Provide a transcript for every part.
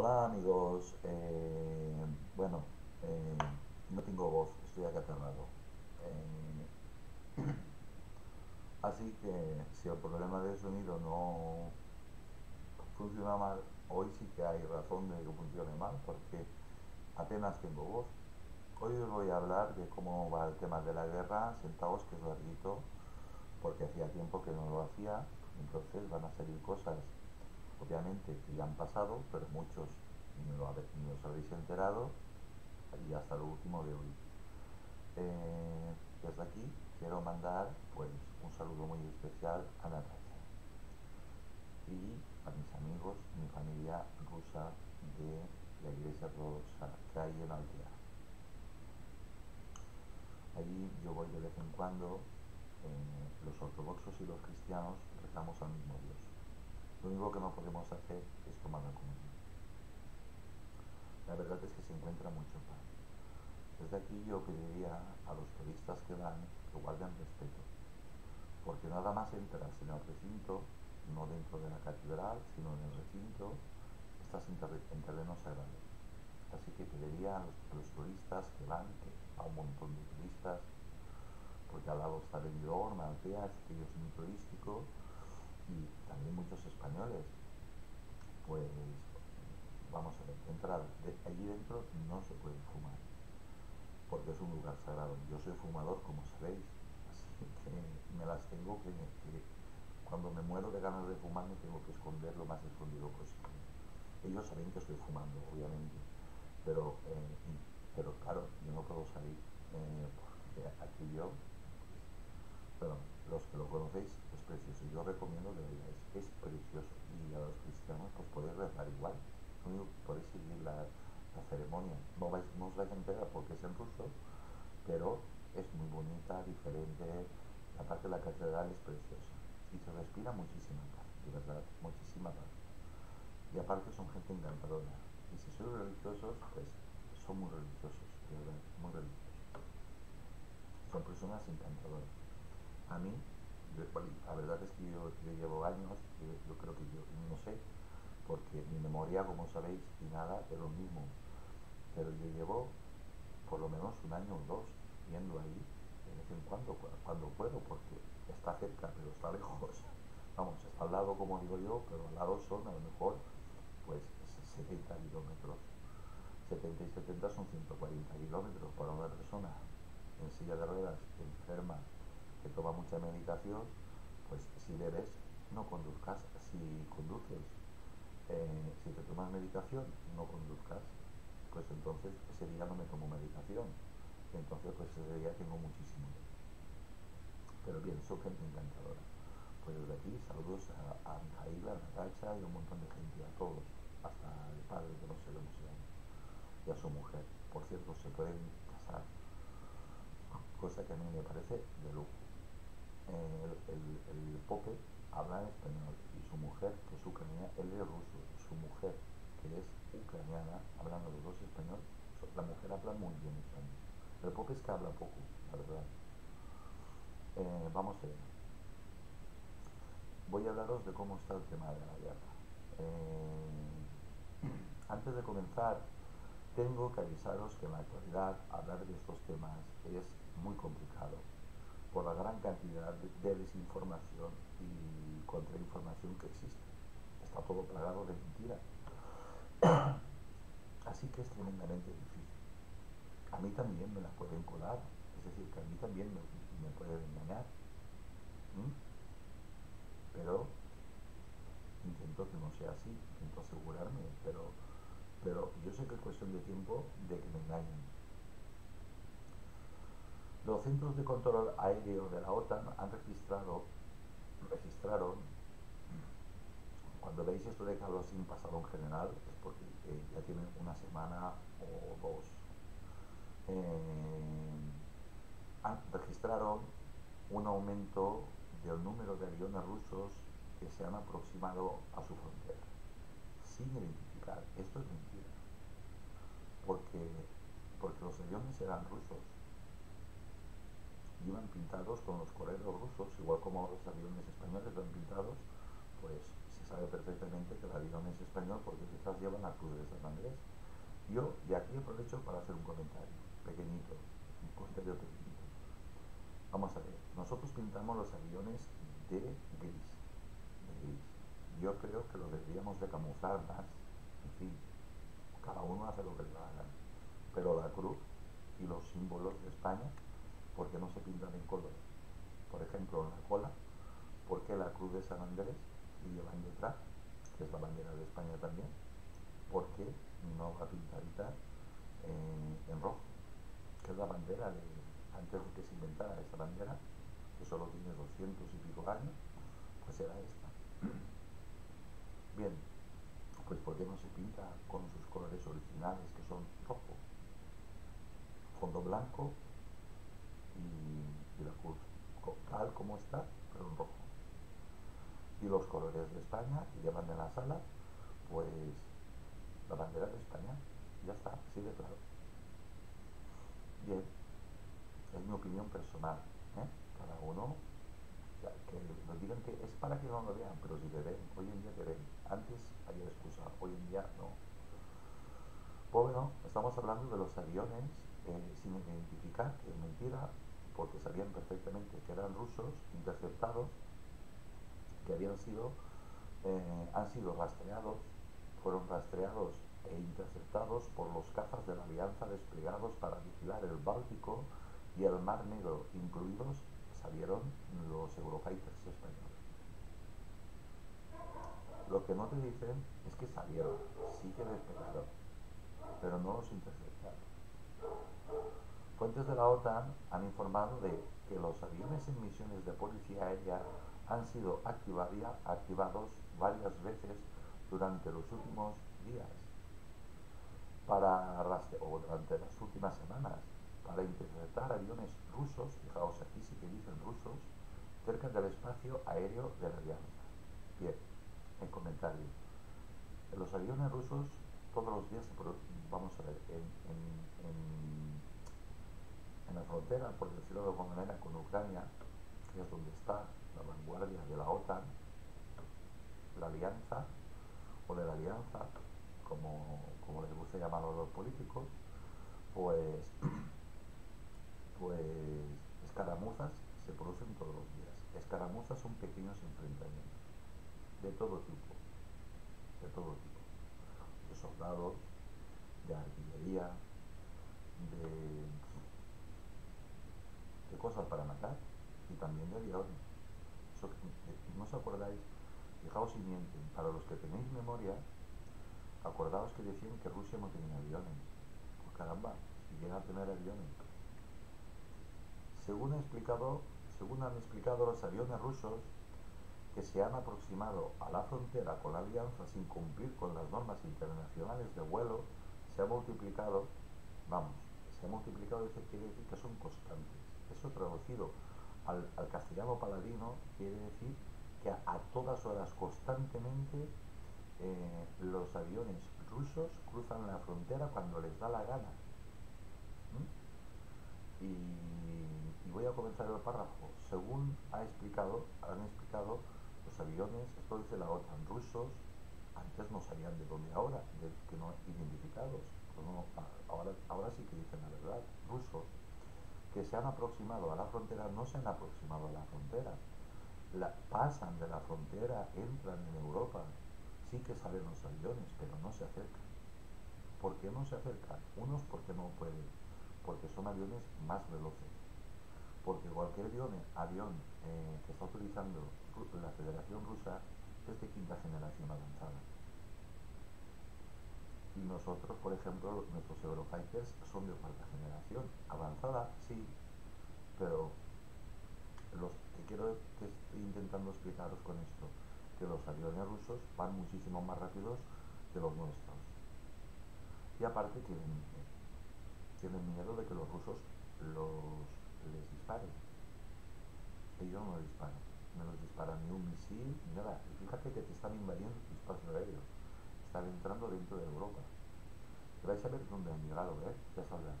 Hola amigos, eh, bueno, eh, no tengo voz, estoy acatarrado. Eh, así que si el problema de sonido no funciona mal, hoy sí que hay razón de que funcione mal, porque apenas tengo voz. Hoy os voy a hablar de cómo va el tema de la guerra, sentaos que es larguito, porque hacía tiempo que no lo hacía, entonces van a salir cosas obviamente que ya han pasado, pero muchos ni os habéis enterado y hasta lo último de hoy. Eh, desde aquí quiero mandar pues un saludo muy especial a Natacha y a mis amigos, mi familia rusa de la iglesia ortodoxa que hay en Altea. Allí yo voy de vez en cuando, eh, los ortodoxos y los cristianos rezamos al mismo Dios lo único que no podemos hacer es tomar la comunión. La verdad es que se encuentra mucho paz. Desde aquí yo pediría a los turistas que van que guarden respeto, porque nada más entras en el recinto, no dentro de la catedral, sino en el recinto, estás en, terreno sagrado. Así que pediría a los, turistas que van, a un montón de turistas, porque al lado está Benidorm, Altea, es muy turístico, y también muchos españoles, pues vamos a ver, entrar allí dentro no se puede fumar, porque es un lugar sagrado. Yo soy fumador, como sabéis, así que me las tengo que, cuando me muero de ganas de fumar me tengo que esconder lo más escondido posible. Ellos saben que estoy fumando, obviamente, pero, eh, pero claro, yo no puedo salir, eh, aquí yo, pero los que lo conocéis precioso. Yo recomiendo que lo es, precioso. Y a los cristianos pues podéis rezar igual. Podéis seguir la, ceremonia. No, vais, no os vais a enterar porque es en ruso, pero es muy bonita, diferente. La parte de la catedral es preciosa. Y se respira muchísima paz, de verdad, muchísima paz. Y aparte son gente encantadora. Y si sois religiosos, pues son muy religiosos, de verdad, muy religiosos. Son personas encantadoras. A mí, la verdad es que yo, llevo años, yo, creo que yo no sé, porque mi memoria, como sabéis, y nada, es lo mismo. Pero yo llevo por lo menos un año o dos yendo ahí de vez en cuando, cuando puedo, porque está cerca, pero está lejos. Vamos, está al lado, como digo yo, pero al lado son a lo mejor pues 70 kilómetros. 70 y 70 son 140 kilómetros para una persona en silla de ruedas, enferma, que toma mucha medicación, pues si bebes, no conduzcas. Si conduces, eh, si te tomas medicación, no conduzcas. Pues entonces ese día no me tomo medicación. Entonces pues ese día tengo muchísimo. Pero bien, soy gente encantadora. Pues desde aquí saludos a, a Mijaila, a Natacha y un montón de gente, a todos, hasta el padre que no se llama, y a su mujer. Por cierto, se pueden casar, cosa que a mí me parece de lujo el, Pope habla español y su mujer, que es ucraniana, él es ruso, su mujer, que es ucraniana, hablando los dos español, la mujer habla muy bien español. El Pope es que habla poco, la verdad. Eh, vamos a ver. Voy a hablaros de cómo está el tema de la guerra. Eh, antes de comenzar, tengo que avisaros que en la actualidad hablar de estos temas es muy complicado por la gran cantidad de, desinformación y contrainformación que existe. Está todo plagado de mentiras. Así que es tremendamente difícil. A mí también me la pueden colar, es decir, que a mí también me, pueden engañar. Pero intento que no sea así, intento asegurarme, pero, pero yo sé que es cuestión de tiempo de que me engañen los centros de control aéreo de la OTAN han registrado, registraron, cuando veis esto de Carlos sin pasado en general, es porque eh, ya tienen una semana o dos, eh, registraron un aumento del número de aviones rusos que se han aproximado a su frontera, sin identificar. Esto es mentira, porque, porque los aviones eran rusos iban pintados con los correos rusos, igual como los aviones españoles van pintados, pues se sabe perfectamente que el avión es español porque detrás llevan la cruz de San Andrés. Yo de aquí aprovecho para hacer un comentario pequeñito, un comentario pequeñito. Vamos a ver, nosotros pintamos los aviones de gris, de gris. Yo creo que lo deberíamos de camuflar más, en fin, cada uno hace lo que le haga. Pero la cruz y los símbolos de España, ¿por qué no se pintan en color? Por ejemplo, la cola, ¿por qué la cruz de San Andrés y llevan detrás, que es la bandera de España también, ¿por qué no va pintadita en, en rojo? Que es la bandera de, antes de que se inventara esta bandera, que solo tiene 200 y pico años, pues era esta. Bien, pues ¿por qué no se pinta con sus colores originales, que son rojo, fondo blanco y, la cruz tal como está, pero en rojo? Y los colores de España, y llevan en la sala, pues la bandera de España, ya está, así de claro. Bien, es mi opinión personal, ¿eh? cada uno que nos digan que es para que no lo vean, pero si te ven, hoy en día te ven. Antes había excusa, hoy en día no. Pues bueno, estamos hablando de los aviones eh, sin identificar, que es mentira, porque sabían perfectamente que eran rusos, interceptados, que habían sido, eh, han sido rastreados, fueron rastreados e interceptados por los cazas de la Alianza desplegados para vigilar el Báltico y el Mar Negro, incluidos salieron los Eurofighters españoles. Lo que no te dicen es que salieron, sí que despegaron, pero no los interceptaron. Fuentes de la OTAN han informado de que los aviones en misiones de policía aérea han sido activados varias veces durante los últimos días para o durante las últimas semanas para interceptar aviones rusos, fijaos aquí sí que dicen rusos, cerca del espacio aéreo de la Alianza. Bien, en comentario. Los aviones rusos todos los días, vamos a ver, en, la frontera, por decirlo de alguna con Ucrania, que es donde está la vanguardia de la OTAN, la alianza, o de la alianza, como, como les gusta llamarlo a los políticos, pues pues escaramuzas se producen todos los días. Escaramuzas son pequeños enfrentamientos, de todo tipo, de todo tipo, de soldados, de artillería, de, cosas para matar y también de aviones. ¿No os acordáis? Fijaos si mienten, para los que tenéis memoria, acordaos que decían que Rusia no tenía aviones. Pues caramba, si llega a tener aviones, según, explicado, según han explicado los aviones rusos que se han aproximado a la frontera con la alianza sin cumplir con las normas internacionales de vuelo, se ha multiplicado, vamos, se ha multiplicado, quiere que son constantes. Eso traducido al, castellano paladino quiere decir que a, todas horas constantemente eh, los aviones rusos cruzan la frontera cuando les da la gana. Y y voy a comenzar el párrafo. Según ha explicado, han explicado los aviones, esto dice la OTAN, rusos, antes no sabían de dónde ahora, que no identificados, pues ahora, ahora sí que dicen la verdad, rusos, que se han aproximado a la frontera, no se han aproximado a la frontera, pasan de la frontera, entran en Europa, sí que salen los aviones, pero no se acercan. ¿Por qué no se acercan? Unos porque no pueden, porque son aviones más veloces porque cualquier avión, avión eh, que está utilizando la Federación Rusa es de quinta generación avanzada. Y nosotros, por ejemplo, nuestros Eurofighters son de cuarta generación. Avanzada, sí, pero los que quiero que estoy intentando explicaros con esto, que los aviones rusos van muchísimo más rápidos que los nuestros. Y aparte tienen, tienen miedo de que los rusos los les disparen. Ellos no disparan, no les disparan ni un misil ni nada. Y fíjate que te están invadiendo tu espacio aéreo, están entrando dentro de Europa. Vais a ver dónde han llegado, ¿eh? Ya sabrás.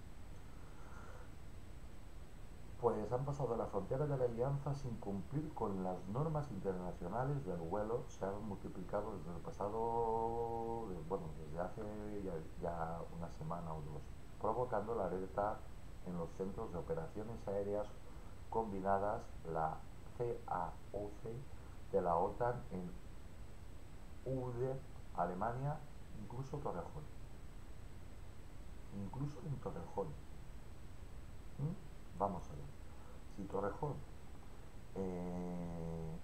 pues han pasado la frontera de la alianza sin cumplir con las normas internacionales del vuelo, se han multiplicado desde el pasado, bueno, desde hace ya, ya una semana o dos, provocando la alerta en los centros de operaciones aéreas combinadas, la CAOC de la OTAN en UDE, Alemania, incluso Torrejón. Incluso en Torrejón. ¿Mm? Vamos a ver. Si Torrejón eh,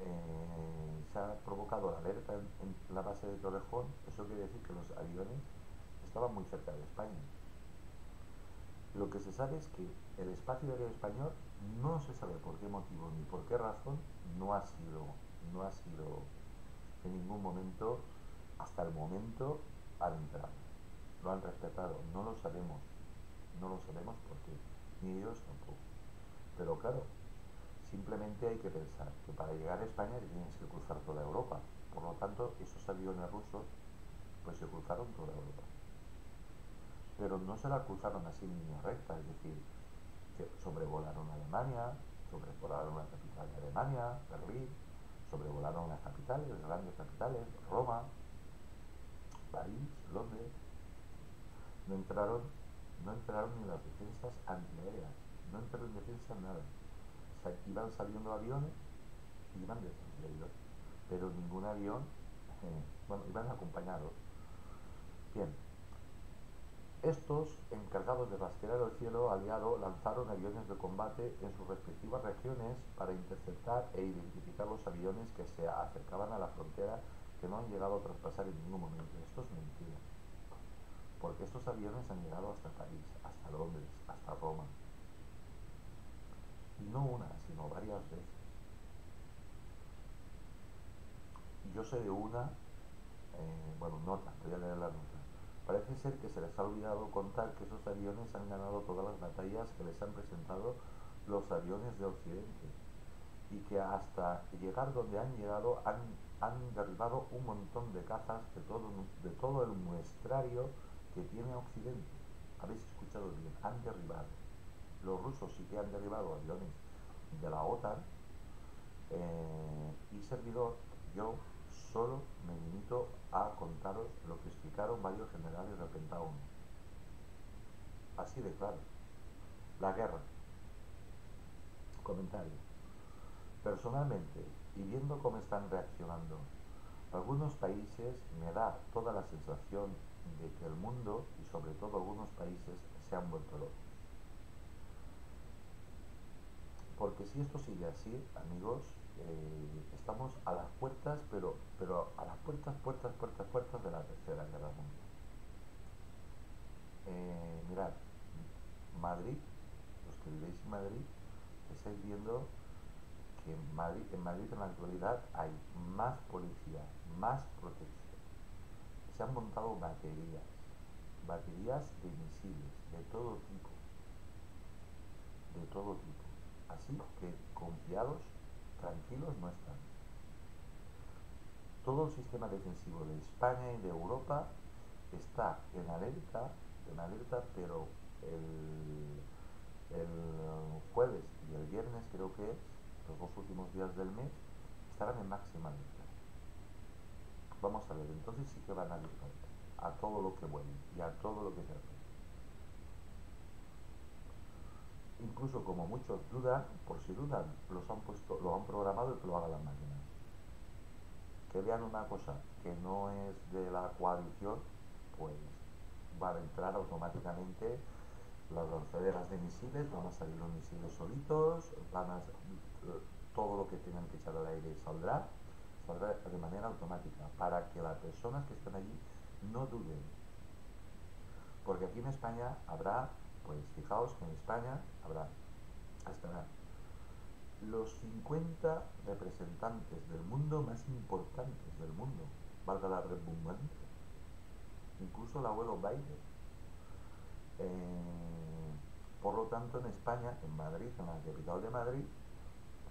eh, se ha provocado la alerta en, en la base de Torrejón, eso quiere decir que los aviones estaban muy cerca de España. Lo que se sabe es que el espacio aéreo español no se sabe por qué motivo ni por qué razón no ha sido, no ha sido en ningún momento, hasta el momento, al entrar. Lo han respetado, no lo sabemos, no lo sabemos por qué, ni ellos tampoco. Pero claro, simplemente hay que pensar que para llegar a España tienes que cruzar toda Europa. Por lo tanto, esos aviones rusos pues se cruzaron toda Europa pero no se la cruzaron así en línea recta, es decir, que sobrevolaron Alemania, sobrevolaron la capital de Alemania, Berlín, sobrevolaron las capitales, las grandes capitales, Roma, París, Londres, no entraron, no entraron ni las defensas antiaéreas, no entraron en defensa nada. O iban saliendo aviones y iban detrás pero ningún avión, eh, bueno, iban acompañados. Bien, estos, encargados de rastrear el cielo aliado, lanzaron aviones de combate en sus respectivas regiones para interceptar e identificar los aviones que se acercaban a la frontera que no han llegado a traspasar en ningún momento. Esto es mentira. Porque estos aviones han llegado hasta París, hasta Londres, hasta Roma. Y no una, sino varias veces. Yo sé de una, eh, bueno, nota, voy a leer la nota Parece ser que se les ha olvidado contar que esos aviones han ganado todas las batallas que les han presentado los aviones de Occidente y que hasta llegar donde han llegado han, han derribado un montón de cazas de todo, de todo el muestrario que tiene Occidente. Habéis escuchado bien, han derribado. Los rusos sí que han derribado aviones de la OTAN eh, y servidor, yo Solo me limito a contaros lo que explicaron varios generales del Pentágono. Así de claro. La guerra. Comentario. Personalmente, y viendo cómo están reaccionando algunos países, me da toda la sensación de que el mundo, y sobre todo algunos países, se han vuelto locos. Porque si esto sigue así, amigos, eh, estamos a las puertas, pero, pero a las puertas, puertas, puertas, puertas de la Tercera Guerra Mundial. Eh, mirad, Madrid, los que vivéis en Madrid, estáis viendo en Madrid, en Madrid en la actualidad hay más policía, más protección. Se han montado baterías, baterías de misiles, de todo tipo, de todo tipo. Así que confiados tranquilos no están. Todo el sistema defensivo de España y de Europa está en alerta, en alerta, pero el, el jueves y el viernes creo que es, los dos últimos días del mes, estarán en máxima alerta. Vamos a ver, entonces sí que van a disparar a todo lo que vuelve y a todo lo que se hace. incluso como muchos dudan, por si dudan, los han puesto, lo han programado y que lo hagan las máquinas. Que vean una cosa que no es de la coalición, pues van a entrar automáticamente las lanzaderas de misiles, van a salir los misiles solitos, van a, todo lo que tengan que echar al aire saldrá, saldrá de manera automática, para que las personas que están allí no duden. Porque aquí en España habrá pues fijaos que en España habrá hasta los 50 representantes del mundo más importantes del mundo, valga la redundancia, incluso el abuelo Biden. Eh, por lo tanto, en España, en Madrid, en la capital de Madrid,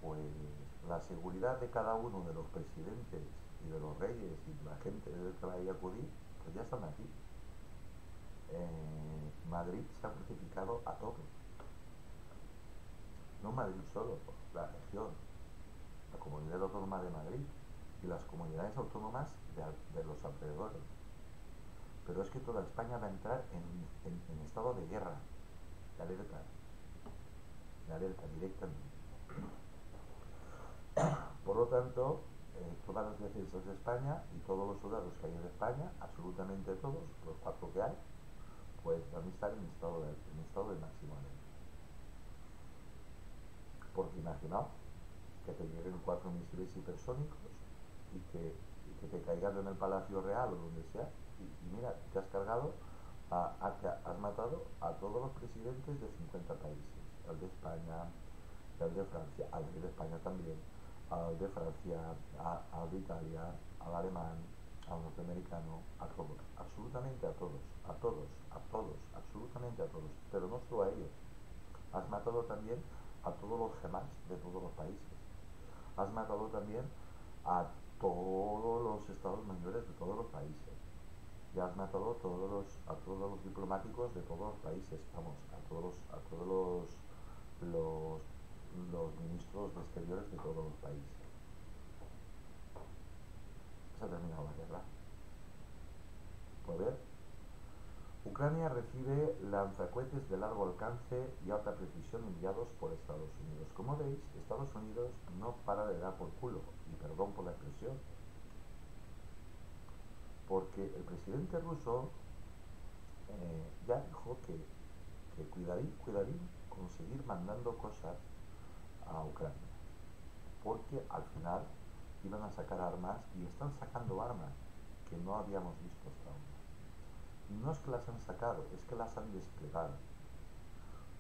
pues la seguridad de cada uno de los presidentes y de los reyes y de la gente que vaya a acudir, pues ya están aquí. Madrid se ha fortificado a tope. no Madrid solo, la región, la comunidad autónoma de Madrid y las comunidades autónomas de, los alrededores. Pero es que toda España va a entrar en, estado de guerra, de alerta, de alerta directamente. Por lo tanto, eh, todas las defensas de España y todos los soldados que hay en España, absolutamente todos, los cuatro que hay, pues van a estar en estado de, estado de máximo alerta. Porque imaginaos que te lleguen cuatro misiles hipersónicos y que, que te caigan en el Palacio Real o donde sea, y, mira, te has cargado, a, has matado a todos los presidentes de 50 países, al de España, al de Francia, al de España también, al de Francia, al de Italia, al alemán, al norteamericano, a todos, absolutamente a todos, a todos, a todos, absolutamente a todos, pero no solo a ellos. Has matado también a todos los gemas de todos los países. Has matado también a todos los estados mayores de todos los países. Y has matado a todos los, a todos los diplomáticos de todos los países, vamos, a todos a todos los, los los ministros de exteriores de todos los países. Se ha terminado la guerra. ¿Puede ver? Ucrania recibe lanzacohetes de largo alcance y alta precisión enviados por Estados Unidos. Como veis, Estados Unidos no para de dar por culo, y perdón por la expresión, porque el presidente ruso eh, ya dijo que, que cuidarín conseguir mandando cosas a Ucrania, porque al final iban a sacar armas y están sacando armas que no habíamos visto hasta ahora. No es que las han sacado, es que las han desplegado.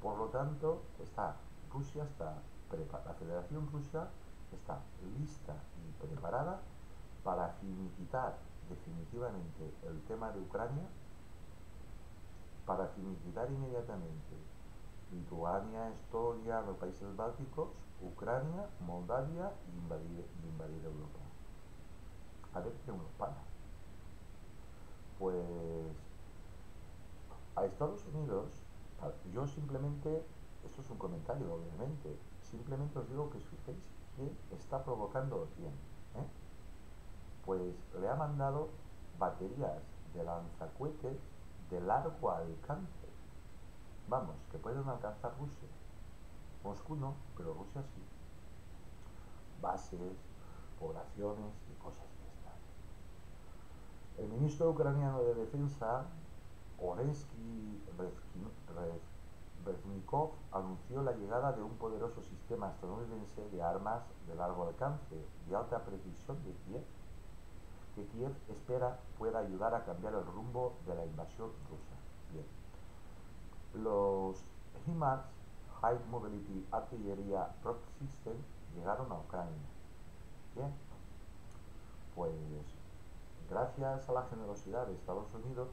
Por lo tanto, está, Rusia está la Federación Rusa está lista y preparada para finiquitar definitivamente el tema de Ucrania, para finiquitar inmediatamente Lituania, Estonia, los países bálticos, Ucrania, Moldavia y invadir, invadir Europa. A ver qué unos para. Pues a Estados Unidos, yo simplemente, esto es un comentario obviamente, simplemente os digo que os fijéis quién está provocando quién. ¿eh? Pues le ha mandado baterías de lanzacuetes de largo alcance Vamos, que pueden alcanzar Rusia. Moscú no, pero Rusia sí. Bases, poblaciones y cosas de estas. El ministro ucraniano de Defensa, Orensky Reznikov, anunció la llegada de un poderoso sistema estadounidense de armas de largo alcance y alta precisión de Kiev, que Kiev espera pueda ayudar a cambiar el rumbo de la invasión rusa. Los HIMARS, High Mobility Artilleria Rock System, llegaron a Ucrania. Bien, pues gracias a la generosidad de Estados Unidos,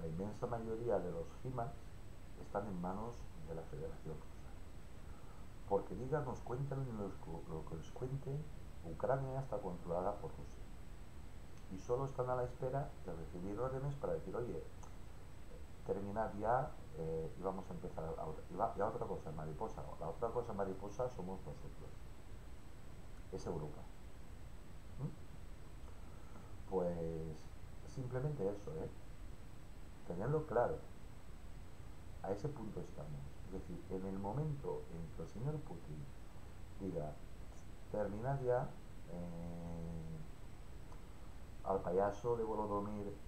la inmensa mayoría de los HIMARS están en manos de la Federación Rusa. Porque digan, nos cuenten lo que les cuenten, Ucrania está controlada por Rusia. Y solo están a la espera de recibir órdenes para decir, oye, terminar ya eh, y vamos a empezar a, otra, otra cosa mariposa. La otra cosa mariposa somos nosotros. Es Europa. ¿Mm? Pues simplemente eso, ¿eh? Tenerlo claro. A ese punto estamos. Es decir, en el momento en que el señor Putin diga, terminar ya, eh, al payaso de Volodymyr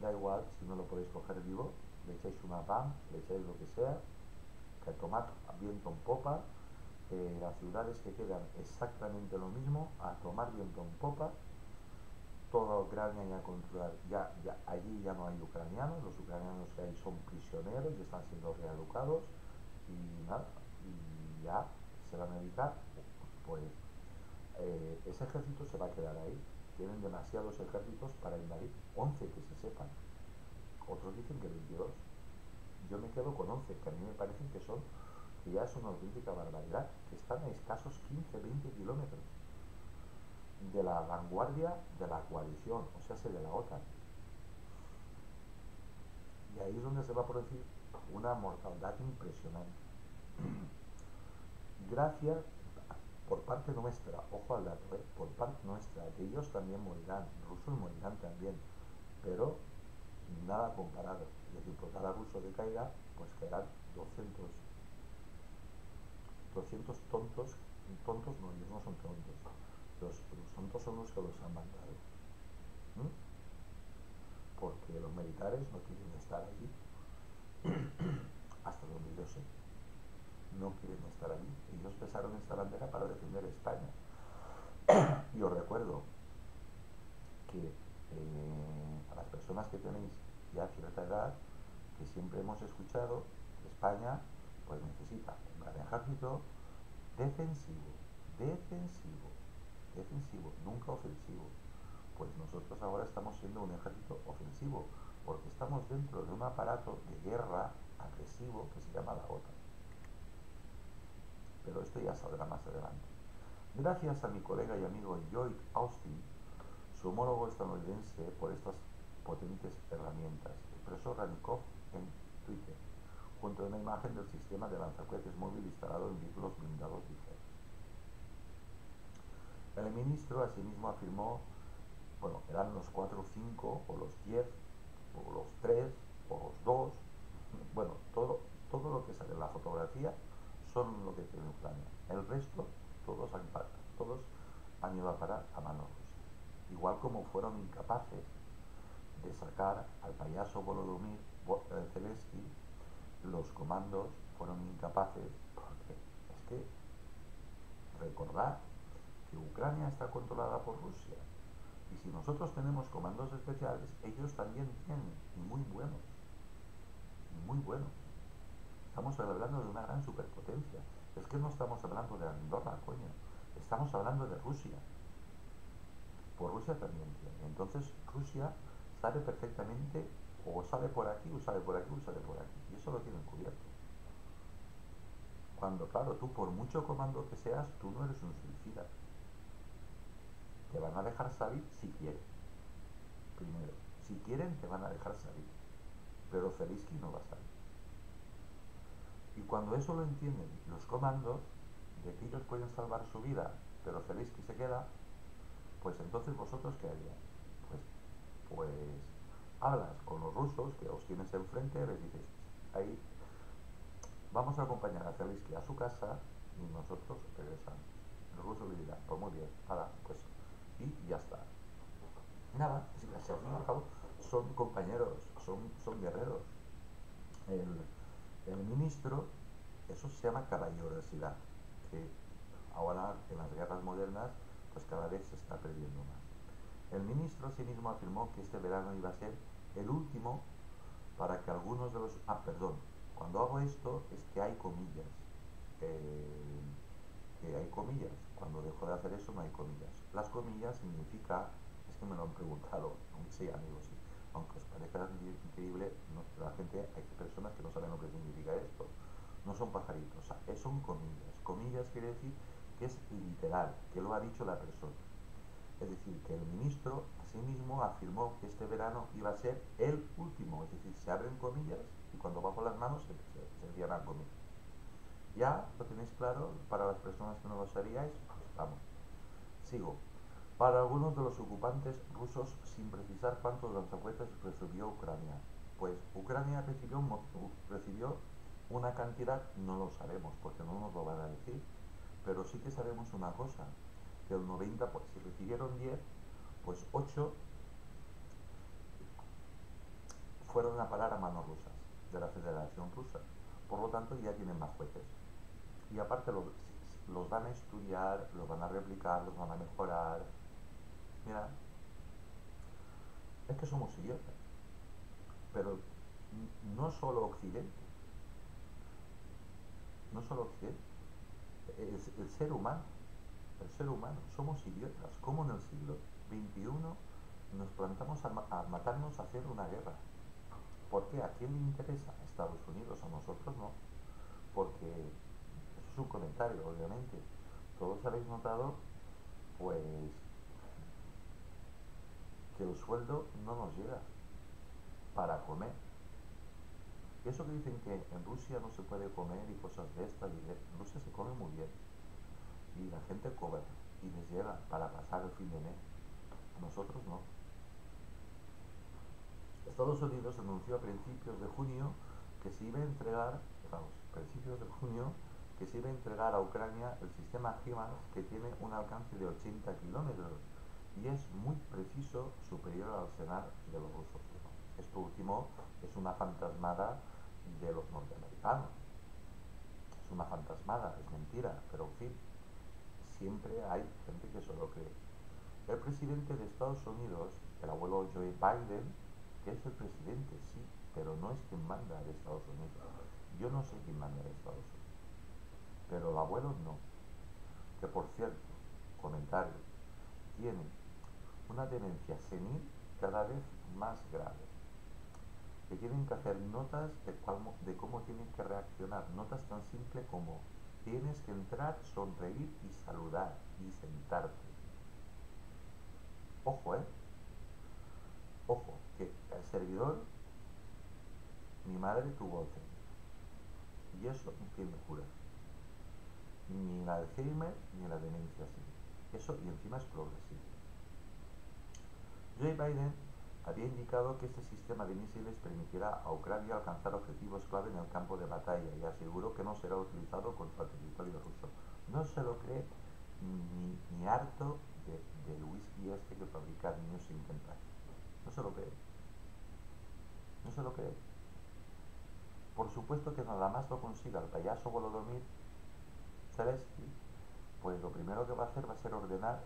da igual si no lo podéis coger vivo, le echáis una pan, le echáis lo que sea, que tomar viento en popa, las ciudades que quedan exactamente lo mismo, a tomar viento en popa, toda Ucrania ya controlar, ya, ya, allí ya no hay ucranianos, los ucranianos que hay son prisioneros y están siendo reeducados y nada, y ya se van a dedicar, pues eh, ese ejército se va a quedar ahí tienen demasiados ejércitos para invadir, 11 que se sepan. Otros dicen que 22. Yo me quedo con 11, que a mí me parecen que son, que ya es una auténtica barbaridad, que están a escasos 15, 20 kilómetros de la vanguardia de la coalición, o sea, se de la OTAN. Y ahí es donde se va a producir una mortalidad impresionante. Gracias por parte nuestra, ojo al dato, ¿eh? por parte nuestra, ellos también morirán, rusos morirán también, pero nada comparado. Es decir, por cada ruso que caiga, pues caerán 200, 200 tontos, tontos no, ellos no son tontos, los, los tontos son los que los han mandado. Porque los militares no quieren estar allí, hasta donde yo sé no quieren estar allí. Ellos pesaron esta bandera para defender España. y os recuerdo que eh, a las personas que tenéis ya cierta edad, que siempre hemos escuchado España pues necesita un gran ejército defensivo, defensivo, defensivo, nunca ofensivo. Pues nosotros ahora estamos siendo un ejército ofensivo, porque estamos dentro de un aparato de guerra agresivo que se llama la OTAN pero esto ya saldrá más adelante. Gracias a mi colega y amigo Lloyd Austin, su homólogo estadounidense, por estas potentes herramientas, expresó Ranikov en Twitter, junto a una imagen del sistema de lanzacohetes móvil instalado en vehículos blindados ligeros. El ministro asimismo afirmó, bueno, eran los 4 o 5, o los 10, o los 3, o los 2, bueno, todo, todo lo que sale en la fotografía son lo que tiene Ucrania. El resto, todos han, todos han ido a parar a manos Igual como fueron incapaces de sacar al payaso Volodymyr eh, Zelensky, los comandos fueron incapaces, porque es que recordad que Ucrania está controlada por Rusia. Y si nosotros tenemos comandos especiales, ellos también tienen, muy buenos, muy buenos. Estamos hablando de una gran superpotencia. Es que no estamos hablando de Andorra, coño. Estamos hablando de Rusia. Por Rusia también. Entonces Rusia sabe perfectamente o sale por aquí, o sale por aquí, o sale por aquí. Y eso lo tienen cubierto. Cuando, claro, tú por mucho comando que seas, tú no eres un suicida. Te van a dejar salir si quieren. Primero, si quieren, te van a dejar salir. Pero Zelensky no va a salir. Y cuando eso lo entienden los comandos, de que ellos pueden salvar su vida, pero que se queda, pues entonces vosotros qué haríais? Pues, pues hablas con los rusos que os tienes enfrente, les dices, ahí vamos a acompañar a Zelensky a su casa y nosotros regresamos. El ruso le dirá, pues muy bien, nada, pues, y ya está. Nada, si al fin son compañeros, son, son guerreros. El ministro, eso se llama caballerosidad, que ahora en las guerras modernas pues cada vez se está perdiendo más. El ministro asimismo afirmó que este verano iba a ser el último para que algunos de los... Ah, perdón, cuando hago esto es que hay comillas. Eh, que hay comillas. Cuando dejo de hacer eso no hay comillas. Las comillas significa, es que me lo han preguntado, aunque sí amigos, sí aunque os parezca increíble, la gente, hay personas que no saben lo que significa esto. No son pajaritos, son comillas. Comillas quiere decir que es literal, que lo ha dicho la persona. Es decir, que el ministro asimismo afirmó que este verano iba a ser el último, es decir, se abren comillas y cuando bajo las manos se, se, cierran comillas. ¿Ya lo tenéis claro para las personas que no lo sabíais? Pues vamos. Sigo. Para algunos de los ocupantes rusos, sin precisar cuántos lanzacohetes recibió Ucrania, pues Ucrania recibió, una cantidad, no lo sabemos porque no nos lo van a decir, pero sí que sabemos una cosa, que el 90, pues, si recibieron 10, pues 8 fueron a parar a manos rusas, de la Federación Rusa. Por lo tanto, ya tienen más jueces. Y aparte los van a estudiar, los van a replicar, los van a mejorar, Mira, es que somos idiotas. Pero no solo Occidente, no solo Occidente, el, ser humano, el ser humano, somos idiotas. Como en el siglo XXI nos plantamos a, a, matarnos a hacer una guerra? ¿Por qué? ¿A quién le interesa? ¿A Estados Unidos? A nosotros no. Porque, eso es un comentario, obviamente. Todos habéis notado, pues, que el sueldo no nos llega para comer. eso que dicen que en Rusia no se puede comer y cosas de estas, en Rusia se come muy bien. Y la gente cobra y les llega para pasar el fin de mes. Nosotros no. Estados Unidos anunció a principios de junio que se iba a entregar, vamos, principios de junio, que se iba a entregar a Ucrania el sistema HIMARS que tiene un alcance de 80 kilómetros y es muy preciso superior al arsenal de los rusos. Esto último es una fantasmada de los norteamericanos. Es una fantasmada, es mentira, pero en fin, siempre hay gente que solo cree. El presidente de Estados Unidos, el abuelo Joe Biden, que es el presidente, sí, pero no es quien manda de Estados Unidos. Yo no sé quién manda de Estados Unidos, pero el abuelo no. Que por cierto, comentario, tiene una demencia senil cada vez más grave que tienen que hacer notas de, cómo tienen que reaccionar, notas tan simples como tienes que entrar, sonreír y saludar y sentarte. Ojo, ¿eh? Ojo, que el servidor, mi madre tuvo Alzheimer. Y eso, ¿quién me cura? Ni la Alzheimer ni la demencia así. Eso, y encima es progresivo. Joe Biden había indicado que este sistema de misiles permitirá a Ucrania alcanzar objetivos clave en el campo de batalla y aseguró que no será utilizado contra el territorio ruso. No se lo cree ni, ni harto de, del whisky este que fabrica niños sin Kentucky. No se lo cree. No se lo cree. Por supuesto que nada más lo consiga el payaso Volodymyr Zelensky, pues lo primero que va a hacer va a ser ordenar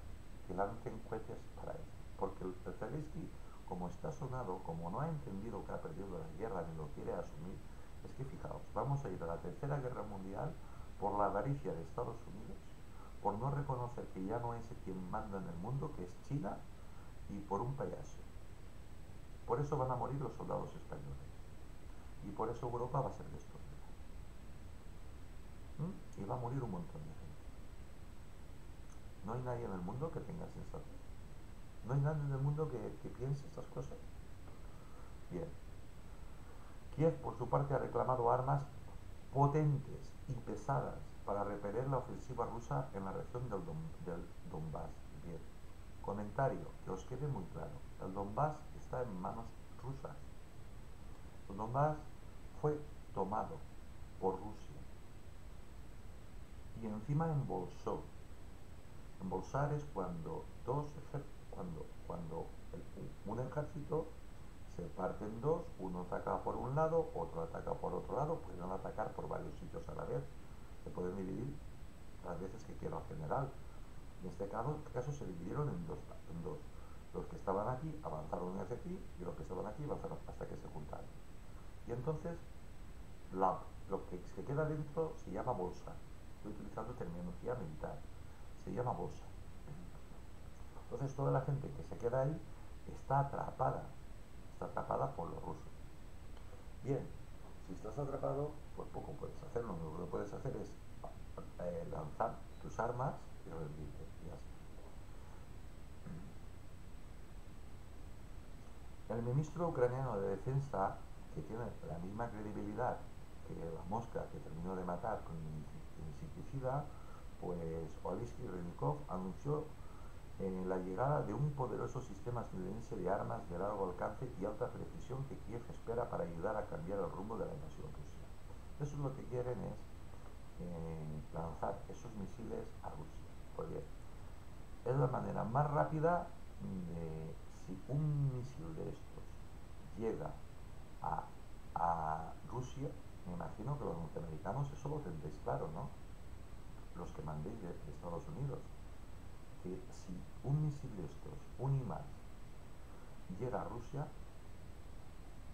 que lancen cohetes para él. Porque el, el Zelensky como está sonado, como no ha entendido que ha perdido la guerra ni lo quiere asumir, es que fijaos, vamos a ir a la tercera guerra mundial por la avaricia de Estados Unidos, por no reconocer que ya no es quien manda en el mundo, que es China, y por un payaso. Por eso van a morir los soldados españoles. Y por eso Europa va a ser destruida. ¿Mm? Y va a morir un montón de gente. No hay nadie en el mundo que tenga sensación. No hay nadie en el mundo que, piense estas cosas. Bien. Kiev, por su parte, ha reclamado armas potentes y pesadas para repeler la ofensiva rusa en la región del, del Donbass. Bien. Comentario, que os quede muy claro. El Donbass está en manos rusas. El Donbass fue tomado por Rusia y encima embolsó. Embolsar es cuando dos ejércitos cuando, cuando un ejército se parte en dos, uno ataca por un lado, otro ataca por otro lado, pueden atacar por varios sitios a la vez, se pueden dividir las veces que quiera general. En este caso, caso se dividieron en dos, en dos. Los que estaban aquí avanzaron hacia aquí y los que estaban aquí avanzaron hasta que se juntaron. Y entonces lo que se queda dentro se llama bolsa. Estoy utilizando terminología militar. Se llama bolsa. Entonces toda la gente que se queda ahí está atrapada, está atrapada por los rusos. Bien, si estás atrapado, pues poco puedes hacer. Lo único que puedes hacer es eh, lanzar tus armas y rendirte. El ministro ucraniano de defensa, que tiene la misma credibilidad que la mosca que terminó de matar con insecticida, pues Olisky Renikov anunció la llegada de un poderoso sistema estadounidense de armas de largo alcance y alta precisión que Kiev espera para ayudar a cambiar el rumbo de la invasión rusa. Eso es lo que quieren es eh, lanzar esos misiles a Rusia. Porque es la manera más rápida de si un misil de estos llega a, Rusia, me imagino que los norteamericanos eso lo tendréis claro, ¿no? Los que mandéis de Estados Unidos que si un misil de estos, un IMAX, llega a Rusia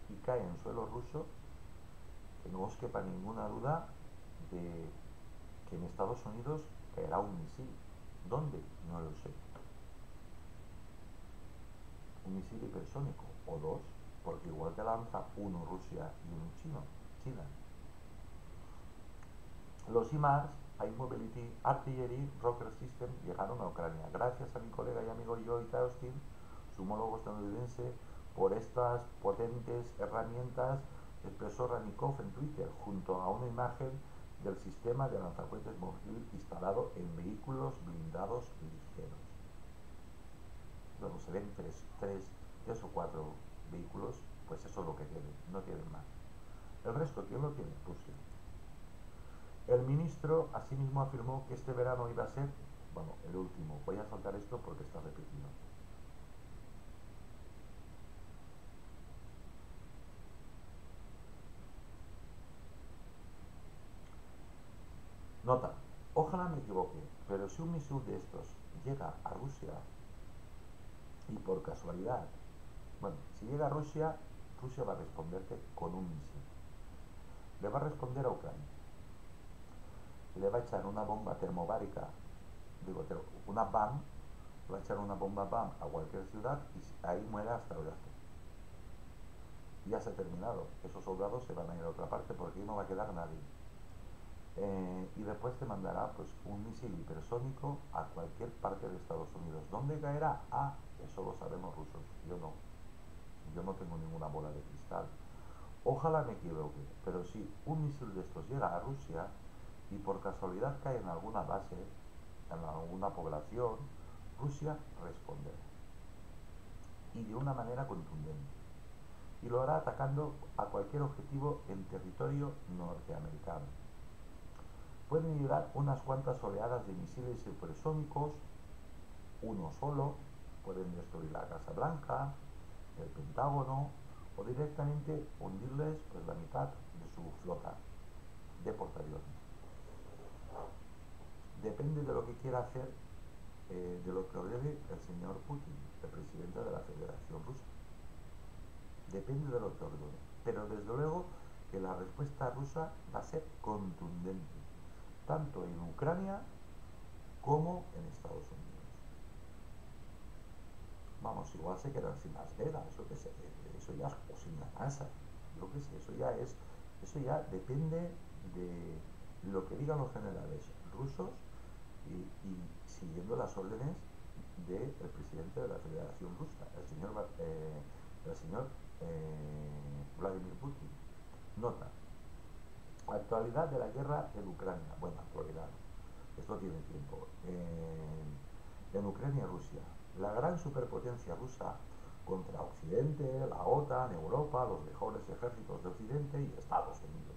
y cae en suelo ruso, que no os quepa ninguna duda de que en Estados Unidos caerá un misil. ¿Dónde? No lo sé. Un misil hipersónico o dos, porque igual te lanza uno Rusia y uno chino, China. Los IMARS High Mobility Artillery Rocker System llegaron a Ucrania. Gracias a mi colega y amigo Joey Taustin, su homólogo estadounidense, por estas potentes herramientas expresó Ranikov en Twitter, junto a una imagen del sistema de lanzacohetes móvil instalado en vehículos blindados ligeros. Luego se ven tres, tres, tres o cuatro vehículos, pues eso es lo que tienen, no tienen más. El resto, ¿quién lo tiene? Rusia. El ministro asimismo afirmó que este verano iba a ser, bueno, el último. Voy a saltar esto porque está repetido. Nota, ojalá me equivoque, pero si un misil de estos llega a Rusia y por casualidad, bueno, si llega a Rusia, Rusia va a responderte con un misil. Le va a responder a Ucrania. Le va a echar una bomba termobárica, digo, una BAM, le va a echar una bomba BAM a cualquier ciudad y ahí muere hasta el gasto. Ya se ha terminado. Esos soldados se van a ir a otra parte porque ahí no va a quedar nadie. Eh, y después te mandará pues un misil hipersónico a cualquier parte de Estados Unidos. ¿Dónde caerá? Ah, eso lo sabemos rusos, yo no. Yo no tengo ninguna bola de cristal. Ojalá me equivoque, pero si un misil de estos llega a Rusia y por casualidad cae en alguna base, en alguna población, Rusia responderá. Y de una manera contundente. Y lo hará atacando a cualquier objetivo en territorio norteamericano pueden llegar unas cuantas oleadas de misiles supersónicos, uno solo, pueden destruir la Casa Blanca, el Pentágono, o directamente hundirles pues, la mitad de su flota de portaaviones. Depende de lo que quiera hacer, eh, de lo que ordene el señor Putin, el presidente de la Federación Rusa. Depende de lo que ordene. Pero desde luego que la respuesta rusa va a ser contundente tanto en Ucrania como en Estados Unidos. Vamos, igual se quedan sin Las Vegas, eso, que ya o sin la NASA, yo qué sé, eso ya es, eso ya depende de lo que digan los generales rusos y, siguiendo las órdenes del presidente de la Federación Rusa, el señor, eh, el señor eh, Vladimir Putin. Nota, Actualidad de la guerra en Ucrania. Bueno, actualidad. Esto tiene tiempo. en Ucrania Rusia. La gran superpotencia rusa contra Occidente, la OTAN, Europa, los mejores ejércitos de Occidente y Estados Unidos.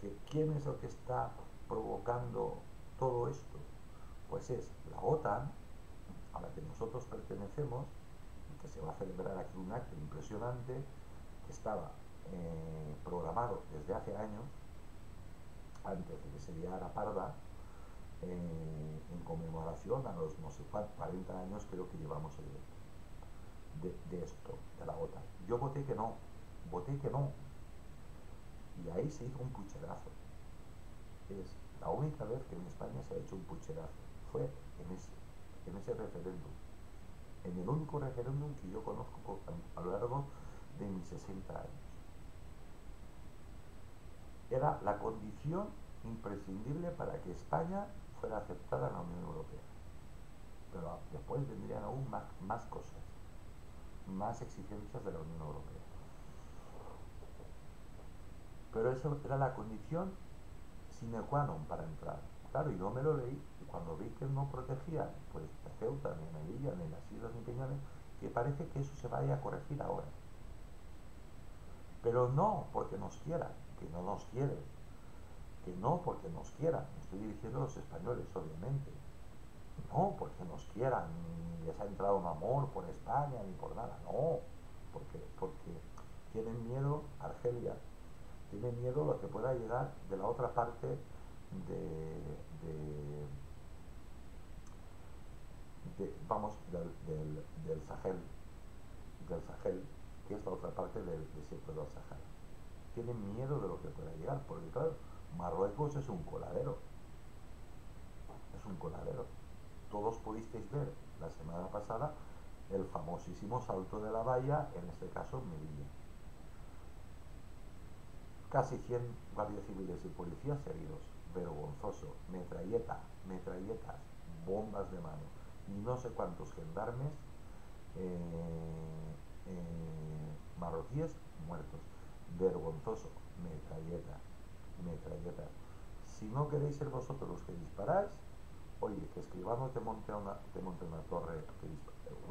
¿Que ¿Quién es el que está provocando todo esto? Pues es la OTAN, a la que nosotros pertenecemos, que se va a celebrar aquí un acto impresionante, que estaba eh, programado desde hace años, antes de que se liara parda, eh, en conmemoración a los no sé cuántos, 40 años creo que llevamos de, de, esto, de la OTAN. Yo voté que no, voté que no. Y ahí se hizo un pucherazo. Es la única vez que en España se ha hecho un pucherazo. Fue en ese, en referéndum. En el único referéndum que yo conozco a lo largo de mis 60 años era la condición imprescindible para que España fuera aceptada en la Unión Europea. Pero después vendrían aún más, más cosas, más exigencias de la Unión Europea. Pero eso era la condición sine qua non para entrar. Claro, y no me lo leí, cuando vi que no protegía pues Ceuta, ni Melilla, ni las Islas, ni Peñones, que parece que eso se vaya a corregir ahora. Pero no porque nos quieran, que no nos quieren, que no porque nos quieran, estoy dirigiendo a los españoles obviamente, no porque nos quieran, ni les ha entrado un amor por España ni por nada, no, porque, porque tienen miedo, Argelia, tienen miedo lo que pueda llegar de la otra parte de, vamos, del, del, del Sahel, del Sahel, que es la otra parte del desierto del Sahel tienen miedo de lo que pueda llegar, porque claro, Marruecos es un coladero, es un coladero. Todos pudisteis ver la semana pasada el famosísimo salto de la valla, en este caso Melilla. Casi 100 guardias civiles y policías heridos, vergonzoso, metralleta, metralletas, bombas de mano no sé cuántos gendarmes eh, eh, marroquíes muertos vergonzoso, metralleta, metralleta. Si no queréis ser vosotros los que disparáis, oye, que escribano te monte una, te monte una torre,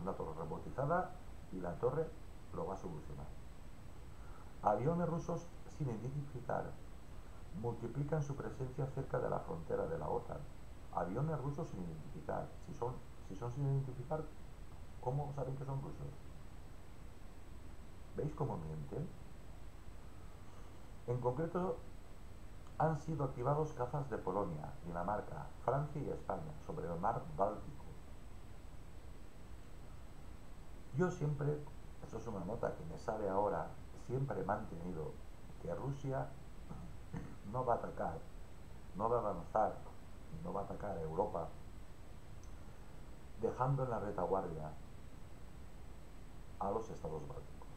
una torre robotizada y la torre lo va a solucionar. Aviones rusos sin identificar multiplican su presencia cerca de la frontera de la OTAN. Aviones rusos sin identificar. Si son, si son sin identificar, ¿cómo saben que son rusos? ¿Veis cómo mienten? En concreto, han sido activados cazas de Polonia, Dinamarca, Francia y España sobre el mar Báltico. Yo siempre, esto es una nota que me sale ahora, siempre he mantenido que Rusia no va a atacar, no va a avanzar, no va a atacar a Europa, dejando en la retaguardia a los estados bálticos.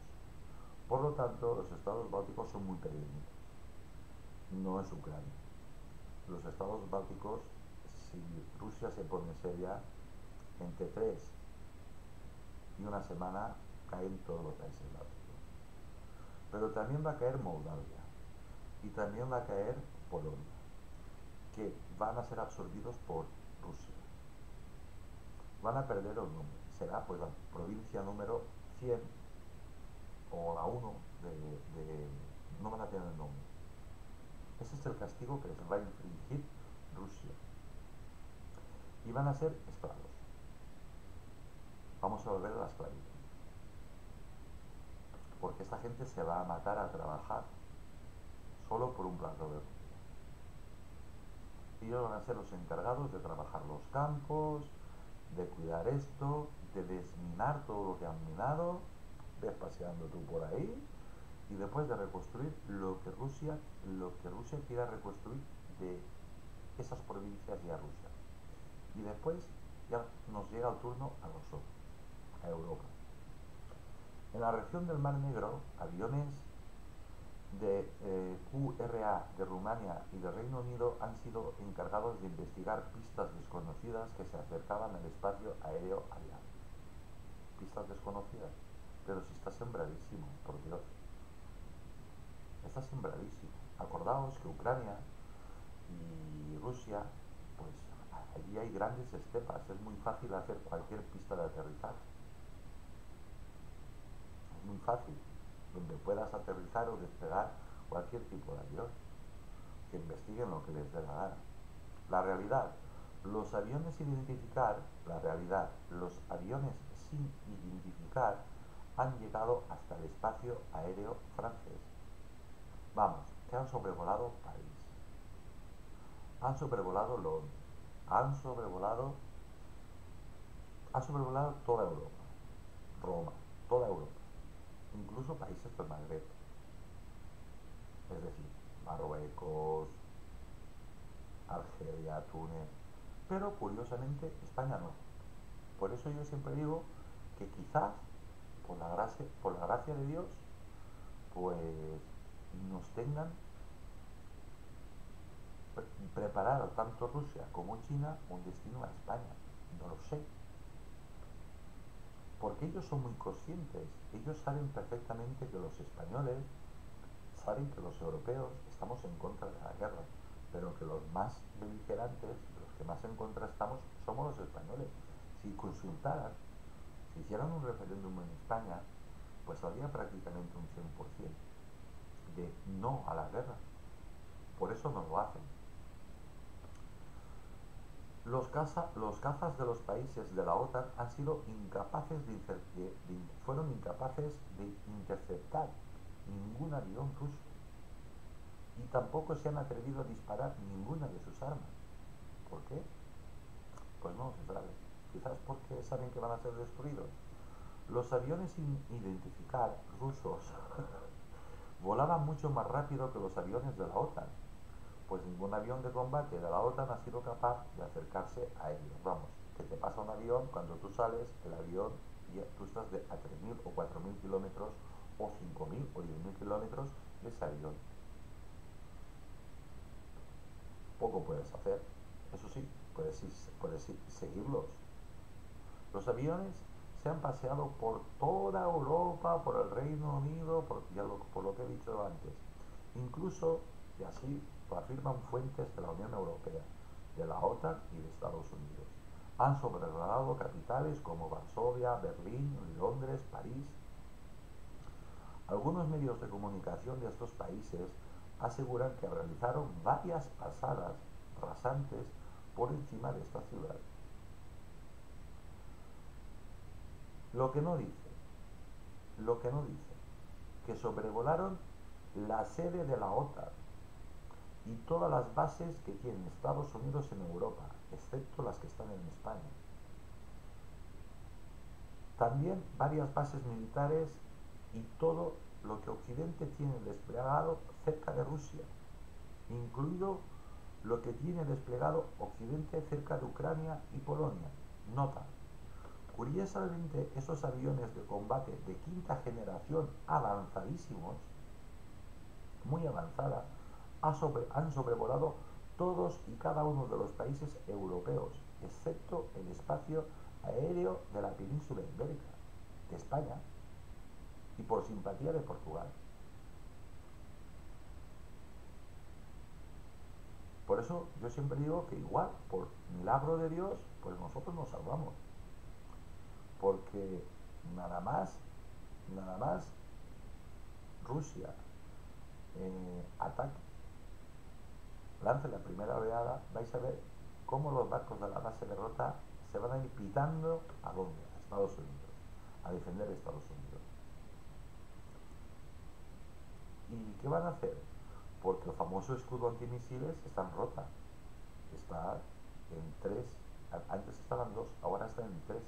Por lo tanto, los estados bálticos son muy pequeñitos. No es Ucrania. Los estados bálticos, si Rusia se pone seria, entre tres y una semana caen todos los países bálticos. Pero también va a caer Moldavia y también va a caer Polonia, que van a ser absorbidos por Rusia. Van a perder el nombre. Será pues la provincia número 100 o la 1 de, no van a tener nombre. Ese es el castigo que les va a infringir Rusia. Y van a ser esclavos. Vamos a volver a la esclavitud. Porque esta gente se va a matar a trabajar solo por un plato de comida. Ellos van a ser los encargados de trabajar los campos, de cuidar esto, de desminar todo lo que han minado ves paseando tú por ahí y después de reconstruir lo que Rusia lo que Rusia quiera reconstruir de esas provincias y a Rusia. Y después ya nos llega el turno a nosotros a Europa. En la región del Mar Negro aviones de eh, QRA de Rumania y de Reino Unido han sido encargados de investigar pistas desconocidas que se acercaban al espacio aéreo aliado. Pistas desconocidas pero si está sembradísimo, por Dios. Está sembradísimo. Acordaos que Ucrania y Rusia, pues allí hay grandes estepas. Es muy fácil hacer cualquier pista de aterrizaje. Es muy fácil. Donde puedas aterrizar o despegar cualquier tipo de avión. Que investiguen lo que les dé la gana. La realidad, los aviones sin identificar, la realidad, los aviones sin identificar han llegado hasta el espacio aéreo francés. Vamos, que han sobrevolado París, han sobrevolado Londres, han sobrevolado, han sobrevolado toda Europa, Roma, toda Europa, incluso países del Magreb, es decir, Marruecos, Argelia, Túnez, pero curiosamente España no. Por eso yo siempre digo que quizás por la gracia, por la gracia de Dios, pues nos tengan preparado tanto Rusia como China un destino a España. No lo sé. Porque ellos son muy conscientes. Ellos saben perfectamente que los españoles saben que los europeos estamos en contra de la guerra, pero que los más beligerantes, los que más en contra estamos, somos los españoles. Si consultaran si hicieran un referéndum en España, pues habría prácticamente un 100% de no a la guerra. Por eso no lo hacen. Los, cazas de los países de la OTAN han sido incapaces de, fueron incapaces de interceptar ningún avión ruso y tampoco se han atrevido a disparar ninguna de sus armas. ¿Por qué? Pues no se sabe quizás porque saben que van a ser destruidos. Los aviones sin identificar rusos volaban mucho más rápido que los aviones de la OTAN, pues ningún avión de combate de la OTAN ha sido capaz de acercarse a ellos. Vamos, que te pasa un avión, cuando tú sales, el avión, y tú estás de, a 3.000 o 4.000 kilómetros, o 5.000 o 10.000 kilómetros de ese avión. Poco puedes hacer, eso sí, puedes, puedes seguirlos, los aviones se han paseado por toda Europa, por el Reino Unido, por, ya lo, por lo que he dicho antes. Incluso, y así lo afirman fuentes de la Unión Europea, de la OTAN y de Estados Unidos. Han sobrevolado capitales como Varsovia, Berlín, Londres, París. Algunos medios de comunicación de estos países aseguran que realizaron varias pasadas rasantes por encima de esta ciudad. Lo que no dice, lo que no dice, que sobrevolaron la sede de la OTAN y todas las bases que tiene Estados Unidos en Europa, excepto las que están en España. También varias bases militares y todo lo que Occidente tiene desplegado cerca de Rusia, incluido lo que tiene desplegado Occidente cerca de Ucrania y Polonia. Nota. Curiosamente, esos aviones de combate de quinta generación avanzadísimos, muy avanzada, han sobrevolado todos y cada uno de los países europeos, excepto el espacio aéreo de la península ibérica, de España, y por simpatía de Portugal. Por eso yo siempre digo que igual, por milagro de Dios, pues nosotros nos salvamos. Porque nada más, nada más Rusia eh, ataque, lance la primera oleada, vais a ver cómo los barcos de la base de Rota se van a ir pitando a dónde, a Estados Unidos, a defender a Estados Unidos. ¿Y qué van a hacer? Porque el famoso escudo antimisiles está en rota. Está en tres, antes estaban dos, ahora están en tres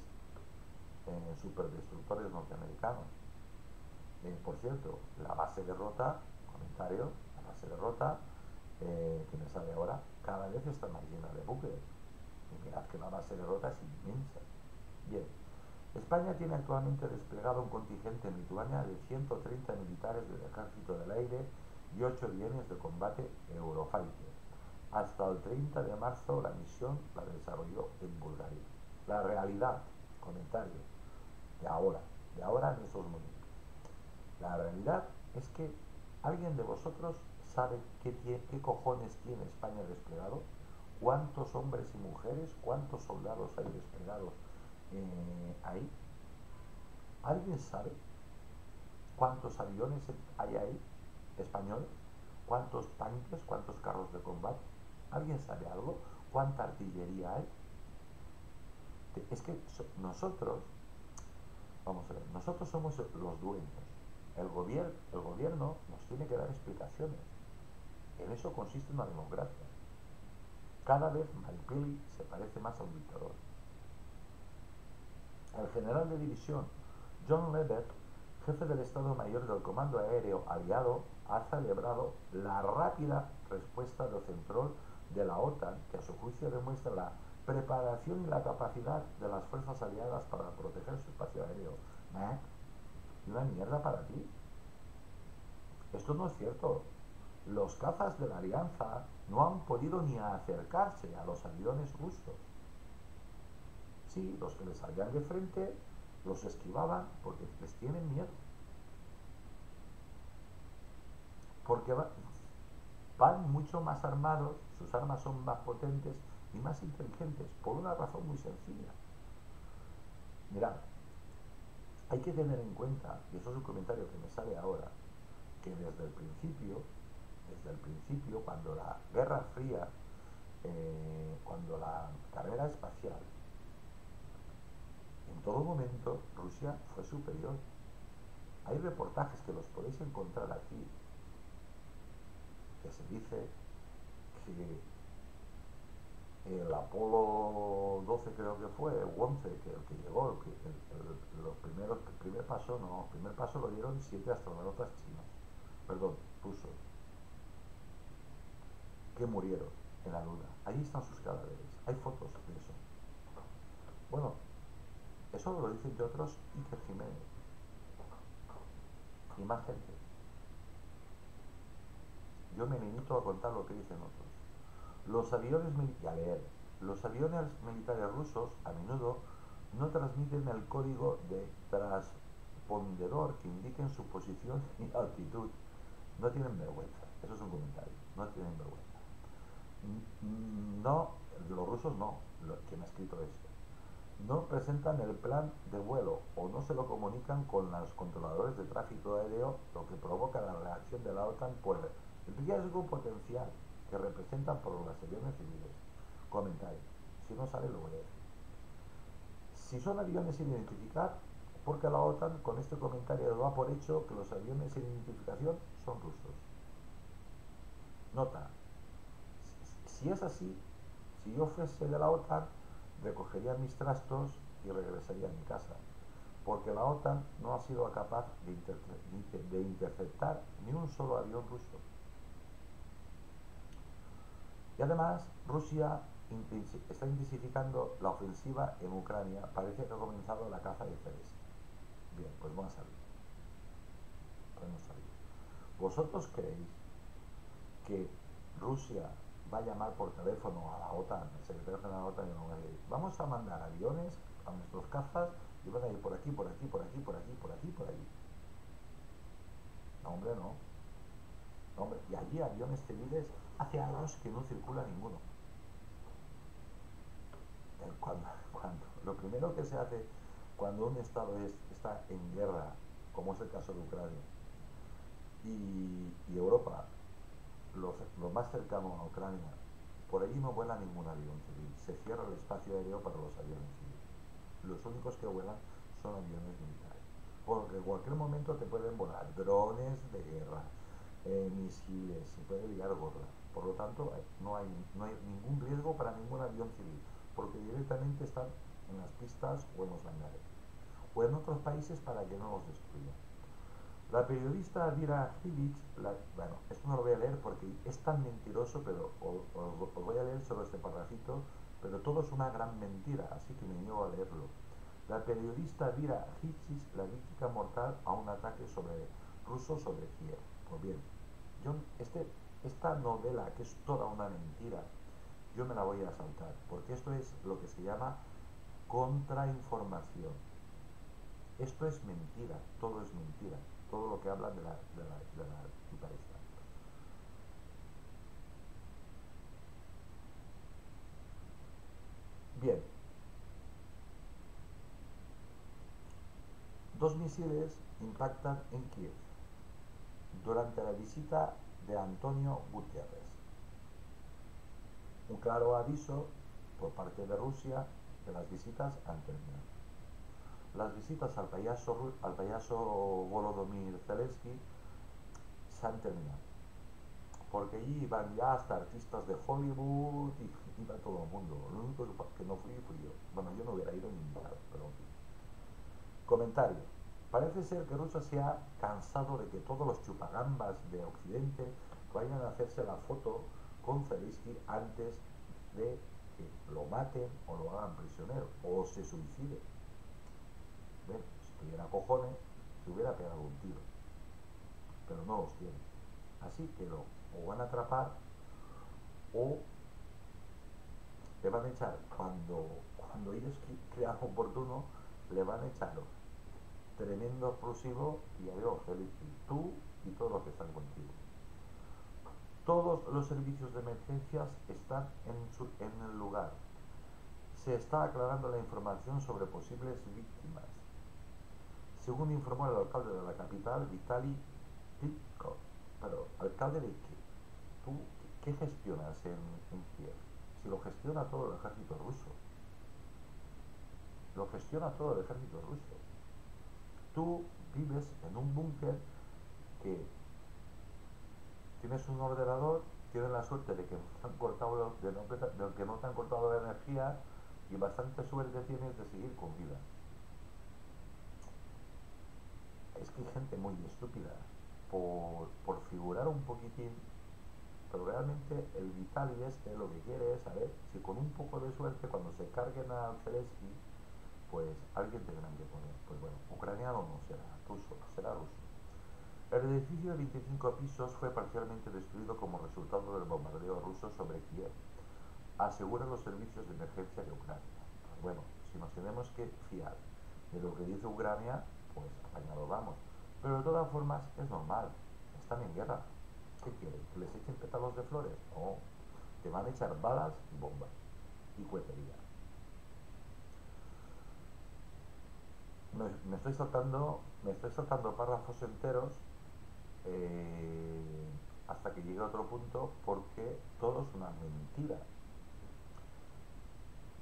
en superdestructores norteamericanos. Eh, por cierto, la base de rota, comentario, la base de rota, eh, que me sale ahora, cada vez está más llena de buques. Y mirad que la base de rota es inmensa. Bien, España tiene actualmente desplegado un contingente en Lituania de 130 militares del Ejército del Aire y 8 aviones de combate Eurofighter. Hasta el 30 de marzo la misión la desarrolló en Bulgaria. La realidad, comentario, de ahora, de ahora en esos momentos. La realidad es que alguien de vosotros sabe qué, cojones tiene España desplegado, cuántos hombres y mujeres, cuántos soldados hay desplegados eh, ahí. ¿Alguien sabe cuántos aviones hay ahí españoles? ¿Cuántos tanques? ¿Cuántos carros de combate? ¿Alguien sabe algo? ¿Cuánta artillería hay? Es que nosotros, vamos a ver, nosotros somos los dueños. El gobierno nos tiene que dar explicaciones. En eso consiste una democracia. Cada vez Maripili se parece más a un dictador. El general de división John Lever, jefe del Estado Mayor del Comando Aéreo Aliado, ha celebrado la rápida respuesta del central de la OTAN, que a su juicio demuestra la preparación y la capacidad de las fuerzas aliadas para proteger su espacio aéreo. Una mierda para ti. Esto no es cierto. Los cazas de la Alianza no han podido ni acercarse a los aviones rusos. Sí, los que les salían de frente los esquivaban porque les tienen miedo. Porque van mucho más armados, sus armas son más potentes y más inteligentes, por una razón muy sencilla. Mirad, hay que tener en cuenta, y eso es un comentario que me sale ahora, que desde el principio, desde el principio, cuando la Guerra Fría, eh, cuando la carrera espacial en todo momento Rusia fue superior. Hay reportajes que los podéis encontrar aquí, que se dice que el Apolo 12 creo que fue, o 11, que el que llegó, el, los primeros, primer paso no, el primer paso lo dieron siete astronautas chinos, perdón, rusos, que murieron en la luna. Ahí están sus cadáveres, hay fotos de eso. Bueno, eso lo dicen de otros Iker Jiménez. Y más gente. Yo me limito a contar lo que dicen otros. Los aviones, a leer, los aviones militares rusos a menudo no transmiten el código de transpondedor que indiquen su posición y altitud. No tienen vergüenza. Eso es un comentario. No tienen vergüenza. No, los rusos no, quien ha escrito esto. No presentan el plan de vuelo o no se lo comunican con los controladores de tráfico aéreo, lo que provoca la reacción de la OTAN por el riesgo potencial que representan por los aviones civiles. Comentario. Si no sale, lo voy a decir. Si son aviones sin identificar, porque la OTAN con este comentario da por hecho que los aviones sin identificación son rusos. Nota, si es así, si yo fuese de la OTAN, recogería mis trastos y regresaría a mi casa, porque la OTAN no ha sido capaz de, de interceptar ni un solo avión ruso. Y además, Rusia está intensificando la ofensiva en Ucrania. Parece que ha comenzado la caza de Zelensky. Bien, pues vamos a salir. Podemos salir. ¿Vosotros creéis que Rusia va a llamar por teléfono a la OTAN, el secretario general de la OTAN, y va a decir, vamos a mandar aviones a nuestros cazas y van a ir por aquí, por aquí, por aquí, por aquí, por aquí, por allí? No, hombre, no. no hombre. Y allí aviones civiles hace años que no circula ninguno. Cuando, cuando, lo primero que se hace cuando un Estado está en guerra, como es el caso de Ucrania, y, Europa, lo, más cercano a Ucrania, por allí no vuela ningún avión civil, se cierra el espacio aéreo para los aviones civiles. Los únicos que vuelan son aviones militares, porque en cualquier momento te pueden volar drones de guerra, eh, misiles, se puede liar gorda. Por lo tanto, eh, no hay, no hay ningún riesgo para ningún avión civil, porque directamente están en las pistas o en los hangares, o en otros países para que no los destruyan. La periodista Vira Hilic, bueno, esto no lo voy a leer porque es tan mentiroso, pero os, voy a leer solo este parrafito, pero todo es una gran mentira, así que me niego a leerlo. La periodista Vira Hitchis, la víctima mortal a un ataque sobre ruso sobre Kiev. Pues bien, yo, este, esta novela, que es toda una mentira, yo me la voy a saltar, porque esto es lo que se llama contrainformación. Esto es mentira, todo es mentira, todo lo que habla de la, de la, de la. Bien. Dos misiles impactan en Kiev durante la visita de Antonio Gutiérrez. Un claro aviso por parte de Rusia que las visitas han terminado. Las visitas al payaso, al payaso Volodymyr Zelensky se han terminado. Porque allí iban ya hasta artistas de Hollywood y iba todo el mundo. Lo único que no fui fui yo. Bueno, yo no hubiera ido ni invitado, pero en fin. Comentario. Parece ser que Rusia se ha cansado de que todos los chupagambas de Occidente vayan a hacerse la foto con Zelensky antes de que lo maten o lo hagan prisionero o se suicide. Bueno, si tuviera cojones, se hubiera pegado un tiro. Pero no los tiene. Así que lo o van a atrapar o le van a echar cuando, cuando ellos crean oportuno, le van a echar tremendo explosivo y adiós, Zelensky, tú y todos los que están contigo. Todos los servicios de emergencias están en, el lugar. Se está aclarando la información sobre posibles víctimas. Según informó el alcalde de la capital, Vitali Pitko. Pero, ¿alcalde de qué? ¿Tú qué gestionas en, Kiev? Si lo gestiona todo el ejército ruso. Lo gestiona todo el ejército ruso. Tú vives en un búnker que tienes un ordenador, tienes la suerte de que han cortado, de, que no te han cortado la energía y bastante suerte tienes de seguir con vida. Hay gente muy estúpida por, por figurar un poquitín, pero realmente el Vitali este lo que quiere es saber si con un poco de suerte cuando se carguen a Zelensky, pues alguien tendrá que poner. Pues bueno, ucraniano no será ruso, será ruso. El edificio de 25 pisos fue parcialmente destruido como resultado del bombardeo ruso sobre Kiev, aseguran los servicios de emergencia de Ucrania. Pues bueno, si nos tenemos que fiar de lo que dice Ucrania, pues apañado vamos. Pero de todas formas es normal, están en guerra. ¿Qué quieren? ¿Que les echen pétalos de flores? No, te van a echar balas y bombas y cuetería. Me, estoy saltando, me estoy saltando párrafos enteros eh, hasta que llegue a otro punto porque todo es una mentira.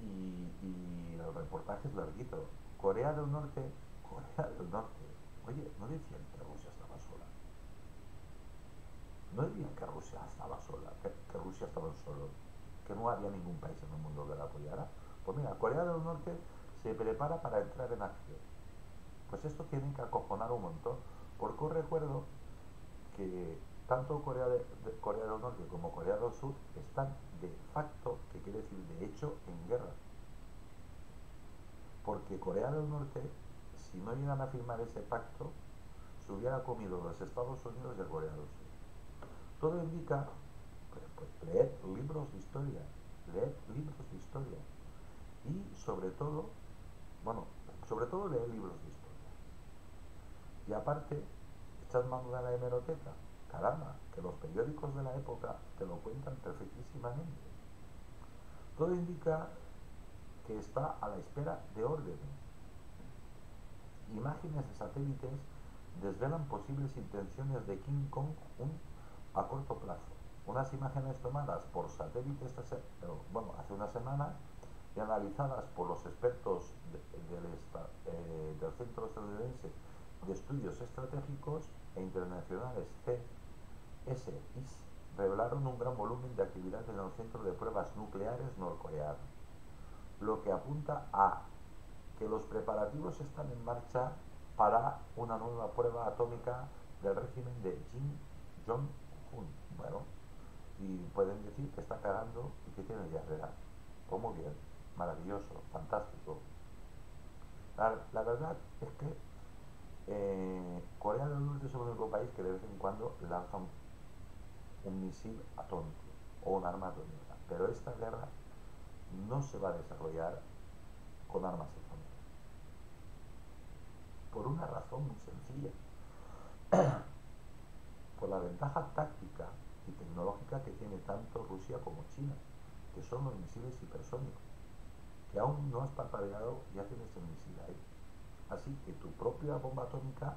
Y, y el reportaje es larguito. Corea del Norte, Corea del Norte, oye, no decían que Rusia estaba sola. No decían que Rusia estaba sola, que, Rusia estaba solo, que no había ningún país en el mundo que la apoyara. Pues mira, Corea del Norte se prepara para entrar en acción. Pues esto tiene que acojonar un montón, porque os recuerdo que tanto Corea, Corea del Norte como Corea del Sur están de facto, que quiere decir de hecho, en guerra. Porque Corea del Norte, si no llegan a firmar ese pacto, se hubiera comido los Estados Unidos y Corea del Sur. Todo indica, pues, pues libros de historia, leer libros de historia. Y sobre todo, bueno, sobre todo leer libros de historia. Y aparte, echad mano a la hemeroteca Caramba, que los periódicos de la época te lo cuentan perfectísimamente. Todo indica que está a la espera de órdenes. Imágenes de satélites desvelan posibles intenciones de King Kong a corto plazo. Unas imágenes tomadas por satélites bueno, hace una semana y analizadas por los expertos eh, del Centro Estadounidense de Estudios Estratégicos e Internacionales CSIS revelaron un gran volumen de actividad en el Centro de Pruebas Nucleares norcoreano, lo que apunta a que los preparativos están en marcha para una nueva prueba atómica del régimen de Kim Jong-un. Bueno, y pueden decir que está cagando y que tiene diarrea. Pues muy bien, maravilloso, fantástico. La, verdad es que eh, Corea del Norte es el único país que de vez en cuando lanza un misil atómico o un arma atómica. Pero esta guerra no se va a desarrollar con armas. Por una razón muy sencilla. Por la ventaja táctica y tecnológica que tiene tanto Rusia como China, que son los misiles hipersónicos, que aún no has parpadeado y ya tienes el misil ahí. Así que tu propia bomba atómica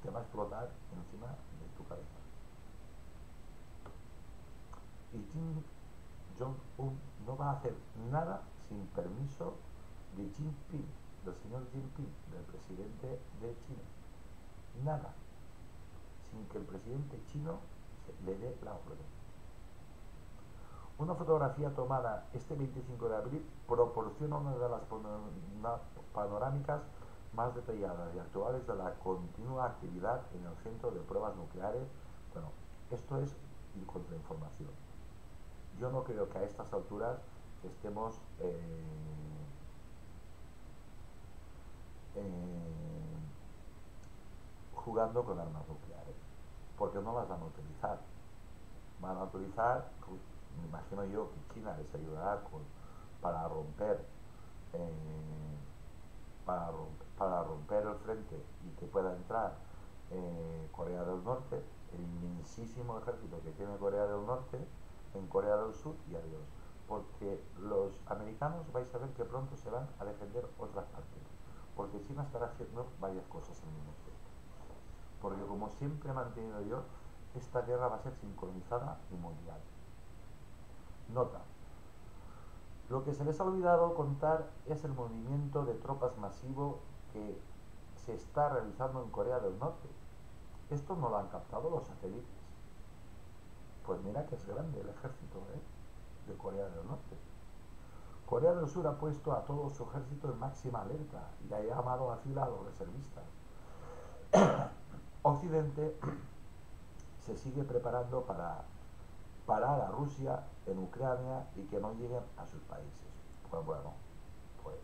te va a explotar encima de tu cabeza. Y Kim Jong-un no va a hacer nada sin permiso de Jinping, del señor Jinping, del presidente de China. Nada. Sin que el presidente chino le dé la orden. Una fotografía tomada este 25 de abril proporciona una de las panorámicas más detalladas y actuales de la continua actividad en el centro de pruebas nucleares. Bueno, esto es ir contra información. Yo no creo que a estas alturas estemos eh, eh, jugando con armas nucleares, porque no las van a utilizar. Van a utilizar, me imagino yo que China les ayudará para romper, eh, para para romper el frente y que pueda entrar Corea del Norte, el inmensísimo ejército que tiene Corea del Norte, en Corea del Sur y adiós. Porque los americanos vais a ver que pronto se van a defender otras partes. Porque China estará haciendo varias cosas al mismo tiempo. Porque como siempre he mantenido yo, esta guerra va a ser sincronizada y mundial. Nota. Lo que se les ha olvidado contar es el movimiento de tropas masivo que se está realizando en Corea del Norte. Esto no lo han captado los satélites. Pues mira que es grande el ejército ¿eh? de Corea del Norte. Corea del Sur ha puesto a todo su ejército en máxima alerta y ha llamado a fila a los reservistas. Occidente se sigue preparando para parar a Rusia en Ucrania y que no lleguen a sus países. Pues bueno, pues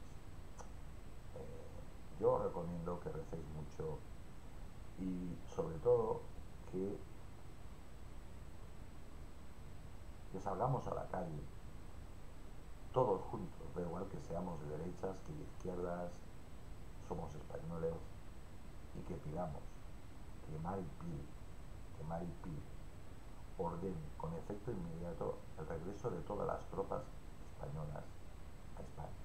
eh, yo recomiendo que recéis mucho y sobre todo que que salgamos a la calle todos juntos, da igual que seamos de derechas que de izquierdas, somos españoles, y que pidamos que Maripil, que Maripil ordene con efecto inmediato el regreso de todas las tropas españolas a España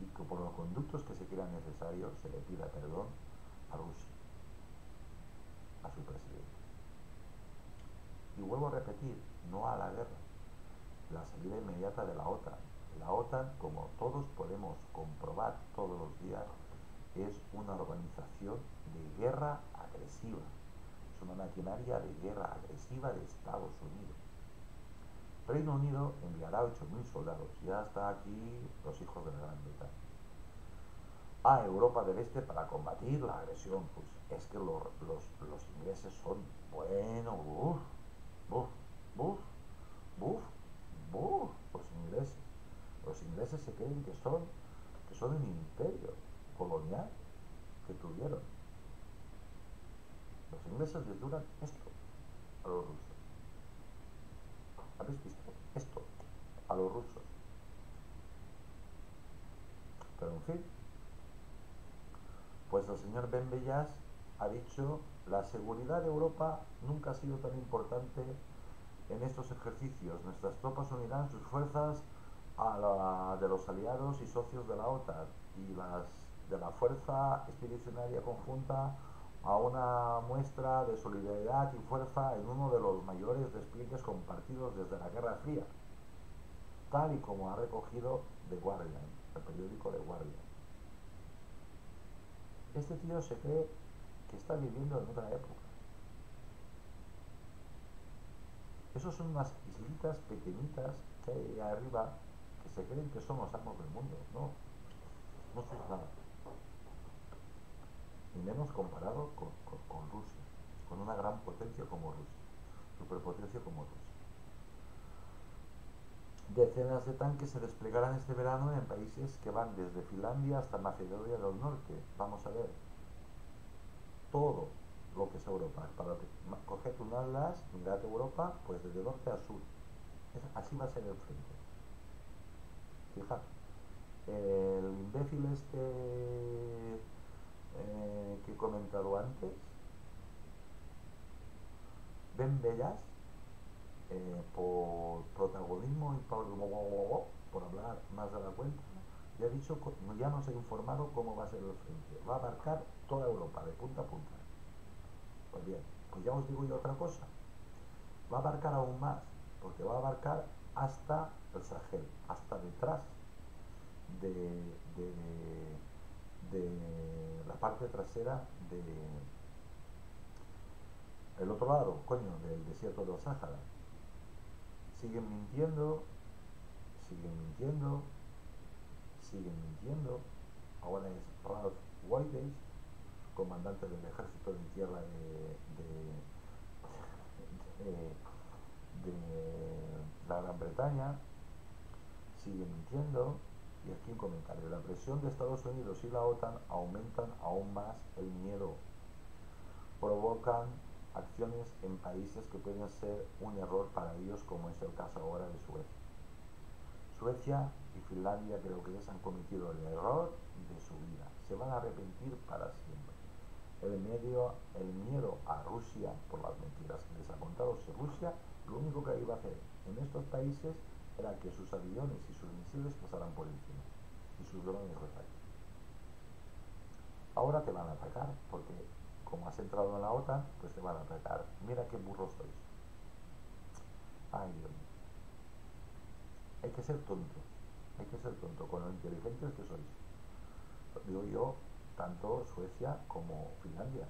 y que por los conductos que se crean necesarios se le pida perdón a Rusia, a su presidente. Y vuelvo a repetir, no a la guerra, la salida inmediata de la OTAN. La OTAN, como todos podemos comprobar todos los días, es una organización de guerra agresiva. Es una maquinaria de guerra agresiva de Estados Unidos. Reino Unido enviará 8.000 soldados. Ya está aquí los hijos de la Gran Bretaña. A Europa del Este para combatir la agresión. Pues es que los, los, ingleses son, bueno, uff, uff, uff, uff, uff, los ingleses. Los ingleses se creen que son, que son un imperio colonial que tuvieron. Los ingleses les duran esto a los rusos. ¿Habéis visto? Esto a los rusos. Pero en fin, pues el señor Ben Bellas ha dicho la seguridad de Europa nunca ha sido tan importante en estos ejercicios. Nuestras tropas unirán sus fuerzas a la de los aliados y socios de la OTAN y las de la Fuerza Expedicionaria Conjunta a una muestra de solidaridad y fuerza en uno de los mayores despliegues compartidos desde la Guerra Fría, tal y como ha recogido The Guardian, el periódico The Guardian. Este tío se cree que está viviendo en otra época. Esos son unas islitas pequeñitas que hay arriba que se creen que son los amos del mundo. No, no son nada y menos comparado con, Rusia, con una gran potencia como Rusia, superpotencia como Rusia. Decenas de tanques se desplegarán este verano en países que van desde Finlandia hasta Macedonia del Norte. Vamos a ver, todo lo que es Europa. Para coger un atlas, mirad Europa, pues desde norte a sur. así va a ser el frente. Fijad, el imbécil este eh, que he comentado antes, Ben Bellas, eh, por protagonismo y por, por hablar más de la cuenta, ya, dicho, ya nos ha informado cómo va a ser el frente. Va a abarcar toda Europa, de punta a punta. Pues bien, pues ya os digo yo otra cosa. Va a abarcar aún más, porque va a abarcar hasta el Sahel, hasta detrás de de la parte trasera de el otro lado, coño, del desierto del Sáhara. Siguen mintiendo, siguen mintiendo, siguen mintiendo. Ahora es Ralph Whitehead, comandante del ejército de tierra de, de, la Gran Bretaña, sigue mintiendo, y aquí un comentario. La presión de Estados Unidos y la OTAN aumentan aún más el miedo. Provocan acciones en países que pueden ser un error para ellos, como es el caso ahora de Suecia. Suecia y Finlandia creo que ya han cometido el error de su vida. Se van a arrepentir para siempre. El, medio, el miedo a Rusia, por las mentiras que les ha contado, si Rusia lo único que iba a hacer en estos países era que sus aviones y sus misiles pasaran por encima y sus drones ataque. Ahora te van a atacar porque como has entrado en la OTAN, pues te van a atacar. Mira qué burros sois. Ay, Dios mío. Hay que ser tonto. Hay que ser tonto con lo inteligentes que sois. Digo yo, tanto Suecia como Finlandia.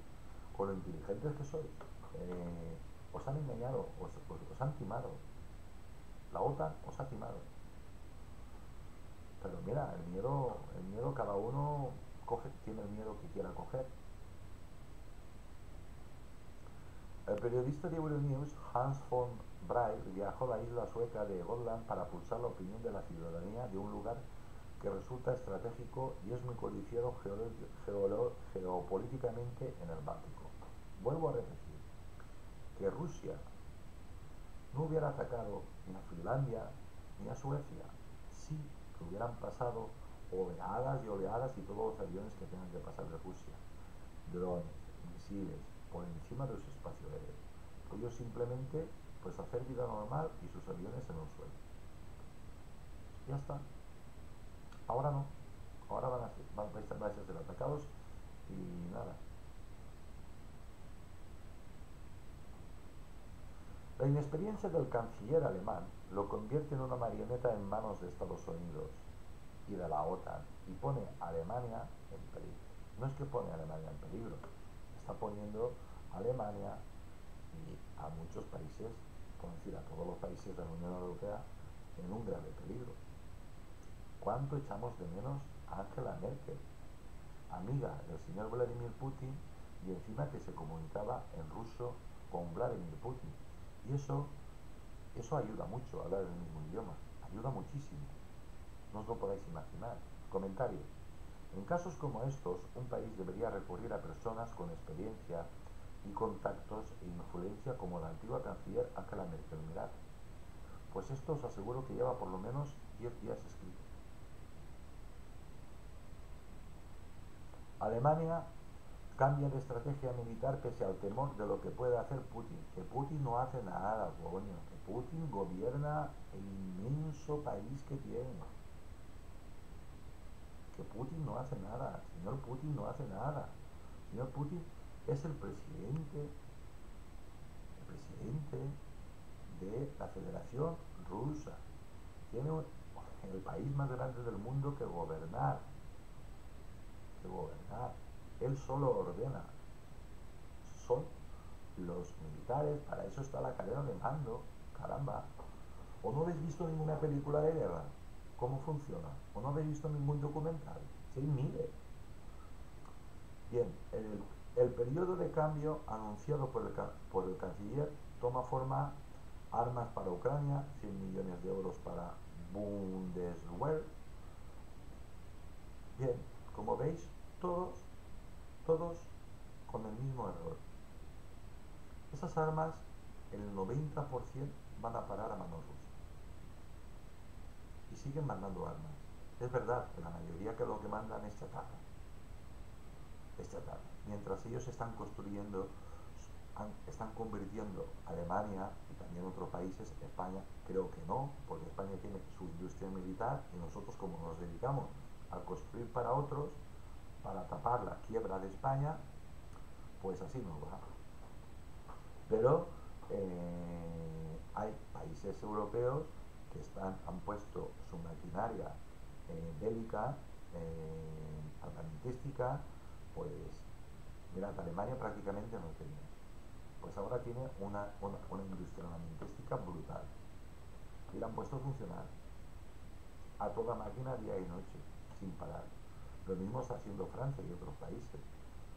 Con lo inteligentes que sois. Eh, os han engañado, os han timado la OTAN os ha timado. Pero mira, el miedo, el miedo cada uno coge, tiene el miedo que quiera coger. El periodista de Euronews, Hans von Breil, viajó a la isla sueca de Gotland para pulsar la opinión de la ciudadanía de un lugar que resulta estratégico y es muy codiciado geopolíticamente en el Báltico. Vuelvo a repetir que Rusia no hubiera atacado ni a Finlandia ni a Suecia, que hubieran pasado oleadas y oleadas y todos los aviones que tengan que pasar de Rusia, drones, misiles, por encima de su espacio aéreo. Ellos simplemente, pues hacer vida normal y sus aviones en el suelo. Ya está. Ahora no. Ahora van a, van ser atacados y nada. La inexperiencia del canciller alemán lo convierte en una marioneta en manos de Estados Unidos y de la OTAN y pone a Alemania en peligro. No es que pone a Alemania en peligro, está poniendo a Alemania y a muchos países, por decir a todos los países de la Unión Europea, en un grave peligro. ¿Cuánto echamos de menos a Angela Merkel, amiga del señor Vladimir Putin y encima que se comunicaba en ruso con Vladimir Putin? Y eso, eso ayuda mucho a hablar el mismo idioma, ayuda muchísimo. No os lo podáis imaginar. Comentario. En casos como estos, un país debería recurrir a personas con experiencia y contactos e influencia como la antigua canciller Angela Merkel. Mirad, pues esto os aseguro que lleva por lo menos 10 días escrito. Alemania cambia de estrategia militar pese al temor de lo que puede hacer Putin. Que Putin no hace nada, coño. Que Putin gobierna el inmenso país que tiene. Que Putin no hace nada. Señor Putin no hace nada. Señor Putin es el presidente, el presidente de la Federación Rusa. Tiene el país más grande del mundo que gobernar. Que gobernar él solo ordena. Son los militares, para eso está la cadena de mando. Caramba. ¿O no habéis visto ninguna película de guerra? ¿Cómo funciona? ¿O no habéis visto ningún documental? Sí, mire. Bien, el, el periodo de cambio anunciado por el, por el canciller toma forma armas para Ucrania, 100 millones de euros para Bundeswehr. Bien, como veis, todos todos con el mismo error. Esas armas, el 90% van a parar a manos rusas. Y siguen mandando armas. Es verdad que la mayoría que lo que mandan es chatarra. Es chatarra. Mientras ellos están construyendo, están convirtiendo Alemania y también otros países, España, creo que no, porque España tiene su industria militar y nosotros como nos dedicamos a construir para otros, para tapar la quiebra de España, pues así no va. Pero eh, hay países europeos que están, han puesto su maquinaria eh, bélica, eh, armamentística, pues mirad, Alemania prácticamente no tenía. Pues ahora tiene una, una, una industria armamentística brutal. Y la han puesto a funcionar a toda máquina día y noche, sin parar. Lo mismo está haciendo Francia y otros países.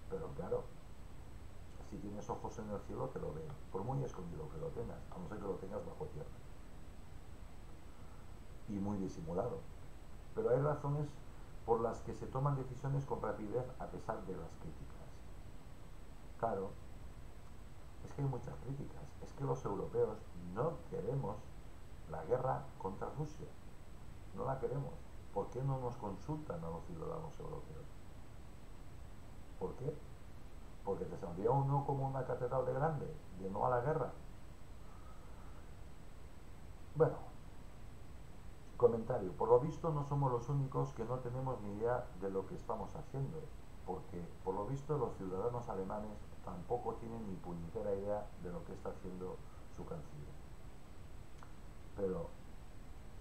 Pero claro, si tienes ojos en el cielo te lo ven, por muy escondido que lo tengas, a no ser que lo tengas bajo tierra. Y muy disimulado. Pero hay razones por las que se toman decisiones con rapidez a pesar de las críticas. Claro, es que hay muchas críticas. Es que los europeos no queremos la guerra contra Rusia. No la queremos. ¿Por qué no nos consultan a los ciudadanos europeos? ¿Por qué? Porque te saldría uno como una catedral de grande, de no a la guerra. Bueno, comentario. Por lo visto no somos los únicos que no tenemos ni idea de lo que estamos haciendo, porque por lo visto los ciudadanos alemanes tampoco tienen ni puñetera idea de lo que está haciendo su canciller. Pero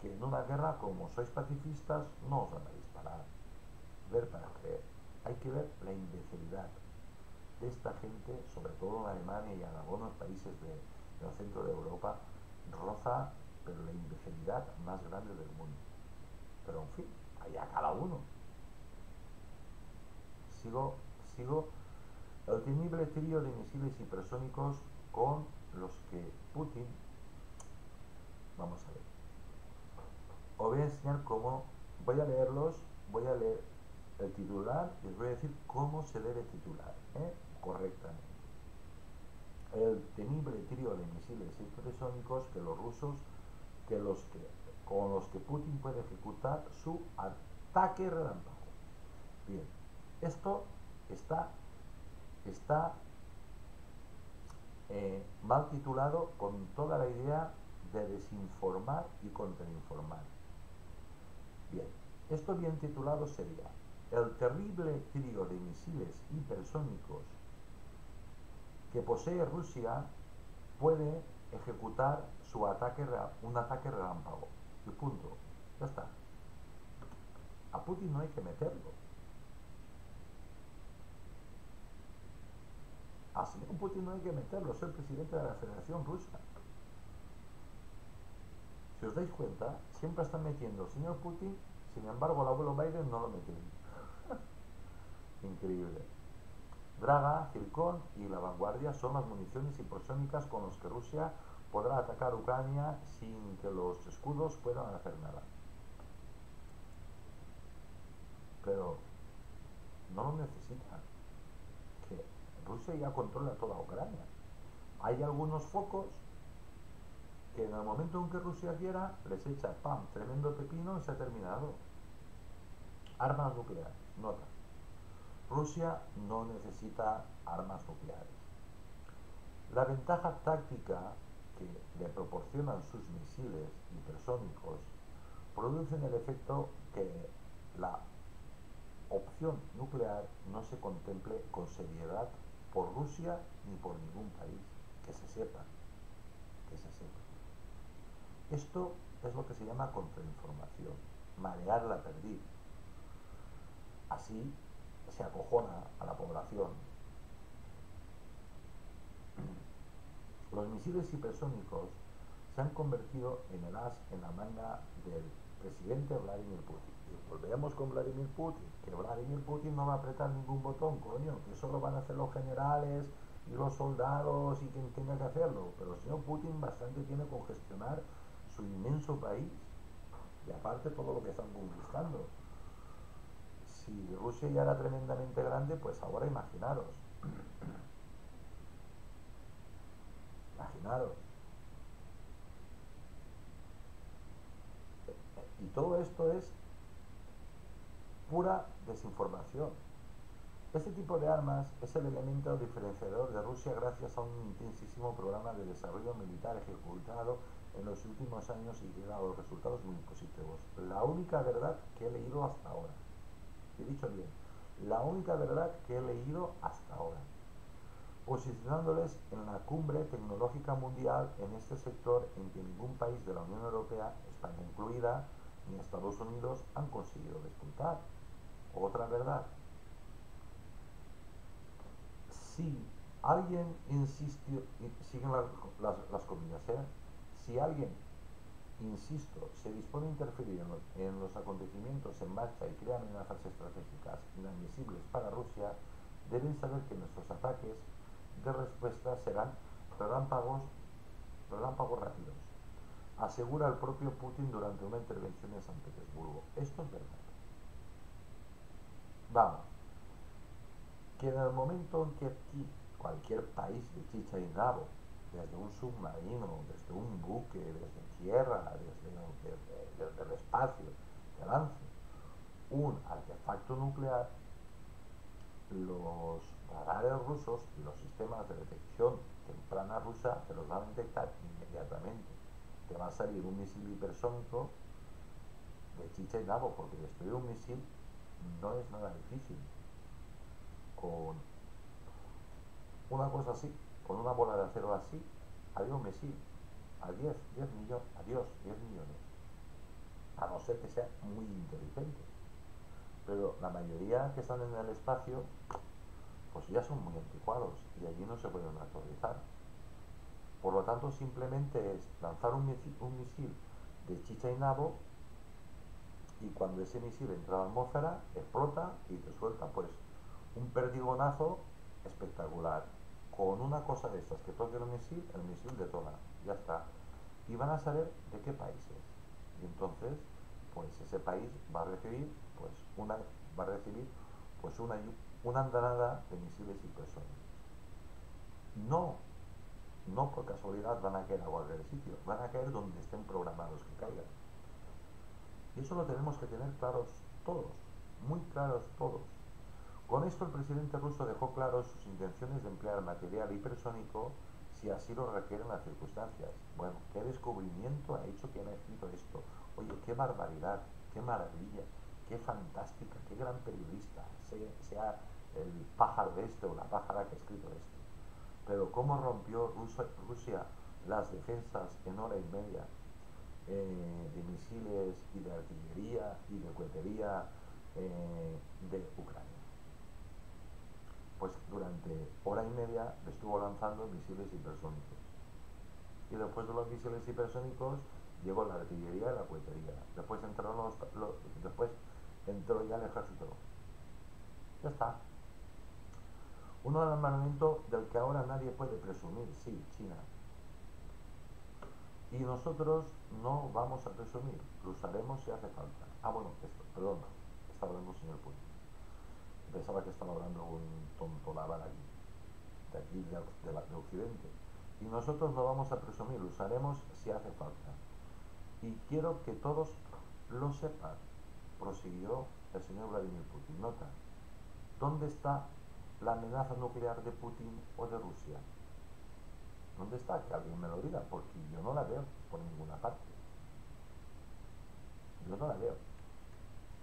que en una guerra, como sois pacifistas, no os van a disparar. Ver para creer. Hay que ver la imbecilidad de esta gente, sobre todo en Alemania y en algunos países del centro de Europa, roza, pero la imbecilidad más grande del mundo. Pero en fin, allá cada uno. sigo, sigo. El temible trío de misiles hipersónicos con los que Putin, vamos a ver, os voy a enseñar cómo, voy a leerlos, voy a leer el titular y os voy a decir cómo se debe titular, ¿eh? correctamente. El temible trío de misiles hipersónicos que los rusos, que los que, con los que Putin puede ejecutar su ataque relámpago. Bien, esto está, está eh, mal titulado con toda la idea de desinformar y contrainformar. Bien, esto bien titulado sería el terrible trío de misiles hipersónicos que posee Rusia puede ejecutar su ataque, un ataque relámpago. Y punto. Ya está. A Putin no hay que meterlo. A señor Putin no hay que meterlo, es el presidente de la Federación Rusa. Si os dais cuenta, siempre están metiendo al señor Putin, sin embargo el abuelo Biden no lo metió. Increíble. Draga, Zircon y la vanguardia son las municiones hipersónicas con las que Rusia podrá atacar Ucrania sin que los escudos puedan hacer nada. Pero no lo necesitan. Que Rusia ya controla toda Ucrania. Hay algunos focos que en el momento en que Rusia quiera les echa pam, tremendo pepino y se ha terminado. Armas nucleares, nota. Rusia no necesita armas nucleares. La ventaja táctica que le proporcionan sus misiles hipersónicos producen el efecto que la opción nuclear no se contemple con seriedad por Rusia ni por ningún país, que se sepa, que se sepa. Esto es lo que se llama contrainformación, marear la perdiz. Así se acojona a la población. Los misiles hipersónicos se han convertido en el as en la manga del presidente Vladimir Putin. Y volvemos con Vladimir Putin, que Vladimir Putin no va a apretar ningún botón, coño, que eso lo van a hacer los generales y los soldados y quien tenga que hacerlo. Pero el señor Putin bastante tiene con gestionar su inmenso país y aparte todo lo que están conquistando si Rusia ya era tremendamente grande, pues ahora imaginaros. imaginaros. Y todo esto es pura desinformación. Este tipo de armas es el elemento diferenciador de Rusia gracias a un intensísimo programa de desarrollo militar ejecutado en los últimos años y ha dado resultados muy positivos. La única verdad que he leído hasta ahora he dicho bien, la única verdad que he leído hasta ahora, posicionándoles en la cumbre tecnológica mundial en este sector en que ningún país de la Unión Europea, España incluida, ni Estados Unidos han conseguido despuntar. Otra verdad. Si alguien insistió, siguen las, las, comillas, ¿eh? Si alguien insisto, se dispone a interferir en los, acontecimientos en marcha y crea amenazas estratégicas inadmisibles para Rusia, deben saber que nuestros ataques de respuesta serán relámpagos, relámpagos rápidos, asegura el propio Putin durante una intervención en San Petersburgo. Esto es verdad. Vamos, que en el momento en que aquí cualquier país de chicha y rabo desde un submarino, desde un buque, desde tierra, desde, el espacio, que lance un artefacto nuclear, los radares rusos y los sistemas de detección temprana rusa te los van a detectar inmediatamente. Te va a salir un misil hipersónico de chicha y nabo, porque destruir un misil no es nada difícil. Con una cosa así, con una bola de acero así, un misil a 10, 10 millones, adiós, 10 millones. A no ser que sea muy inteligente. Pero la mayoría que están en el espacio, pues ya son muy anticuados y allí no se pueden actualizar. Por lo tanto, simplemente es lanzar un misil, un misil de chicha y nabo y cuando ese misil entra a la atmósfera, explota y te suelta pues un perdigonazo espectacular. Con una cosa de estas que toque el misil, el misil detona. Ya está. Y van a saber de qué países. Y entonces, pues ese país va a recibir, pues una, va a recibir, pues una, una andanada de misiles hipersónicos. No, no por casualidad van a caer a cualquier sitio, van a caer donde estén programados que caigan. Y eso lo tenemos que tener claros todos, muy claros todos. Con esto el presidente ruso dejó claro sus intenciones de emplear material hipersónico si así lo requieren las circunstancias. Bueno, ¿qué descubrimiento ha hecho quien ha escrito esto? Oye, qué barbaridad, qué maravilla, qué fantástica, qué gran periodista, sea, el pájaro este o la pájara que ha escrito esto. Pero cómo rompió Rusia las defensas en hora y media eh, de misiles y de artillería y de cohetería eh, de Ucrania pues durante hora y media estuvo lanzando misiles hipersónicos. Y después de los misiles hipersónicos llegó la artillería y la cohetería. Después los, después entró ya el ejército. Ya está. Un armamento del que ahora nadie puede presumir, sí, China. Y nosotros no vamos a presumir, lo usaremos si hace falta. Ah, bueno, esto, perdón, está hablando el señor Putin pensaba que estaba hablando un tonto lavar aquí, de aquí de, de, Occidente. Y nosotros no vamos a presumir, lo usaremos si hace falta. Y quiero que todos lo sepan, prosiguió el señor Vladimir Putin. Nota, ¿dónde está la amenaza nuclear de Putin o de Rusia? ¿Dónde está? Que alguien me lo diga, porque yo no la veo por ninguna parte. Yo no la veo.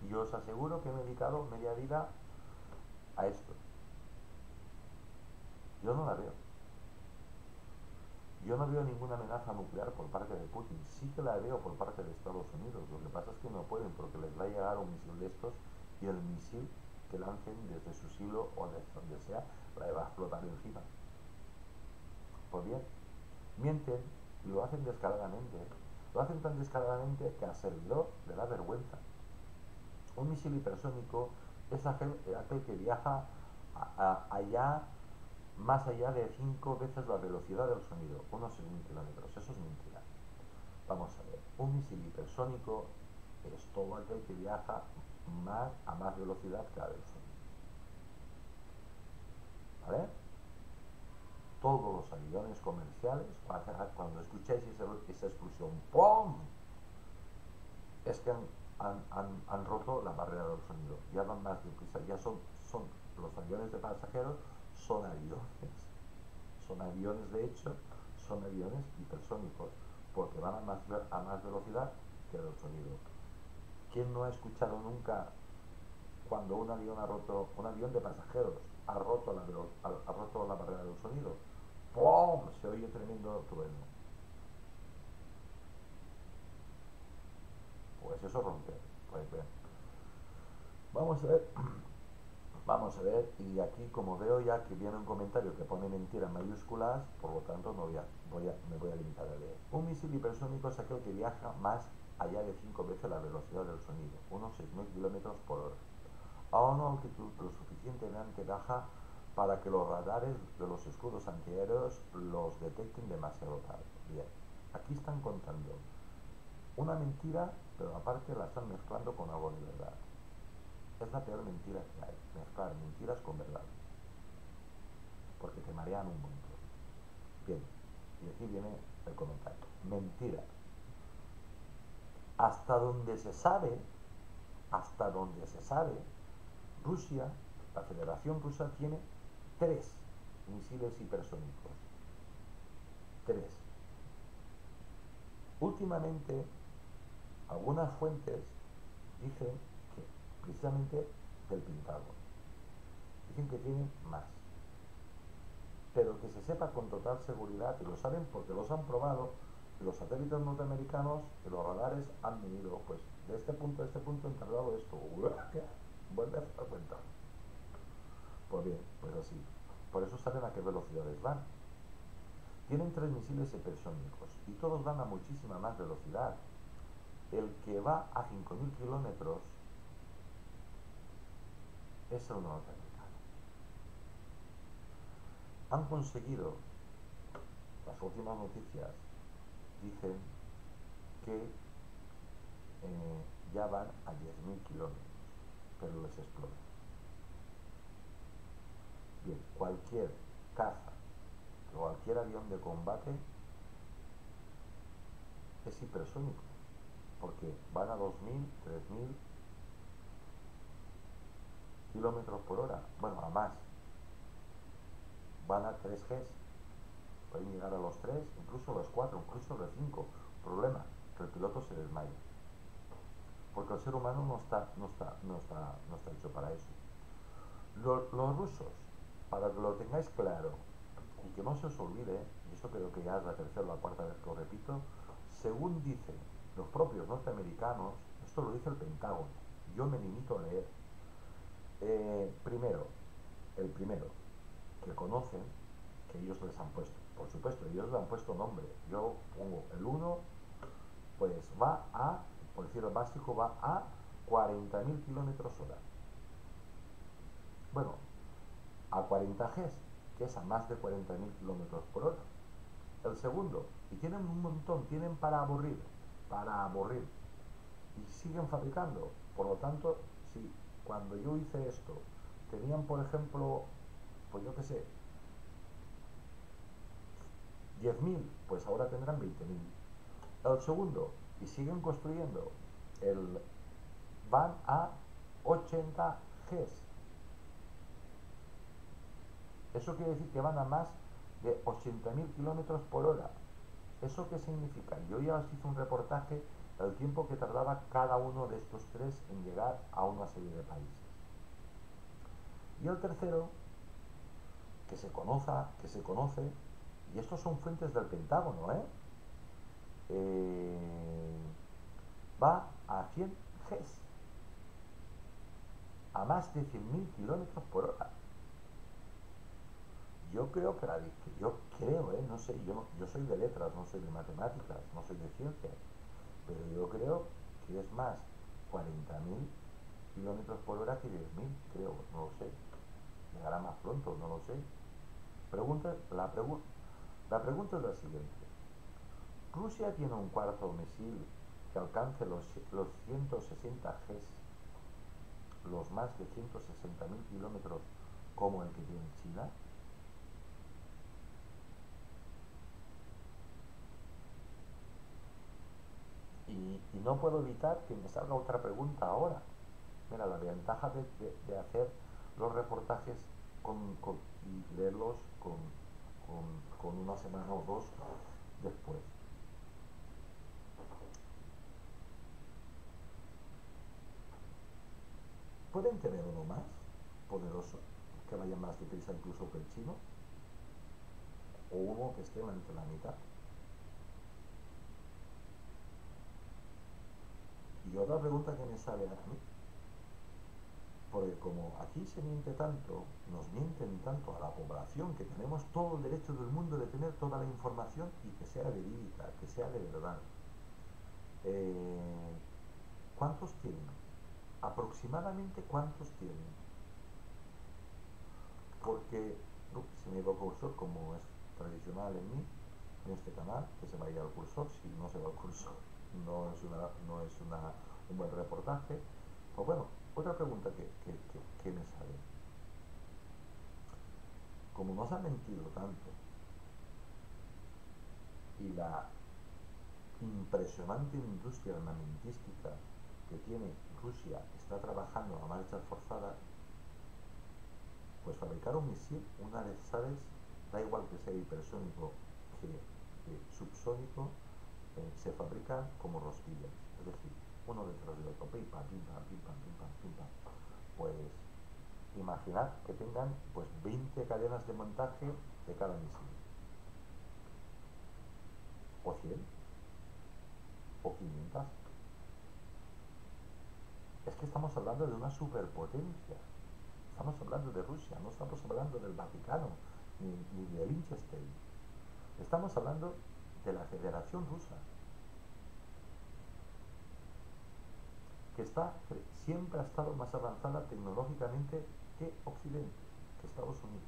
Y os aseguro que me he dedicado media vida a esto. Yo no la veo. Yo no veo ninguna amenaza nuclear por parte de Putin. Sí que la veo por parte de Estados Unidos. Lo que pasa es que no pueden porque les va a llegar un misil de estos y el misil que lancen desde su silo o desde donde sea la va a explotar encima. Pues bien, mienten y lo hacen descaradamente. Lo hacen tan descaradamente que al servidor le da vergüenza. Un misil hipersónico es aquel, que viaja allá, más allá de cinco veces la velocidad del sonido, unos 6.000 kilómetros, eso es mentira. Vamos a ver, un misil hipersónico es todo aquel que viaja más a más velocidad que la del sonido. ¿Vale? Todos los aviones comerciales, cuando escucháis esa, esa explosión, ¡pum! Es que roto la barrera del sonido, ya van más deprisa, ya son, son los aviones de pasajeros, son aviones, son aviones de hecho, son aviones hipersónicos, porque van a más, a más velocidad que el sonido. ¿Quién no ha escuchado nunca cuando un avión ha roto, un avión de pasajeros ha roto la, ha, roto la barrera del sonido? ¡Pum! Se oye tremendo trueno pues eso rompe. Pues bien. Vamos a ver. Vamos a ver, y aquí como veo ya que viene un comentario que pone mentira en mayúsculas, por lo tanto no voy a, me voy a limitar a leer. Un misil hipersónico es aquel que viaja más allá de 5 veces la velocidad del sonido, unos 6.000 kilómetros por hora, a una altitud lo suficientemente baja para que los radares de los escudos antiaéreos los detecten demasiado tarde. Bien, aquí están contando una mentira pero aparte la están mezclando con algo de verdad. Es la peor mentira que hay, mezclar mentiras con verdad. Porque te marean un montón. Bien, y aquí viene el comentario. Mentira. Hasta donde se sabe, hasta donde se sabe, Rusia, la Federación Rusa tiene tres misiles hipersónicos. Tres. Últimamente algunas fuentes dicen que precisamente del pintado. Dicen que tienen más. Pero que se sepa con total seguridad, y lo saben porque los han probado, los satélites norteamericanos y los radares han venido, pues, de este punto a este punto han tardado esto. Vuelve a dar cuenta. Pues bien, pues así. Por eso saben a qué velocidades van. Tienen tres misiles hipersónicos y todos van a muchísima más velocidad el que va a 5.000 kilómetros es el norteamericano. han conseguido, las últimas noticias dicen que eh, ya van a 10.000 kilómetros, pero les explota. Bien, cualquier caza, cualquier avión de combate es hipersónico, porque van a 2.000, 3.000 kilómetros por hora, bueno, a más. Van a 3 Gs, pueden llegar a los 3, incluso a los 4, incluso a los 5. Problema, que el piloto se desmaya. Porque el ser humano no está, no está, no está, no está hecho para eso. Los, los rusos, para que lo tengáis claro y que no se os olvide, y eso creo que ya es la tercera o la cuarta vez que lo repito, según dicen los propios norteamericanos, esto lo dice el Pentágono, yo me limito a leer. Eh, primero, el primero, que conocen, que ellos les han puesto, por supuesto, ellos les han puesto nombre. Yo pongo el 1, pues va a, por decirlo básico, va a 40.000 kilómetros hora. Bueno, a 40 Gs, que es a más de 40.000 kilómetros por hora. El segundo, y tienen un montón, tienen para aburrir, para aburrir. Y siguen fabricando. Por lo tanto, si cuando yo hice esto, tenían, por ejemplo, pues yo qué sé, 10.000, pues ahora tendrán 20.000. El segundo, y siguen construyendo, el, van a 80 Gs. Eso quiere decir que van a más de 80.000 kilómetros por hora. ¿Eso qué significa? Yo ya os hice un reportaje del tiempo que tardaba cada uno de estos tres en llegar a una serie de países. Y el tercero, que se conoce, que se conoce, y estos son fuentes del Pentágono, ¿eh? eh va a 100 Gs, a más de 100.000 kilómetros por hora yo creo que la yo creo, ¿eh? no sé, yo, yo soy de letras, no soy de matemáticas, no soy de ciencias, pero yo creo que es más 40.000 kilómetros por hora que 10.000, creo, no lo sé. Llegará más pronto, no lo sé. Pregunta, la, la pregunta es la siguiente. Rusia tiene un cuarto misil que alcance los, los 160 Gs, los más de 160.000 kilómetros como el que tiene China. Y, no puedo evitar que me salga otra pregunta ahora. Mira, la ventaja de, hacer los reportajes y leerlos con, con una semana o dos después. ¿Pueden tener uno más poderoso, que vaya más deprisa incluso que el chino? ¿O uno que esté entre la mitad? Y otra pregunta que me sale a mí, porque como aquí se miente tanto, nos mienten tanto a la población que tenemos todo el derecho del mundo de tener toda la información y que sea verídica, que sea de verdad. Eh, ¿Cuántos tienen? Aproximadamente cuántos tienen. Porque se me va el cursor como es tradicional en mí, en este canal, que se vaya al cursor, si no se va al cursor no es, una, no es una, un buen reportaje. Pues bueno, otra pregunta que, que, me sale. Como nos ha mentido tanto y la impresionante industria armamentística que tiene Rusia está trabajando a marchas forzadas, pues fabricar un misil, una vez sabes, da igual que sea hipersónico que subsónico, se fabrican como rosquillas, es decir, uno detrás del otro, pim pam, pim pam, pim pam, pam, pam. Pues imaginad que tengan pues 20 cadenas de montaje de cada misil. O 100. O 500. Es que estamos hablando de una superpotencia. Estamos hablando de Rusia, no estamos hablando del Vaticano ni, ni de Liechtenstein. Estamos hablando de la Federación Rusa, que está, siempre ha estado más avanzada tecnológicamente que Occidente, que Estados Unidos.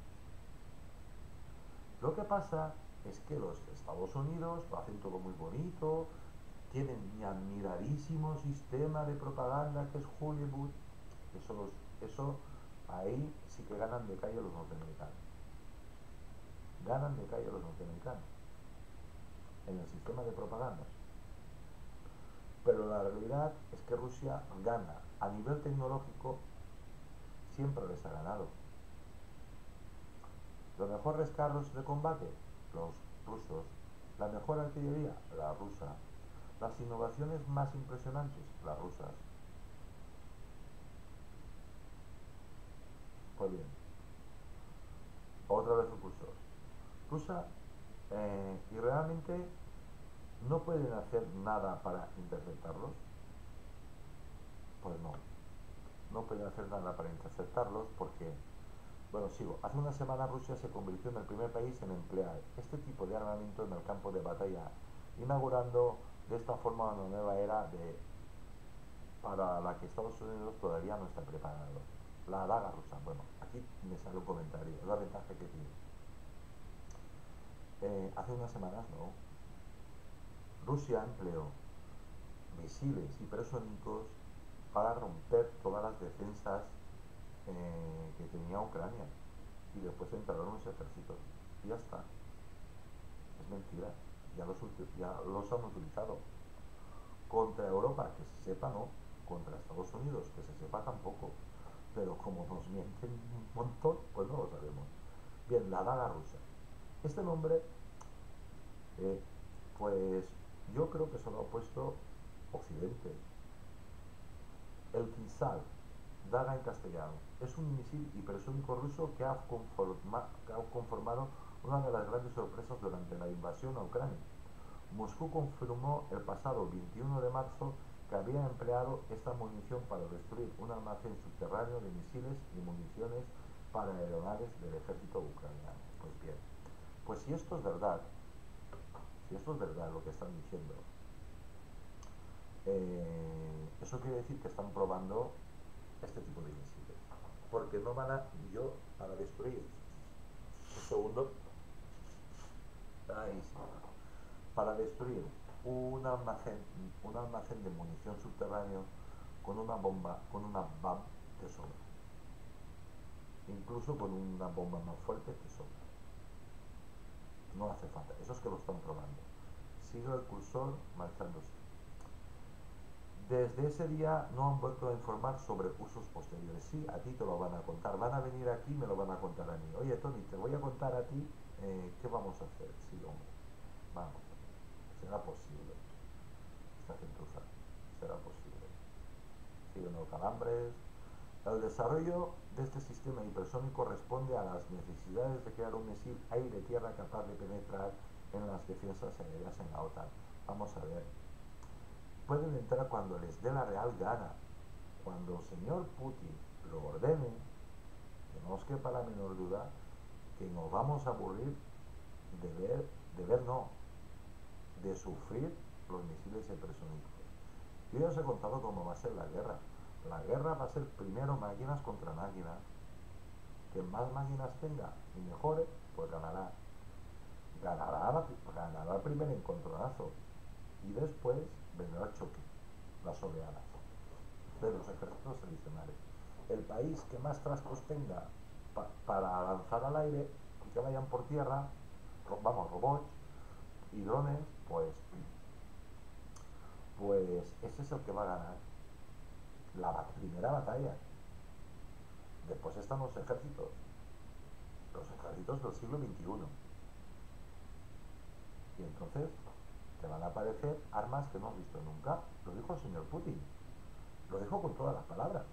Lo que pasa es que los Estados Unidos lo hacen todo muy bonito, tienen mi admiradísimo sistema de propaganda que es Hollywood. Eso, eso ahí sí que ganan de calle los norteamericanos. Ganan de calle los norteamericanos en el sistema de propaganda. Pero la realidad es que Rusia gana a nivel tecnológico, siempre les ha ganado. Los mejores carros de combate, los rusos. La mejor artillería, la rusa. Las innovaciones más impresionantes, las rusas. Pues bien, otra vez el cursor. Rusia eh, y realmente no pueden hacer nada para interceptarlos. Pues no, no pueden hacer nada para interceptarlos porque, bueno, sigo. Hace una semana Rusia se convirtió en el primer país en emplear este tipo de armamento en el campo de batalla, inaugurando de esta forma una nueva era de, para la que Estados Unidos todavía no está preparado. La daga rusa. Bueno, aquí me sale un comentario, la ventaja que tiene. Eh, hace unas semanas, no. Rusia empleó misiles hipersónicos para romper todas las defensas eh, que tenía Ucrania y después entraron los ejércitos y ya está. Es mentira, ya los, ya los han utilizado. Contra Europa, que se sepa, no. Contra Estados Unidos, que se sepa tampoco. Pero como nos mienten un montón, pues no lo sabemos. Bien, la daga rusa. Este nombre, eh, pues yo creo que se lo ha puesto Occidente. El Kinsal, daga en castellano, es un misil hipersónico ruso que ha, que ha conformado una de las grandes sorpresas durante la invasión a Ucrania. Moscú confirmó el pasado 21 de marzo que había empleado esta munición para destruir un almacén subterráneo de misiles y municiones para aeronaves del ejército ucraniano. Pues bien, pues si esto es verdad, si esto es verdad lo que están diciendo, eh, eso quiere decir que están probando este tipo de misiles. Porque no van a, yo, para destruir, un segundo, para destruir un almacén, un almacén de munición subterráneo con una bomba, con una BAM de sobra. Incluso con una bomba más fuerte que sobra. No hace falta, eso es que lo están probando. Sigue el cursor marchándose. Desde ese día no han vuelto a informar sobre usos posteriores. Sí, a ti te lo van a contar. Van a venir aquí y me lo van a contar a mí. Oye, Tony, te voy a contar a ti eh, qué vamos a hacer. Sí, hombre. Vamos. Será posible. Esta gentuza. Será posible. Siguen los calambres. El desarrollo de este sistema hipersónico responde a las necesidades de crear un misil aire-tierra capaz de penetrar en las defensas aéreas en la OTAN. Vamos a ver. Pueden entrar cuando les dé la real gana. Cuando el señor Putin lo ordene, que no os quepa la menor duda, que nos vamos a aburrir de ver, de ver no, de sufrir los misiles hipersónicos. Yo ya os he contado cómo va a ser la guerra. La guerra va a ser primero máquinas contra máquinas. Quien más máquinas tenga y mejore, pues ganará. Ganará, ganará el primer encontronazo. Y después vendrá el choque, las oleadas de los ejércitos tradicionales. El país que más trascos tenga para lanzar al aire y que vayan por tierra, vamos, robots y drones, pues, pues ese es el que va a ganar la primera batalla. Después están los ejércitos, los ejércitos del siglo XXI. Y entonces te van a aparecer armas que no has visto nunca. Lo dijo el señor Putin. Lo dijo con todas las palabras.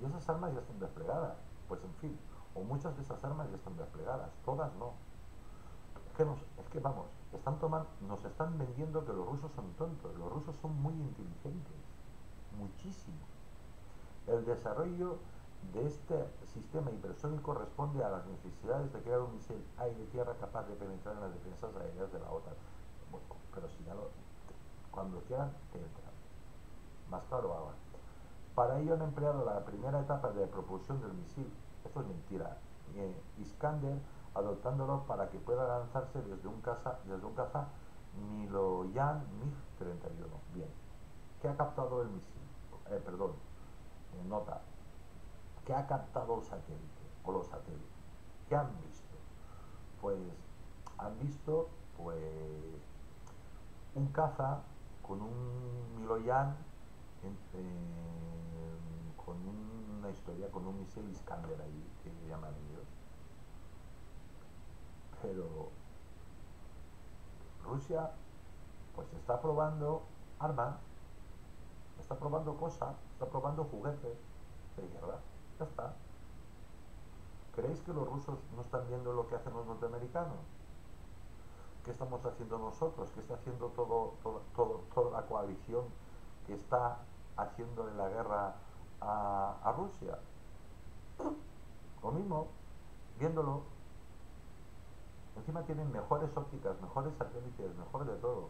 Y esas armas ya están desplegadas. Pues en fin, o muchas de esas armas ya están desplegadas, todas no. Es que, es que vamos, están tomando, nos están vendiendo que los rusos son tontos. Los rusos son muy inteligentes, muchísimo. El desarrollo de este sistema hipersónico responde a las necesidades de crear un misil aire-tierra capaz de penetrar en las defensas aéreas de la OTAN. Bueno, pero si ya lo, cuando quieran, te entran. Más claro ahora. Para ello han empleado la primera etapa de propulsión del misil. Esto es mentira. Eh, Iskander adoptándolo para que pueda lanzarse desde un caza, desde un caza Miloyan MiG-31. Bien, ¿qué ha captado el misil? Eh, perdón, nota, ¿qué ha captado el satélite o los satélites? ¿Qué han visto? Pues han visto pues un caza con un Miloyan con una historia, con un misil Iskander ahí, que llaman ellos. Pero Rusia pues está probando armas, está probando cosas, está probando juguetes de guerra, ya está. ¿Creéis que los rusos no están viendo lo que hacen los norteamericanos? ¿Qué estamos haciendo nosotros? ¿Qué está haciendo toda la coalición que está haciéndole la guerra a, Rusia? Lo mismo, viéndolo. Encima tienen mejores ópticas, mejores satélites, mejor de todo.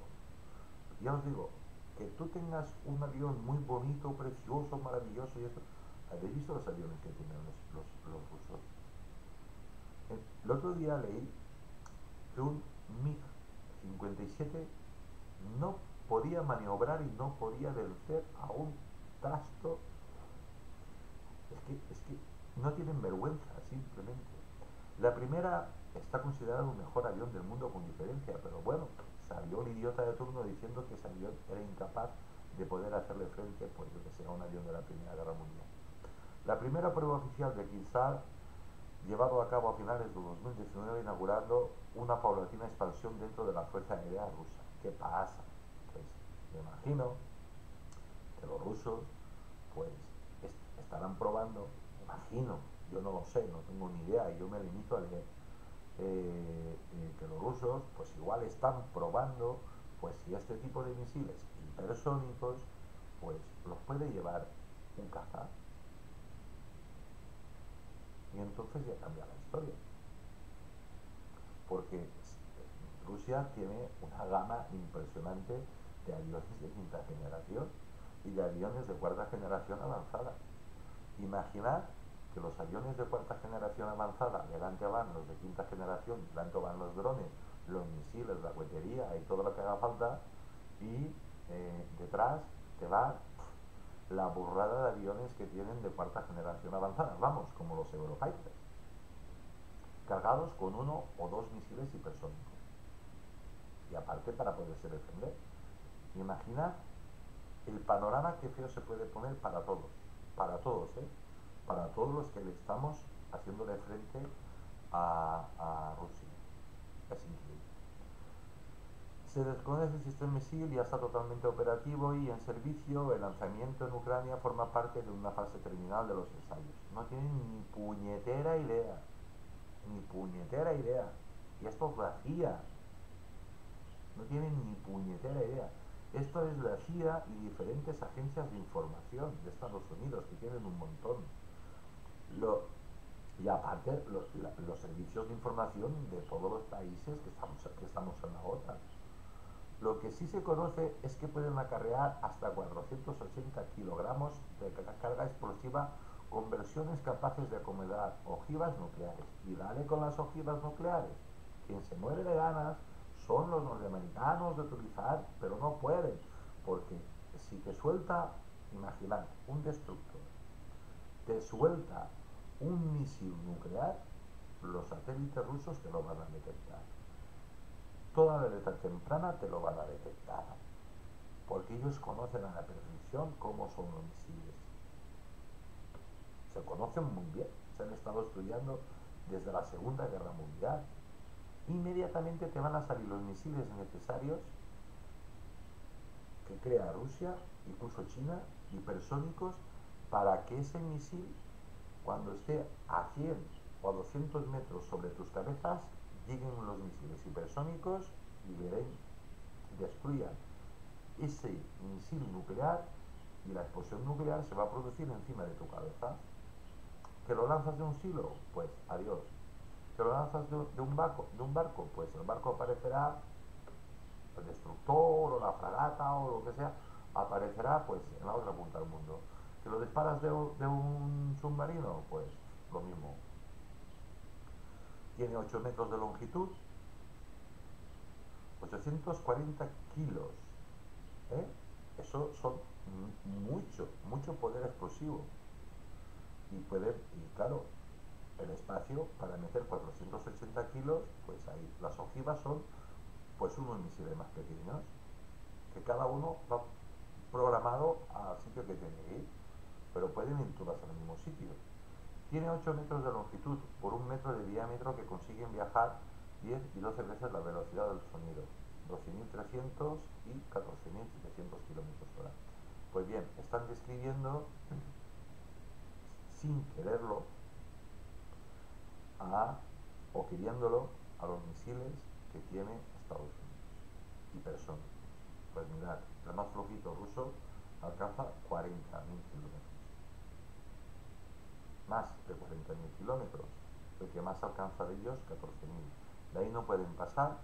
Ya os digo, que tú tengas un avión muy bonito, precioso, maravilloso y eso. ¿Habéis visto los aviones que tienen los, rusos? El otro día leí que un MiG-57 no podía maniobrar y no podía vencer a un trasto. Es que, es que no tienen vergüenza, simplemente. La primera está considerada un mejor avión del mundo con diferencia, pero bueno, salió el idiota de turno diciendo que ese avión era incapaz de poder hacerle frente, pues yo que sea un avión de la Primera Guerra Mundial. La primera prueba oficial de Kinsar llevado a cabo a finales de 2019 inaugurando una paulatina expansión dentro de la Fuerza Aérea Rusa. ¿Qué pasa? Pues me imagino que los rusos pues estarán probando, imagino, yo no lo sé, no tengo ni idea, yo me limito a leer, eh, que los rusos pues igual están probando pues si este tipo de misiles hipersónicos pues los puede llevar un caza y entonces ya cambia la historia. Porque Rusia tiene una gama impresionante de aviones de quinta generación y de aviones de cuarta generación avanzada. Imaginad que los aviones de cuarta generación avanzada, delante van los de quinta generación, delante van los drones, los misiles, la cohetería y todo lo que haga falta, y eh, detrás te va la burrada de aviones que tienen de cuarta generación avanzada, vamos, como los Eurofighters, cargados con uno o dos misiles hipersónicos. Y aparte para poderse defender. Imagina el panorama que feo se puede poner para todos, para todos, ¿eh? Para todos los que le estamos haciéndole frente a, Rusia. Es increíble. Se desconoce el sistema misil ya está totalmente operativo y en servicio. El lanzamiento en Ucrania forma parte de una fase terminal de los ensayos. No tienen ni puñetera idea. Ni puñetera idea. Y esto es la CIA. No tienen ni puñetera idea. Esto es la CIA y diferentes agencias de información de Estados Unidos, que tienen un montón. Lo, y aparte, los servicios de información de todos los países que estamos, que estamos en la OTAN. Lo que sí se conoce es que pueden acarrear hasta 480 kilogramos de carga explosiva con versiones capaces de acomodar ojivas nucleares. Y dale con las ojivas nucleares. Quien se muere de ganas son los norteamericanos de utilizar, pero no pueden, porque si te suelta, imaginad, un destructor, te suelta un misil nuclear, los satélites rusos te lo van a detectar toda la letra temprana te lo van a detectar, porque ellos conocen a la perfección cómo son los misiles. Se conocen muy bien, se han estado estudiando desde la Segunda Guerra Mundial. Inmediatamente te van a salir los misiles necesarios que crea Rusia, incluso China, hipersónicos, para que ese misil, cuando esté a 100 o a 200 metros sobre tus cabezas, lleguen los misiles hipersónicos, liberen, destruyan ese misil nuclear y la explosión nuclear se va a producir encima de tu cabeza. ¿Que lo lanzas de un silo? Pues adiós. ¿Que lo lanzas de, un barco? de un barco? Pues el barco aparecerá, el destructor o la fragata o lo que sea, aparecerá pues en la otra punta del mundo. ¿Que lo disparas de, un submarino? Pues lo mismo tiene 8 metros de longitud, 840 kilos. ¿eh? Eso son mucho, mucho poder explosivo. Y puede, y claro, el espacio para meter 480 kilos, pues ahí las ojivas son pues unos misiles más pequeños, que cada uno va programado al sitio que tiene que ir, pero pueden ir todas al mismo sitio. Tiene 8 metros de longitud por un metro de diámetro que consiguen viajar 10 y 12 veces la velocidad del sonido, 12.300 y 14.700 kilómetros hora. Pues bien, están describiendo, sin quererlo, a, o queriéndolo, a los misiles que tiene Estados Unidos. Hipersónicos. Pues mirad, el más flojito ruso alcanza 40.000 kilómetros. Más de 40.000 kilómetros. El que más alcanza de ellos, 14.000. De ahí no pueden pasar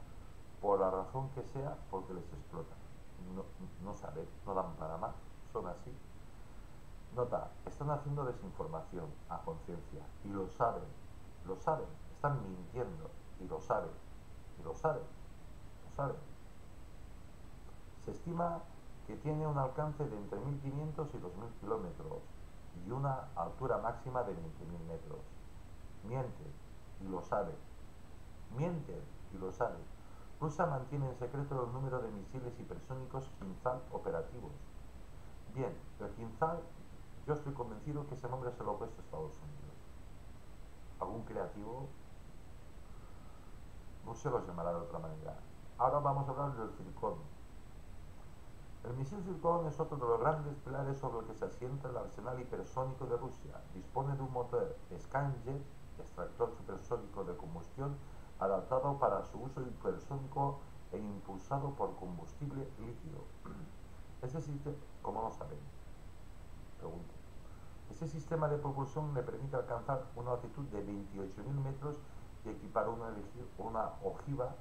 por la razón que sea porque les explota. No, no saben, no dan para más, son así. Nota, están haciendo desinformación a conciencia y lo saben, lo saben, están mintiendo y lo saben, y lo saben, lo saben. Se estima que tiene un alcance de entre 1.500 y 2.000 kilómetros y una altura máxima de 20.000 metros. Miente y lo sabe. Miente y lo sabe. Rusia mantiene en secreto el número de misiles hipersónicos Kinzhal operativos. Bien, el Kinzhal, yo estoy convencido que ese nombre se lo ha puesto Estados Unidos. Algún creativo, no se lo llamará de otra manera. Ahora vamos a hablar del Circón. El misil Circón es otro de los grandes pilares sobre el que se asienta el arsenal hipersónico de Rusia. Dispone de un motor Skyjet, extractor supersónico de combustión, adaptado para su uso hipersónico e impulsado por combustible líquido. Ese sistema, ¿cómo lo saben? Pregunto. Este sistema de propulsión le permite alcanzar una altitud de 28.000 metros y equipar una, una ojiva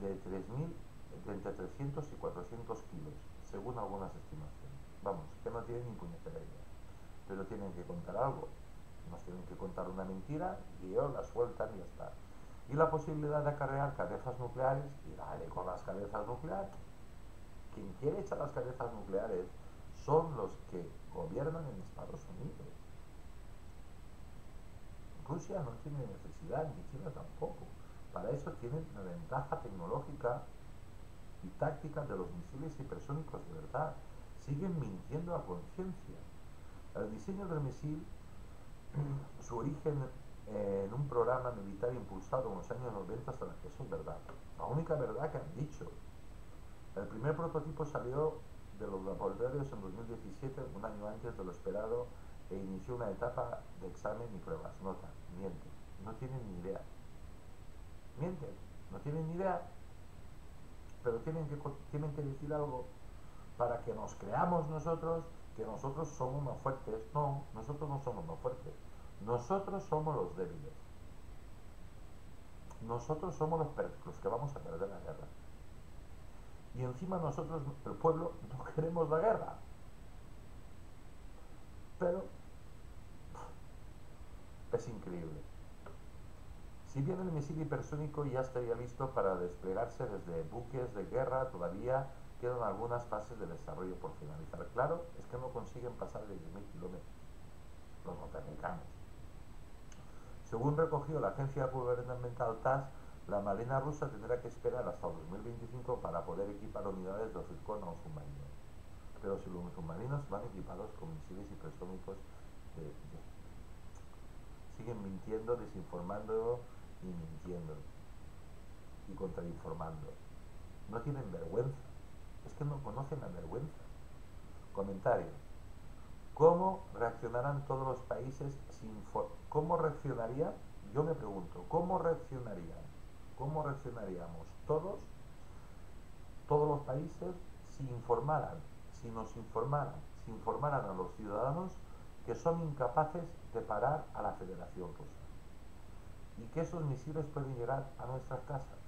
de 3.000 de entre 300 y 400 kilos, según algunas estimaciones. Vamos, que no tienen ni puñetera idea. Pero tienen que contar algo. Nos tienen que contar una mentira y ellos la sueltan y ya está y la posibilidad de acarrear cabezas nucleares, y dale con las cabezas nucleares. Quien quiere echar las cabezas nucleares son los que gobiernan en Estados Unidos. Rusia no tiene necesidad, ni China tampoco. Para eso tienen la ventaja tecnológica y táctica de los misiles hipersónicos de verdad. Siguen mintiendo a conciencia. El diseño del misil, su origen en un programa militar impulsado en los años 90 hasta eso es verdad. La única verdad que han dicho. El primer prototipo salió de los laboratorios en 2017, un año antes de lo esperado, e inició una etapa de examen y pruebas. Nota, miente, no tienen ni idea. Mienten, no tienen ni idea, pero tienen que, tienen que decir algo para que nos creamos nosotros que nosotros somos más fuertes. No, nosotros no somos más fuertes nosotros somos los débiles. Nosotros somos los, los que vamos a perder la guerra. Y encima nosotros, el pueblo, no queremos la guerra. Pero es increíble. Si bien el misil hipersónico ya estaría listo para desplegarse desde buques de guerra, todavía quedan algunas fases de desarrollo por finalizar. Claro, es que no consiguen pasar de 10.000 kilómetros los norteamericanos. Según recogió la agencia gubernamental TAS, la Marina rusa tendrá que esperar hasta 2025 para poder equipar unidades de circón a un submarino. Pero si los submarinos van equipados con misiles hipersónicos de, siguen mintiendo, desinformando y mintiendo y contrainformando. No tienen vergüenza. Es que no conocen la vergüenza. Comentario. ¿Cómo reaccionarán todos los países sin ¿Cómo reaccionaría? Yo me pregunto, ¿cómo reaccionarían? ¿Cómo reaccionaríamos todos, todos los países, si informaran, si nos informaran, si informaran a los ciudadanos que son incapaces de parar a la Federación Rusa y que esos misiles pueden llegar a nuestras casas?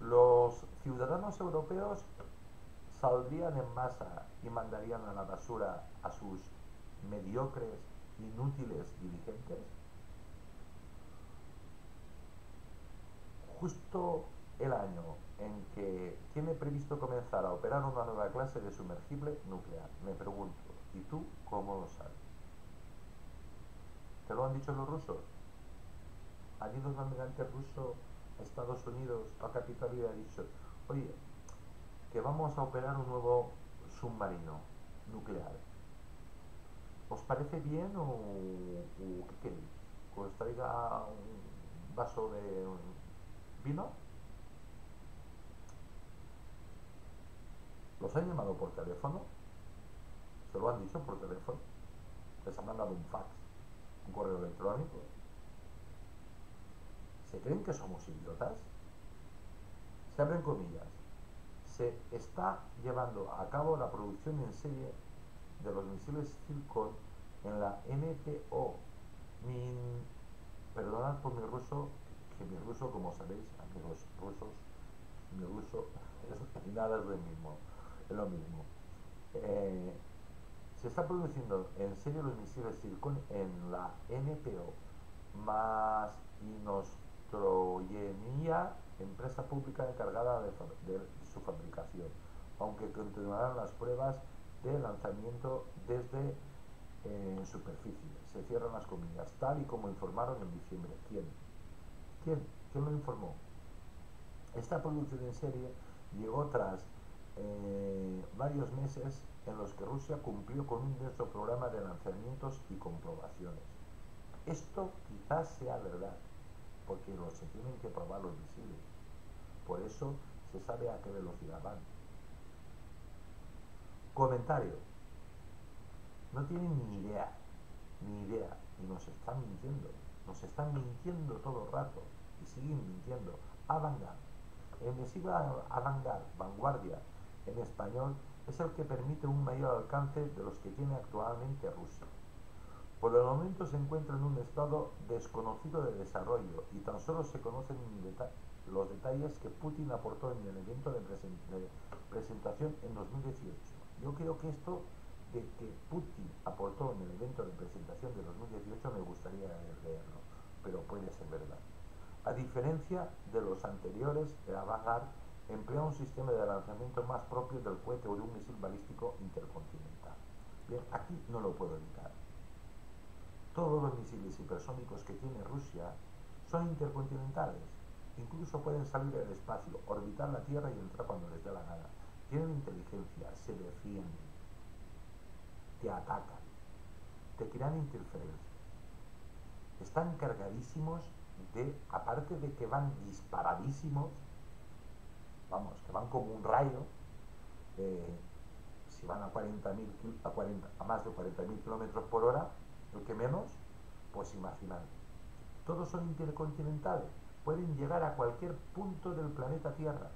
Los ciudadanos europeos saldrían en masa y mandarían a la basura a sus mediocres, inútiles dirigentes? justo el año en que tiene previsto comenzar a operar una nueva clase de sumergible nuclear. Me pregunto, ¿y tú cómo lo sabes? ¿Te lo han dicho los rusos? ¿Ha ido un almirante ruso a Estados Unidos, a capital y ha dicho, oye, que vamos a operar un nuevo submarino nuclear? ¿Os parece bien o, qué queréis? ¿Que os traiga un vaso de vino? ¿Los han llamado por teléfono? ¿Se lo han dicho por teléfono? ¿Les han mandado un fax? ¿Un correo electrónico? ¿Se creen que somos idiotas? Se abren comillas. Se está llevando a cabo la producción en serie de los misiles Zircon en la NPO. Min... Perdonad por mi ruso, que mi ruso, como sabéis, amigos rusos, mi ruso es, nada es lo mismo. Lo mismo. Eh, se está produciendo en serie los misiles Zircon en la NPO, más Inostroyenia, empresa pública encargada de, su fabricación, aunque continuarán las pruebas de lanzamiento desde eh, superficie. Se cierran las comillas, tal y como informaron en diciembre. ¿Quién? ¿Quién? ¿Quién lo informó? Esta producción en serie llegó tras eh, varios meses en los que Rusia cumplió con un denso programa de lanzamientos y comprobaciones. Esto quizás sea verdad, porque los se tienen que probar los misiles. Por eso se sabe a qué velocidad van. Comentario. No tienen ni idea, ni idea, y nos están mintiendo. Nos están mintiendo todo el rato, y siguen mintiendo. Avangard. El mesiva Avangard, vanguardia, en español, es el que permite un mayor alcance de los que tiene actualmente Rusia. Por el momento se encuentra en un estado desconocido de desarrollo y tan solo se conocen los detalles que Putin aportó en el evento de, present de presentación en 2018. Yo creo que esto de que Putin aportó en el evento de presentación de 2018 me gustaría leerlo, pero puede ser verdad. A diferencia de los anteriores, el Avangard emplea un sistema de lanzamiento más propio del cohete o de un misil balístico intercontinental. Bien, aquí no lo puedo evitar. Todos los misiles hipersónicos que tiene Rusia son intercontinentales. Incluso pueden salir del espacio, orbitar la Tierra y entrar cuando les dé la gana. Tienen inteligencia, se defienden, te atacan, te crean interferencias. Están cargadísimos de, aparte de que van disparadísimos, vamos, que van como un rayo, eh, si van a, 40 a, 40, a más de 40.000 kilómetros por hora, el que menos, pues imaginan. Todos son intercontinentales, pueden llegar a cualquier punto del planeta Tierra.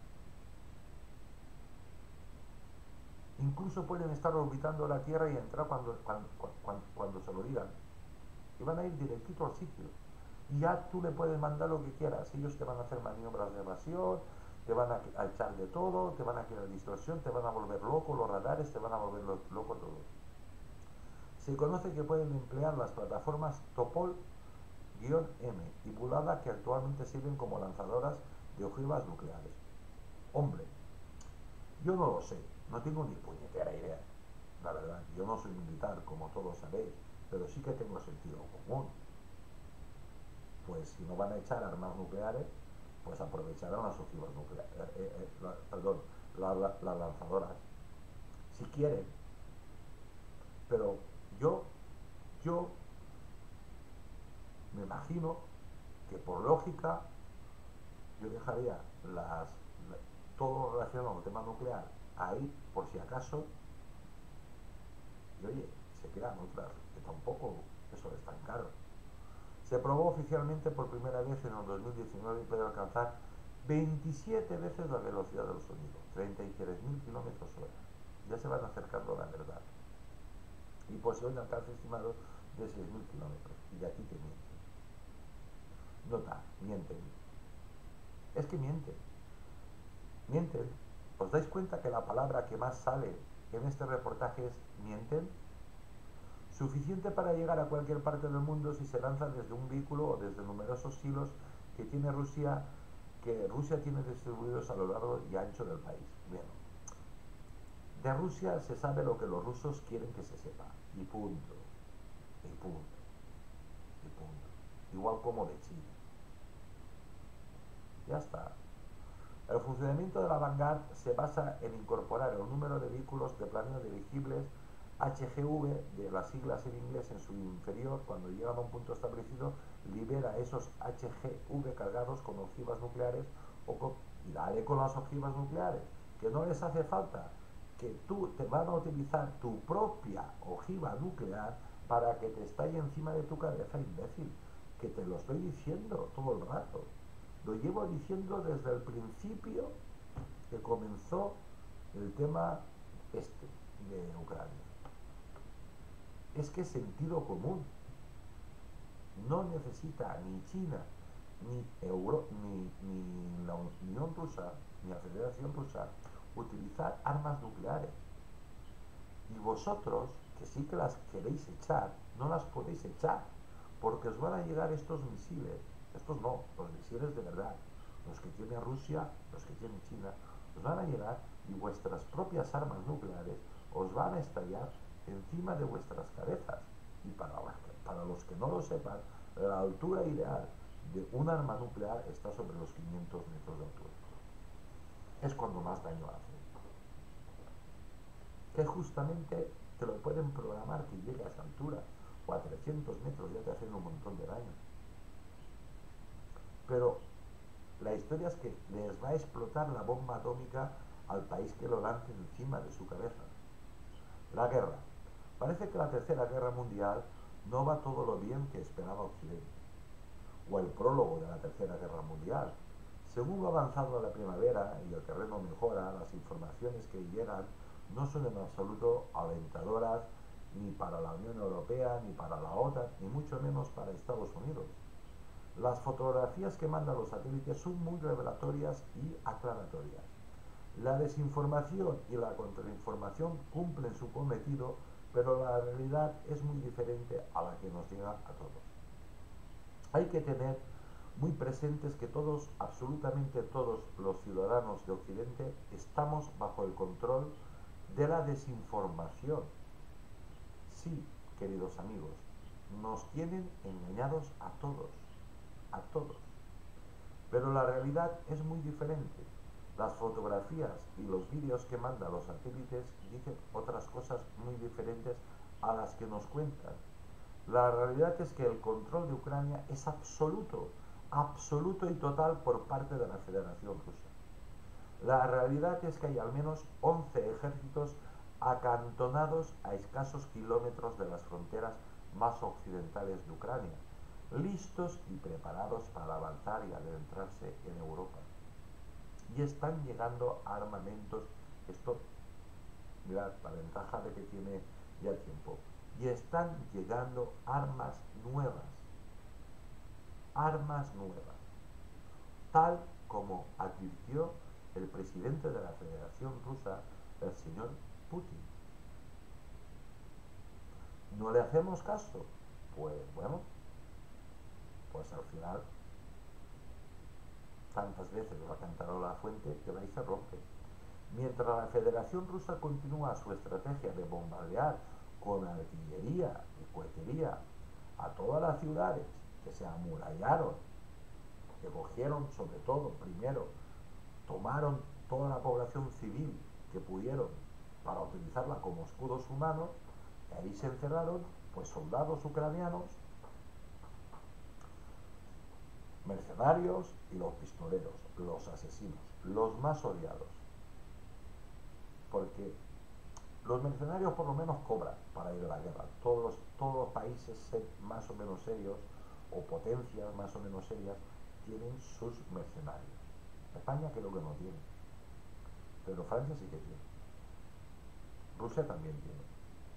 Incluso pueden estar orbitando la Tierra y entrar cuando, cuando, cuando, cuando se lo digan. Y van a ir directito al sitio. Y ya tú le puedes mandar lo que quieras. Ellos te van a hacer maniobras de evasión, te van a, echar de todo, te van a crear distorsión, te van a volver loco los radares, te van a volver loco todo. Se conoce que pueden emplear las plataformas Topol-M y Bulada que actualmente sirven como lanzadoras de ojivas nucleares. Hombre, yo no lo sé, no tengo ni puñetera idea. La verdad, yo no soy militar, como todos sabéis, pero sí que tengo sentido común. Pues si no van a echar armas nucleares, pues aprovecharán las ojivas nucleares, eh, eh, eh, la, perdón, las la, la lanzadoras, si quieren. Pero yo, yo me imagino que por lógica yo dejaría las, la, todo relacionado al tema nuclear ahí por si acaso y oye, se quedan otras que tampoco eso es tan caro se probó oficialmente por primera vez en el 2019 y puede alcanzar 27 veces la velocidad del sonido, 33.000 kilómetros hora. Ya se van acercando a la verdad. Y posee un alcance estimado de 6.000 kilómetros. Y aquí te mienten. Nota, mienten. Es que mienten. Mienten. ¿Os dais cuenta que la palabra que más sale en este reportaje es mienten? Suficiente para llegar a cualquier parte del mundo si se lanza desde un vehículo o desde numerosos silos que tiene Rusia que Rusia tiene distribuidos a lo largo y ancho del país. De Rusia se sabe lo que los rusos quieren que se sepa. Y punto. Y punto. Y punto. Igual como de China. Ya está. El funcionamiento de la Vanguard se basa en incorporar el número de vehículos de planeo dirigibles HGV de las siglas en inglés en su inferior, cuando llegan a un punto establecido, libera esos HGV cargados con ojivas nucleares o con, dale con las ojivas nucleares, que no les hace falta, que tú te van a utilizar tu propia ojiva nuclear para que te estalle encima de tu cabeza, imbécil, que te lo estoy diciendo todo el rato. Lo llevo diciendo desde el principio que comenzó el tema este de Ucrania es que es sentido común. No necesita ni China, ni, Euro, ni, ni la Unión Rusa, ni la Federación Rusa utilizar armas nucleares. Y vosotros, que sí que las queréis echar, no las podéis echar, porque os van a llegar estos misiles, estos no, los misiles de verdad, los que tiene Rusia, los que tiene China, os van a llegar y vuestras propias armas nucleares os van a estallar encima de vuestras cabezas. Y para, los que no lo sepan, la altura ideal de un arma nuclear está sobre los 500 metros de altura. Es cuando más daño hace. Que justamente te lo pueden programar que llegue a esa altura, o a 300 metros ya te hacen un montón de daño. Pero la historia es que les va a explotar la bomba atómica al país que lo lance encima de su cabeza. La guerra. Parece que la Tercera Guerra Mundial no va todo lo bien que esperaba Occidente, o el prólogo de la Tercera Guerra Mundial. Según lo avanzado la primavera y el terreno mejora, las informaciones que llegan no son en absoluto alentadoras ni para la Unión Europea, ni para la OTAN, ni mucho menos para Estados Unidos. Las fotografías que mandan los satélites son muy revelatorias y aclaratorias. La desinformación y la contrainformación cumplen su cometido pero la realidad es muy diferente a la que nos llega a todos. Hay que tener muy presentes que todos, absolutamente todos los ciudadanos de Occidente, estamos bajo el control de la desinformación. Sí, queridos amigos, nos tienen engañados a todos, a todos. Pero la realidad es muy diferente. Las fotografías y los vídeos que mandan los satélites dicen otras cosas muy diferentes a las que nos cuentan. La realidad es que el control de Ucrania es absoluto, absoluto y total por parte de la Federación Rusa. La realidad es que hay al menos 11 ejércitos acantonados a escasos kilómetros de las fronteras más occidentales de Ucrania, listos y preparados para avanzar y adentrarse en Europa y están llegando armamentos. Esto, mirad, la ventaja de que tiene ya tiempo. Y están llegando armas nuevas. Armas nuevas. Tal como advirtió el presidente de la Federación Rusa, el señor Putin. ¿No le hacemos caso? Pues bueno, pues al final tantas veces la fuente que y se rompe. Mientras la Federación Rusa continúa su estrategia de bombardear con artillería y cohetería a todas las ciudades que se amurallaron, que cogieron sobre todo, primero, tomaron toda la población civil que pudieron para utilizarla como escudos humanos, y ahí se encerraron pues soldados ucranianos mercenarios y los pistoleros, los asesinos, los más odiados. Porque los mercenarios por lo menos cobran para ir a la guerra. Todos los, todos los países más o menos serios o potencias más o menos serias tienen sus mercenarios. España creo que no tiene. Pero Francia sí que tiene. Rusia también tiene.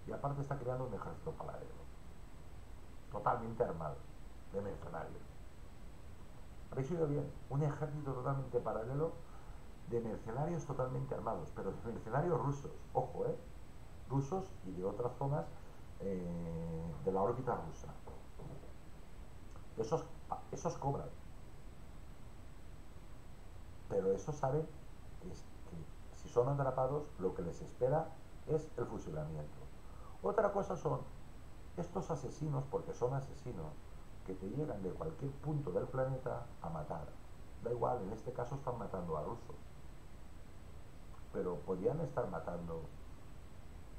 Y aparte está creando un ejército paralelo. Totalmente armado de mercenarios habéis oído bien, un ejército totalmente paralelo de mercenarios totalmente armados, pero de mercenarios rusos, ojo, ¿eh? Rusos y de otras zonas eh, de la órbita rusa. Esos, esos cobran. Pero eso saben que, que si son atrapados, lo que les espera es el fusilamiento. Otra cosa son estos asesinos, porque son asesinos, que te llegan de cualquier punto del planeta a matar. Da igual, en este caso están matando a rusos. Pero podrían estar matando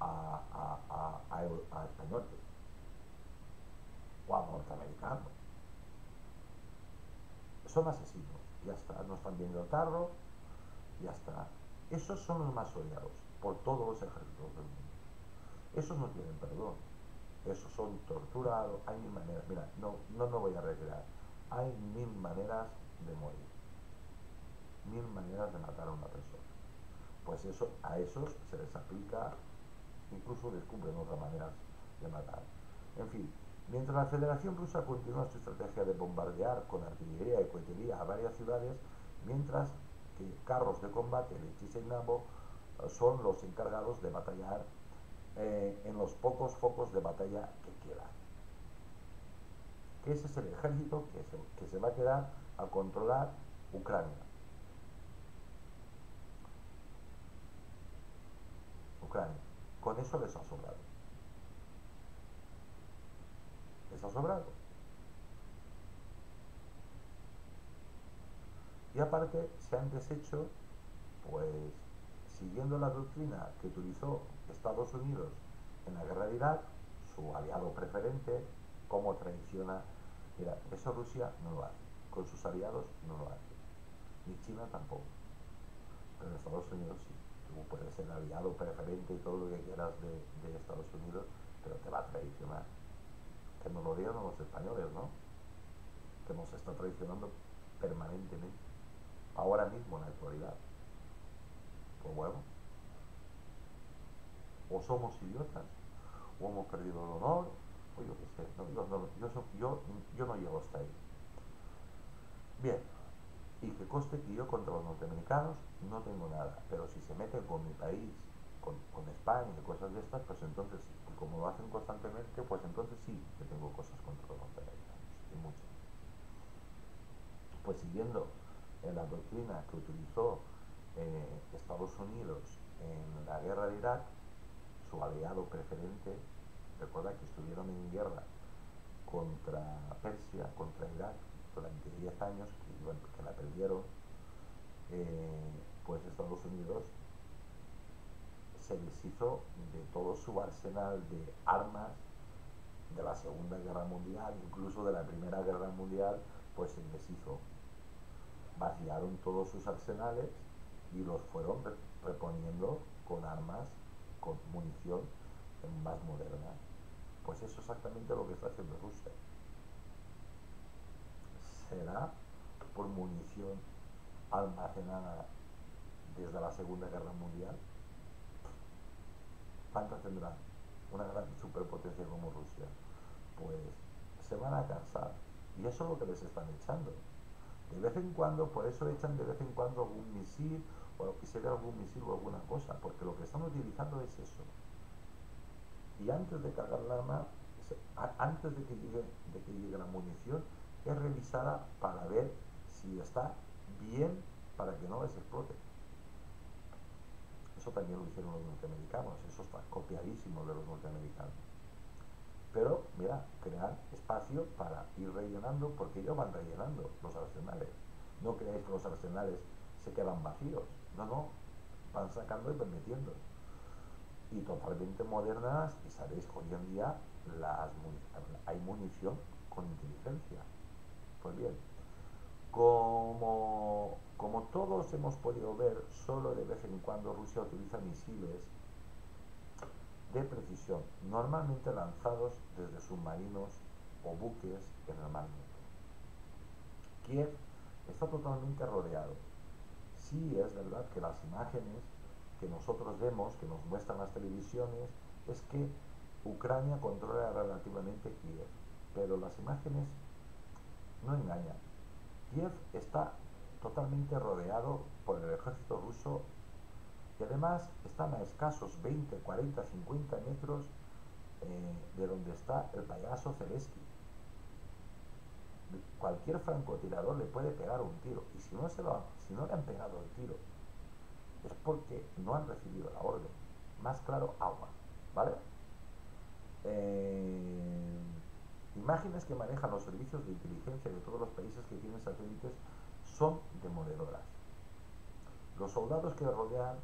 a, a, españoles o a norteamericanos. Son asesinos, ya está, no están viendo el carro, ya está. Esos son los más odiados por todos los ejércitos del mundo. Esos no tienen perdón. Esos son torturados. Hay mil maneras. Mira, no, no me voy a retirar. Hay mil maneras de morir. Mil maneras de matar a una persona. Pues eso, a esos se les aplica, incluso descubren otras maneras de matar. En fin, mientras la Federación Rusa continúa su estrategia de bombardear con artillería y cohetería a varias ciudades, mientras que carros de combate de Chisinabo son los encargados de batallar eh, en los pocos focos de batalla que quedan. Que ese es el ejército que se, que se va a quedar a controlar Ucrania. Ucrania. Con eso les ha sobrado. Les ha sobrado. Y aparte se han deshecho, pues, siguiendo la doctrina que utilizó Estados Unidos en la guerra de Irak, su aliado preferente, cómo traiciona. Mira, eso Rusia no lo hace, con sus aliados no lo hace, ni China tampoco, pero Estados Unidos sí. Tú puedes ser aliado preferente y todo lo que quieras de, Estados Unidos, pero te va a traicionar. Que nos lo digan los españoles, ¿no? Que nos está traicionando permanentemente, ahora mismo en la actualidad. Pues bueno, o somos idiotas, o hemos perdido el honor, o yo qué sé, no, yo, yo, no llego hasta ahí. Bien, y que coste que yo contra los norteamericanos no tengo nada, pero si se meten con mi país, con, España y cosas de estas, pues entonces y como lo hacen constantemente, pues entonces sí que tengo cosas contra los norteamericanos, y muchas. Pues siguiendo en la doctrina que utilizó eh, Estados Unidos en la guerra de Irak, su aliado preferente, recuerda que estuvieron en guerra contra Persia, contra Irak, durante 10 años, que, la perdieron, eh, pues Estados Unidos se deshizo de todo su arsenal de armas de la Segunda Guerra Mundial, incluso de la Primera Guerra Mundial, pues se deshizo. Vaciaron todos sus arsenales y los fueron reponiendo con armas con munición más moderna. Pues eso es exactamente lo que está haciendo Rusia. Será por munición almacenada desde la Segunda Guerra Mundial. ¿Cuánto tendrá una gran superpotencia como Rusia? Pues se van a cansar. Y eso es lo que les están echando. De vez en cuando, por eso echan de vez en cuando algún misil o quisiera algún misil o alguna cosa, porque lo que están utilizando es eso. Y antes de cargar el arma, antes de que llegue, de que llegue la munición, es revisada para ver si está bien para que no les explote. Eso también lo hicieron los norteamericanos, eso está copiadísimo de los norteamericanos. Pero, mira, crear espacio para ir rellenando, porque ellos van rellenando los arsenales. No creáis que los arsenales se quedan vacíos. No, no, van sacando y permitiendo. Y totalmente modernas, y sabéis que hoy en día las hay munición con inteligencia. Pues bien, como, como todos hemos podido ver, solo de vez en cuando Rusia utiliza misiles de precisión, normalmente lanzados desde submarinos o buques en el mar Negro. Kiev está totalmente rodeado sí es verdad que las imágenes que nosotros vemos, que nos muestran las televisiones, es que Ucrania controla relativamente Kiev, pero las imágenes no engañan. Kiev está totalmente rodeado por el ejército ruso y además están a escasos 20, 40, 50 metros eh, de donde está el payaso Zelensky. cualquier francotirador le puede pegar un tiro. Y si no, se lo, si no le han pegado el tiro, es porque no han recibido la orden. Más claro, agua. ¿Vale? Eh, imágenes que manejan los servicios de inteligencia de todos los países que tienen satélites son demoledoras. Los soldados que rodean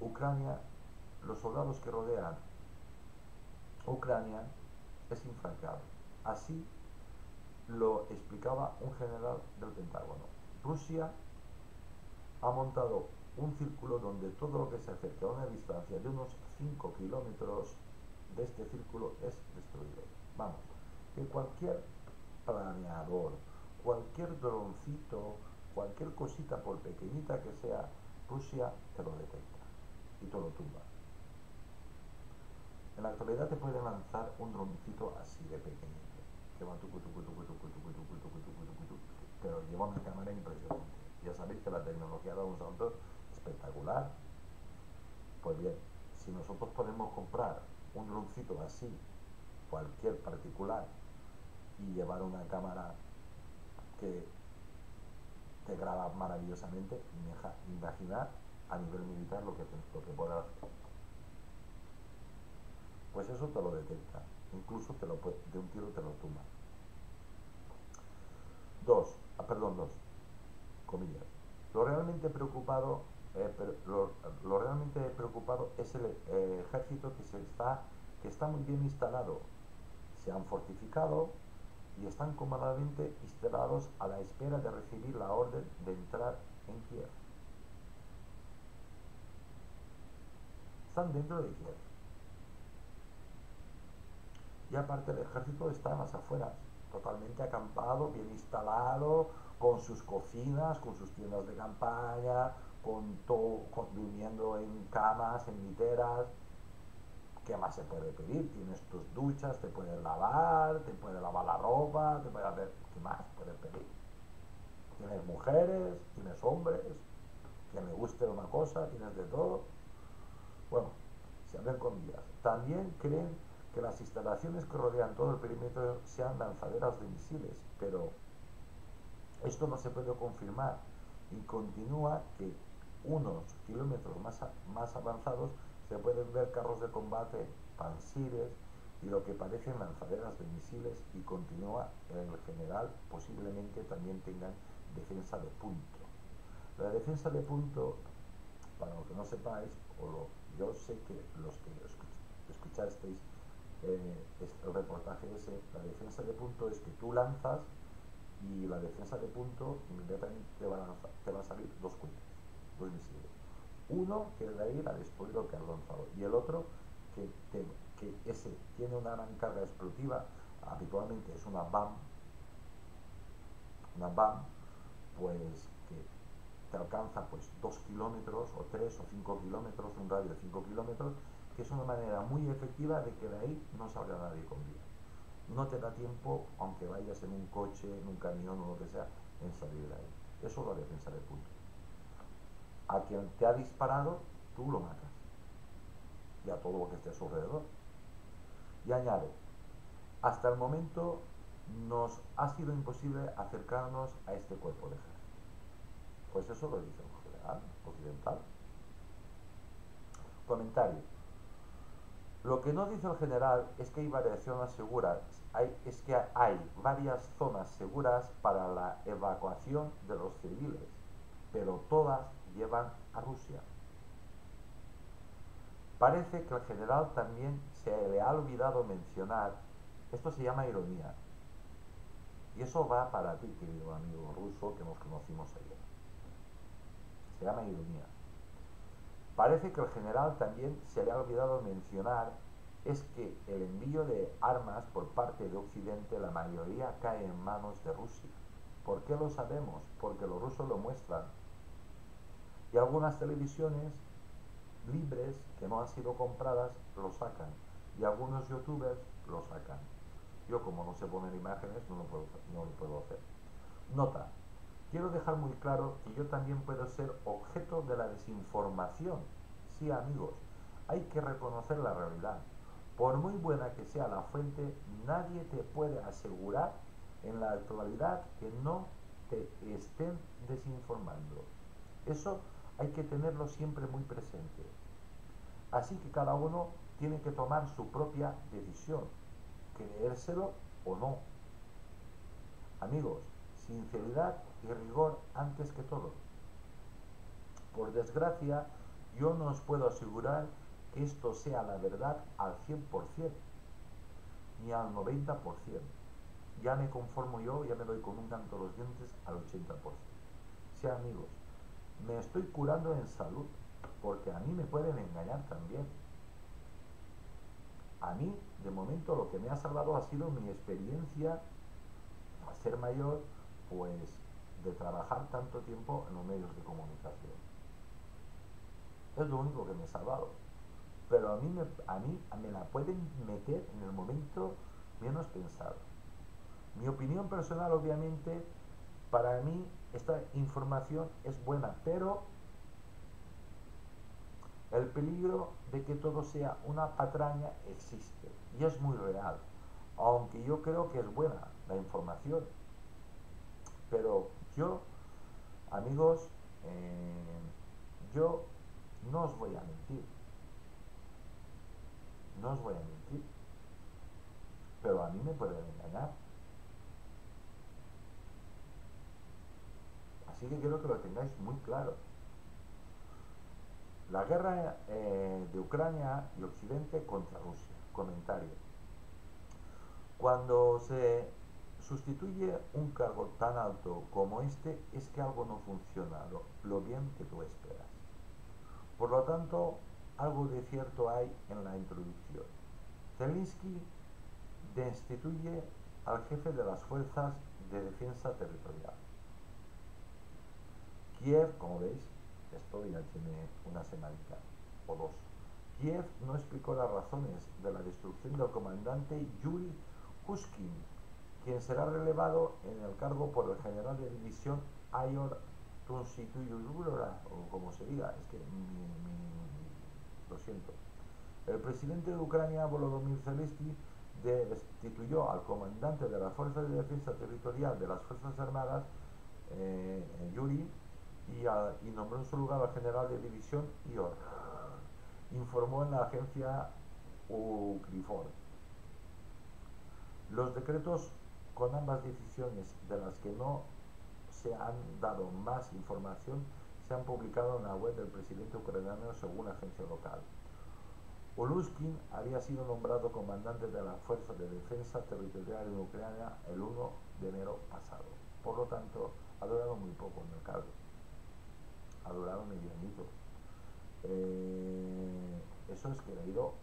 Ucrania, los soldados que rodean Ucrania es infranqueable. Así lo explicaba un general del Pentágono. Rusia ha montado un círculo donde todo lo que se acerca a una distancia de unos 5 kilómetros de este círculo es destruido. Vamos, que cualquier planeador, cualquier droncito, cualquier cosita por pequeñita que sea, Rusia te lo detecta y te lo tumba. En la actualidad te pueden lanzar un droncito así de pequeñito, que va tucu, tucu, tucu, tucu, tucu, tucu, tucu, tucu, tucu, tucu, pero lleva una cámara impresionante. Ya sabéis que la tecnología da un salto espectacular. Pues bien, si nosotros podemos comprar un droncito así, cualquier particular, y llevar una cámara que te graba maravillosamente, imaginar a nivel militar lo que, lo que pueda hacer pues eso te lo detecta. Incluso te lo de un tiro te lo tumba. Dos, ah, perdón, dos, comillas. Lo realmente preocupado, eh, lo, realmente preocupado es el ejército que se está, que está muy bien instalado. Se han fortificado y están cómodamente instalados a la espera de recibir la orden de entrar en Kiev. Están dentro de Kiev y aparte el ejército está en las afueras, totalmente acampado, bien instalado, con sus cocinas, con sus tiendas de campaña, con todo, durmiendo en camas, en literas. ¿Qué más se puede pedir? Tienes tus duchas, te puedes lavar, te puedes lavar la ropa, te puedes hacer... ¿Qué más puedes pedir? Tienes mujeres, tienes hombres, que me guste una cosa, tienes de todo. Bueno, se abren comillas. También creen que las instalaciones que rodean todo el perímetro sean lanzaderas de misiles, pero esto no se puede confirmar y continúa que unos kilómetros más, más avanzados se pueden ver carros de combate, pansires y lo que parecen lanzaderas de misiles y continúa en el general posiblemente también tengan defensa de punto. La defensa de punto, para los que no sepáis, o yo sé que los que escuchasteis eh, el reportaje ese, la defensa de punto es que tú lanzas y la defensa de punto inmediatamente te va a, a salir dos cuentas, dos misiles. Uno que de ahí la destruir lo que has lanzado y el otro que, que ese tiene una gran carga explosiva, habitualmente es una BAM, una BAM, pues te alcanza pues dos kilómetros o tres o cinco kilómetros, un radio de cinco kilómetros que es una manera muy efectiva de que de ahí no salga nadie con vida. No te da tiempo, aunque vayas en un coche, en un camión o lo que sea, en salir de ahí. Eso es la defensa de punto. A quien te ha disparado, tú lo matas. Y a todo lo que esté a su alrededor. Y añade, hasta el momento nos ha sido imposible acercarnos a este cuerpo de ejército. Pues eso lo dice un general occidental. Comentario. Lo que no dice el general es que hay variaciones seguras, es que hay varias zonas seguras para la evacuación de los civiles, pero todas llevan a Rusia. Parece que el general también se le ha olvidado mencionar, esto se llama ironía, y eso va para ti, querido amigo ruso que nos conocimos ayer. Se llama ironía. Parece que el general también se le ha olvidado mencionar es que el envío de armas por parte de Occidente, la mayoría cae en manos de Rusia. ¿Por qué lo sabemos? Porque los rusos lo muestran. Y algunas televisiones libres que no han sido compradas lo sacan. Y algunos youtubers lo sacan. Yo como no sé poner imágenes no lo puedo, no lo puedo hacer. Nota, Quiero dejar muy claro que yo también puedo ser objeto de la desinformación. Sí, amigos, hay que reconocer la realidad. Por muy buena que sea la fuente, nadie te puede asegurar en la actualidad que no te estén desinformando. Eso hay que tenerlo siempre muy presente. Así que cada uno tiene que tomar su propia decisión, creérselo o no. Amigos, sinceridad y rigor antes que todo. Por desgracia, yo no os puedo asegurar que esto sea la verdad al 100%, ni al 90%. Ya me conformo yo, ya me doy con un canto los dientes al 80%. Sí, amigos, me estoy curando en salud, porque a mí me pueden engañar también. A mí, de momento, lo que me ha salvado ha sido mi experiencia a ser mayor, pues de trabajar tanto tiempo en los medios de comunicación. Es lo único que me ha salvado. Pero a mí me, a mí me la pueden meter en el momento menos pensado. Mi opinión personal, obviamente, para mí esta información es buena, pero el peligro de que todo sea una patraña existe y es muy real, aunque yo creo que es buena la información. Pero yo, amigos, eh, yo no os voy a mentir. No os voy a mentir. Pero a mí me pueden engañar. Así que quiero que lo tengáis muy claro. La guerra eh, de Ucrania y Occidente contra Rusia. Comentario. Cuando se sustituye un cargo tan alto como este, es que algo no funciona lo, bien que tú esperas. Por lo tanto, algo de cierto hay en la introducción. Zelensky destituye al jefe de las fuerzas de defensa territorial. Kiev, como veis, esto ya tiene una semanita o dos. Kiev no explicó las razones de la destrucción del comandante Yuri Huskin, quien será relevado en el cargo por el general de división Ayor Tunsituyurura, o como se diga, es que lo siento. El presidente de Ucrania, Volodymyr Zelensky, destituyó al comandante de la Fuerza de Defensa Territorial de las Fuerzas Armadas, eh, Yuri, y, nombró en su lugar al general de división Ior. Informó en la agencia Ukrifor. Los decretos con ambas decisiones de las que no se han dado más información se han publicado en la web del presidente ucraniano según la agencia local. Oluskin había sido nombrado comandante de la Fuerza de Defensa Territorial en Ucrania el 1 de enero pasado. Por lo tanto, ha durado muy poco en el cargo ha durado medio añito. Eh, eso es que le ha ido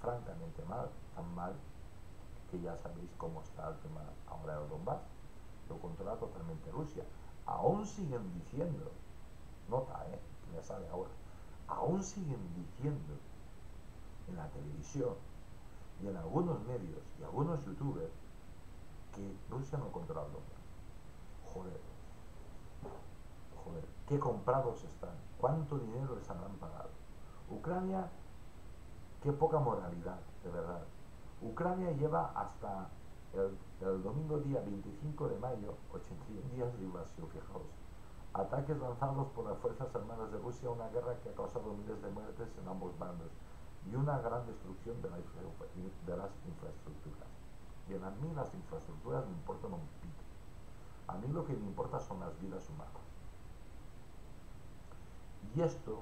francamente mal, tan mal ya sabéis cómo está el tema ahora de Donbass. Lo controla totalmente Rusia. Aún siguen diciendo, nota, eh, me sale ahora, aún siguen diciendo en la televisión y en algunos medios y algunos youtubers que Rusia no controla el Donbass. Joder, joder qué comprados están, cuánto dinero les habrán pagado. Ucrania, qué poca moralidad, de verdad. Ucrania lleva hasta el, domingo día 25 de mayo, 81 días de invasión, fijaos. Ataques lanzados por las Fuerzas Armadas de Rusia, una guerra que ha causado miles de muertes en ambos bandos y una gran destrucción de, las infraestructuras. Bien, a mí las infraestructuras me importan un pito. A mí lo que me importa son las vidas humanas. Y esto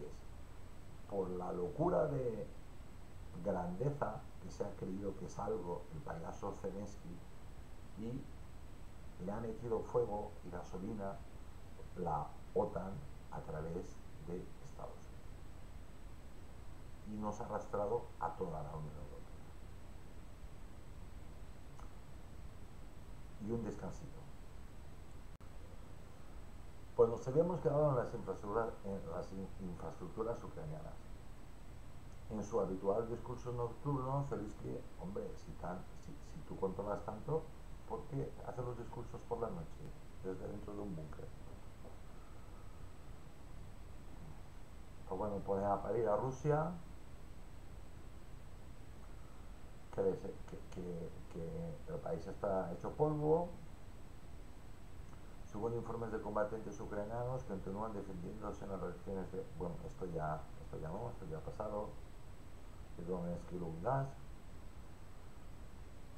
es por la locura de grandeza que se ha creído que es algo el payaso Zelensky y le ha metido fuego y gasolina la OTAN a través de Estados Unidos y nos ha arrastrado a toda la Unión Europea. Y un descansito. Pues nos habíamos quedado en las infraestructuras, en las infraestructuras ucranianas. En su habitual discurso nocturno, que, hombre, si, tan, si, si tú controlas tanto, ¿por qué haces los discursos por la noche, desde dentro de un búnker? Pues bueno, pone a parir a Rusia, que, el país está hecho polvo, según informes de combatientes ucranianos que continúan defendiéndose en las regiones de, bueno, esto ya, esto ya no, esto ya ha pasado, de Donetsk y Lugansk,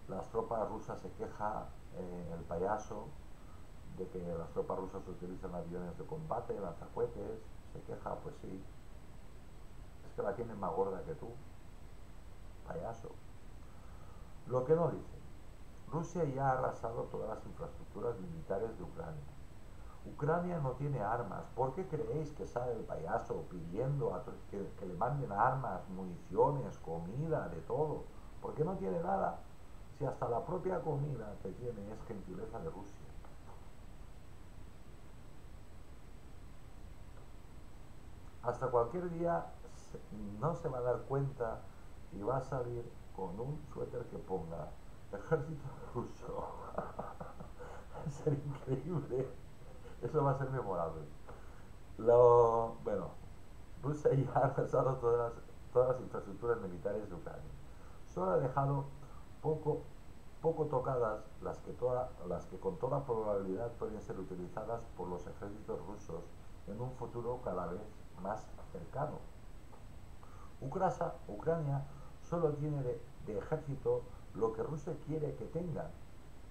las tropas rusas se queja eh, el payaso de que las tropas rusas utilizan aviones de combate, lanzacohetes, se queja, pues sí, es que la tienen más gorda que tú, payaso. Lo que no dice, Rusia ya ha arrasado todas las infraestructuras militares de Ucrania. Ucrania no tiene armas. ¿Por qué creéis que sale el payaso pidiendo que, le manden armas, municiones, comida, de todo? ¿Por qué no tiene nada? Si hasta la propia comida que tiene es gentileza de Rusia. Hasta cualquier día no se va a dar cuenta y va a salir con un suéter que ponga ejército ruso. va a ser increíble. Eso va a ser memorable. Lo, bueno, Rusia ya ha arrasado todas las, infraestructuras militares de Ucrania. Solo ha dejado poco, poco tocadas las que, con toda probabilidad pueden ser utilizadas por los ejércitos rusos en un futuro cada vez más cercano. Ucrania, Ucrania solo tiene de ejército lo que Rusia quiere que tenga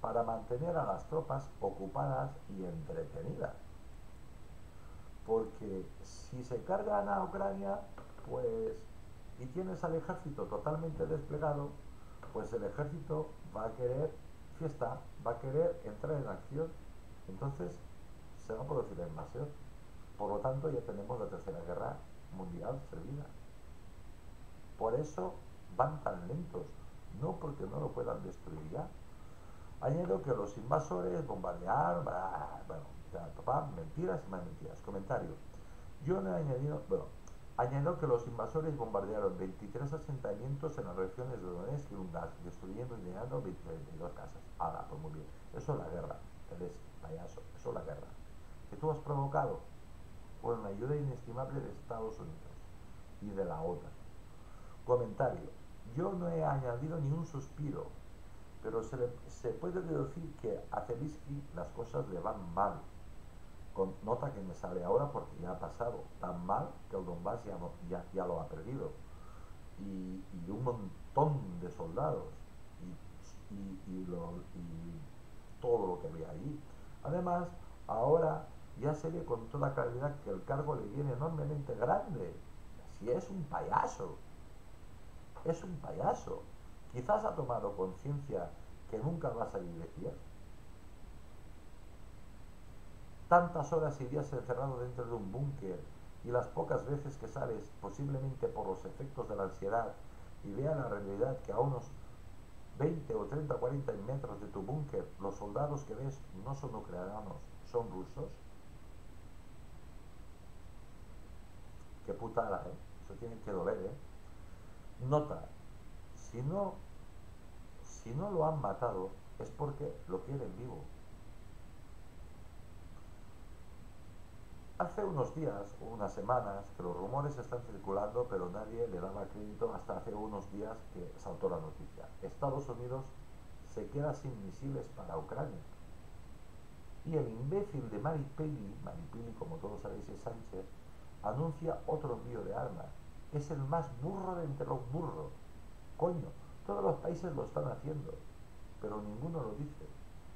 para mantener a las tropas ocupadas y entretenidas. Porque si se cargan a Ucrania, pues, y tienes al ejército totalmente desplegado, pues el ejército va a querer fiesta, va a querer entrar en acción, entonces se va a producir la invasión. Por lo tanto, ya tenemos la tercera guerra mundial servida. Por eso van tan lentos, no porque no lo puedan destruir ya. Añado que los invasores bombardear, bueno, mentiras y más mentiras. Comentario. Yo no he añadido, bueno, Añadió que los invasores bombardearon 23 asentamientos en las regiones de Donetsk y Lugansk, destruyendo y llenando 22 casas. Ahora, pues muy bien. Eso es la guerra. Eres payaso. Eso es la guerra. Que tú has provocado con la ayuda inestimable de Estados Unidos y de la OTAN. Comentario. Yo no he añadido ni un suspiro, pero se, se puede deducir que a Zelensky las cosas le van mal. Con nota que me sale ahora porque ya ha pasado. Tan mal que el Donbass ya, ya, ya lo ha perdido. Y, y, un montón de soldados. Y, y, lo, y, todo lo que había ahí. Además ahora ya se ve con toda claridad que el cargo le viene enormemente grande. Si es un payaso. Es un payaso quizás ha tomado conciencia que nunca va a Kiev tantas horas y días encerrado dentro de un búnker y las pocas veces que sales, posiblemente por los efectos de la ansiedad, y vea la realidad que a unos 20 o 30 o 40 metros de tu búnker los soldados que ves no son ucranianos, son rusos. Qué putada, ¿eh? Eso tiene que doler, ¿eh? Nota, si no, si no lo han matado es porque lo quieren vivo. Hace unos días, unas semanas, que los rumores están circulando, pero nadie le daba crédito hasta hace unos días que saltó la noticia. Estados Unidos se queda sin misiles para Ucrania. Y el imbécil de Maripeli, Maripeli como todos sabéis es Sánchez, anuncia otro envío de armas. Es el más burro de entre los burros. Coño, todos los países lo están haciendo, pero ninguno lo dice.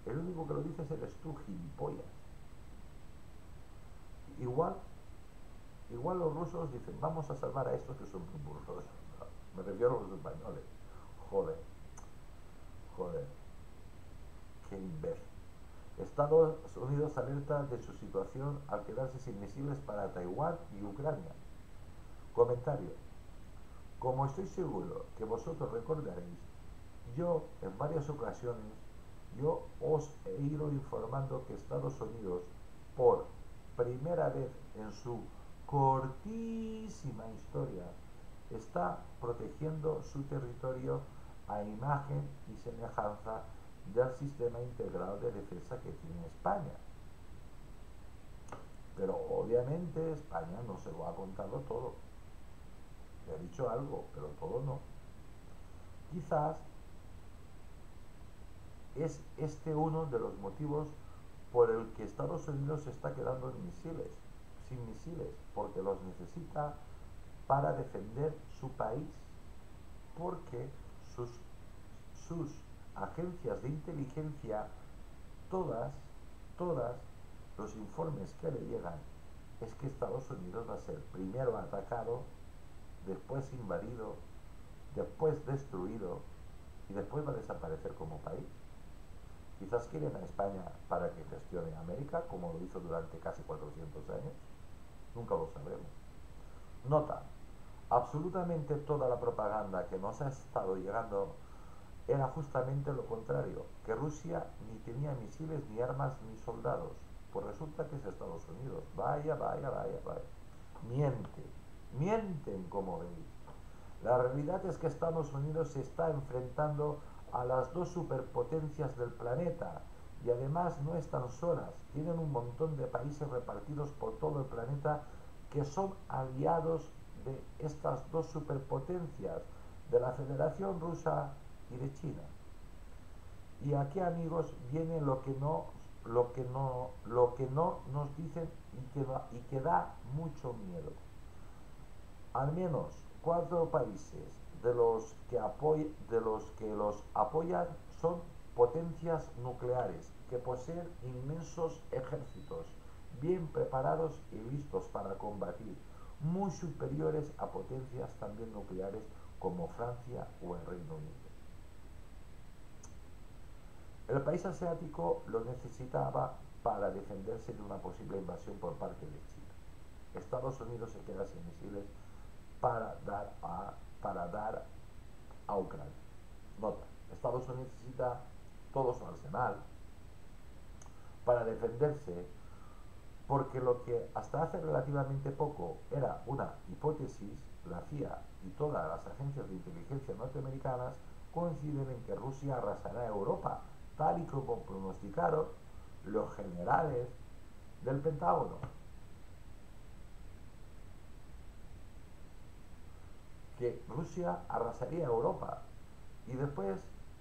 El único que lo dice es eres tú, gilipollas. Igual, igual los rusos dicen, vamos a salvar a estos que son burros. Me refiero a los españoles. Joder, joder, qué imbécil. Estados Unidos alerta de su situación al quedarse sin misiles para Taiwán y Ucrania. Comentario. Como estoy seguro que vosotros recordaréis, yo en varias ocasiones yo os he ido informando que Estados Unidos, por primera vez en su cortísima historia, está protegiendo su territorio a imagen y semejanza del sistema integral de defensa que tiene España. Pero obviamente España no se lo ha contado todo. Ha dicho algo, pero todo no. Quizás es este uno de los motivos por el que Estados Unidos se está quedando en misiles, sin misiles, porque los necesita para defender su país, porque sus, sus agencias de inteligencia, todas, todas, los informes que le llegan, es que Estados Unidos va a ser primero atacado, después invadido, después destruido y después va a desaparecer como país. Quizás quieren a España para que gestione América, como lo hizo durante casi 400 años. Nunca lo sabremos. Nota, absolutamente toda la propaganda que nos ha estado llegando era justamente lo contrario, que Rusia ni tenía misiles, ni armas, ni soldados. Pues resulta que es Estados Unidos. Vaya, vaya, vaya, vaya. Miente, mienten como veis. La realidad es que Estados Unidos se está enfrentando a las dos superpotencias del planeta y además no están solas, tienen un montón de países repartidos por todo el planeta que son aliados de estas dos superpotencias, de la Federación Rusa y de China. Y aquí amigos viene lo que no lo que no lo que no nos dicen y que, y que da mucho miedo. Al menos cuatro países de los que, de los, que los apoyan son potencias nucleares que poseen inmensos ejércitos bien preparados y listos para combatir, muy superiores a potencias también nucleares como Francia o el Reino Unido. El país asiático lo necesitaba para defenderse de una posible invasión por parte de China. Estados Unidos se queda sin misiles para dar a para dar a Ucrania. Nota, Estados Unidos necesita todo su arsenal para defenderse porque lo que hasta hace relativamente poco era una hipótesis, la CIA y todas las agencias de inteligencia norteamericanas coinciden en que Rusia arrasará Europa, tal y como pronosticaron los generales del Pentágono. Que Rusia arrasaría Europa y después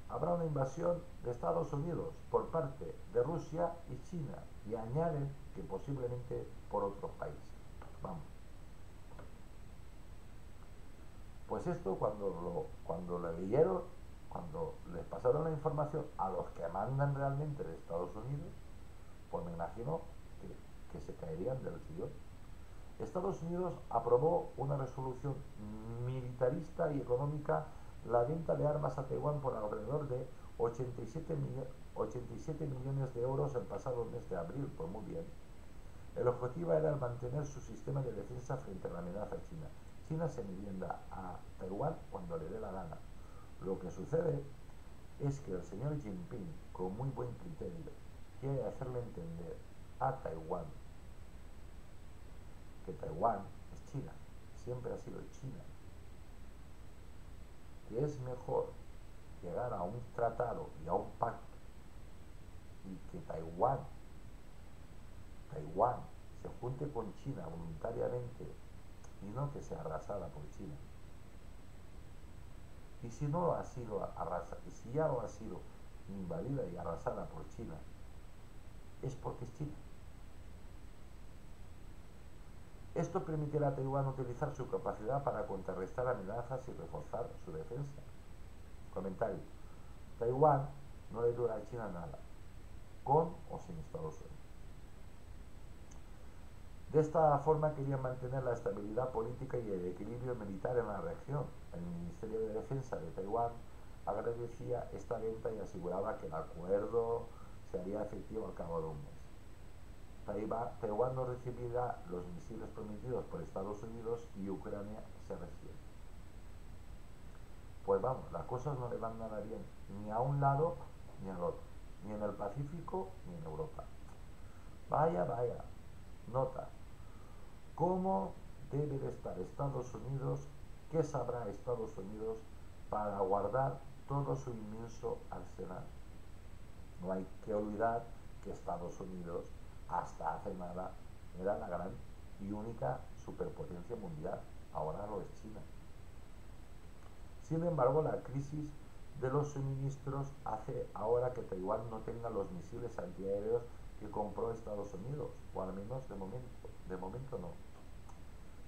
habrá una invasión de Estados Unidos por parte de Rusia y China y añaden que posiblemente por otros países. Vamos. Pues esto cuando lo, cuando leyeron, cuando les pasaron la información a los que mandan realmente de Estados Unidos, pues me imagino que, que se caerían del sillón. Estados Unidos aprobó una resolución militarista y económica la venta de armas a Taiwán por alrededor de 87, 87 millones de euros el pasado mes de abril, pues muy bien. El objetivo era mantener su sistema de defensa frente a la amenaza china. China se enmienda a Taiwán cuando le dé la gana. Lo que sucede es que el señor Jinping, con muy buen criterio, quiere hacerle entender a Taiwán que Taiwán es China, siempre ha sido China, que es mejor llegar a un tratado y a un pacto y que Taiwán, Taiwán se junte con China voluntariamente y no que sea arrasada por China. Y si no ha sido arrasada, y si ya no ha sido invadida y arrasada por China, es porque es China. Esto permitirá a Taiwán utilizar su capacidad para contrarrestar amenazas y reforzar su defensa. Comentario. Taiwán no le dura a China nada, con o sin Estados Unidos. De esta forma querían mantener la estabilidad política y el equilibrio militar en la región. El Ministerio de Defensa de Taiwán agradecía esta venta y aseguraba que el acuerdo se haría efectivo al cabo de un mes. Taiwán no recibirá los misiles prometidos por Estados Unidos y Ucrania se resiente. Pues vamos, las cosas no le van nada bien ni a un lado ni al otro, ni en el Pacífico ni en Europa. Vaya, vaya, nota, ¿cómo debe de estar Estados Unidos? ¿Qué sabrá Estados Unidos para guardar todo su inmenso arsenal? No hay que olvidar que Estados Unidos hasta hace nada era la gran y única superpotencia mundial, ahora lo es China. Sin embargo, la crisis de los suministros hace ahora que Taiwán no tenga los misiles antiaéreos que compró Estados Unidos, o al menos de momento, de momento no.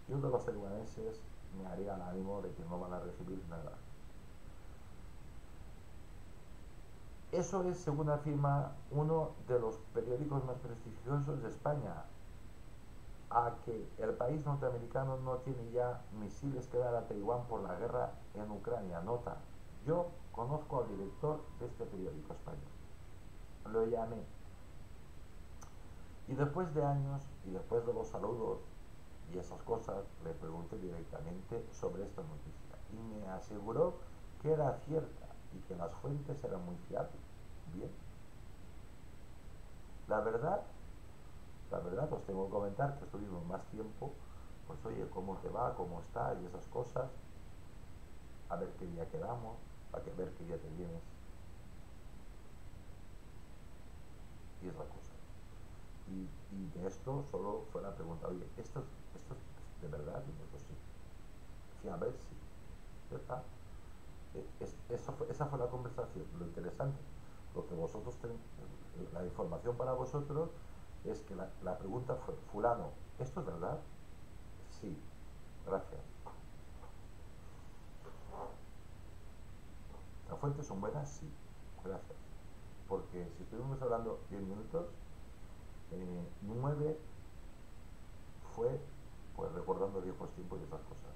Yo de los taiwaneses me haría el ánimo de que no van a recibir nada. Eso es, según afirma uno de los periódicos más prestigiosos de España, a que el país norteamericano no tiene ya misiles que dar a Taiwán por la guerra en Ucrania. Nota, yo conozco al director de este periódico español. Lo llamé. Y después de años y después de los saludos y esas cosas, le pregunté directamente sobre esta noticia. Y me aseguró que era cierta y que las fuentes eran muy fiables. Bien. La verdad, la verdad os tengo que comentar que estuvimos más tiempo, pues oye, cómo te va, cómo está y esas cosas, a ver qué día quedamos, a ver qué día te vienes. Y es la cosa. Y, de esto solo fue la pregunta, oye, ¿esto, esto es de verdad? Y pues sí. Fiable, sí. E, fue, esa fue la conversación. Lo interesante lo que vosotros tenéis, la información para vosotros es que la, pregunta fue, fulano, ¿esto es verdad? Sí, gracias. ¿Las fuentes son buenas? Sí, gracias. Porque si estuvimos hablando 10 minutos, eh, 9 fue pues recordando viejos tiempos y esas cosas.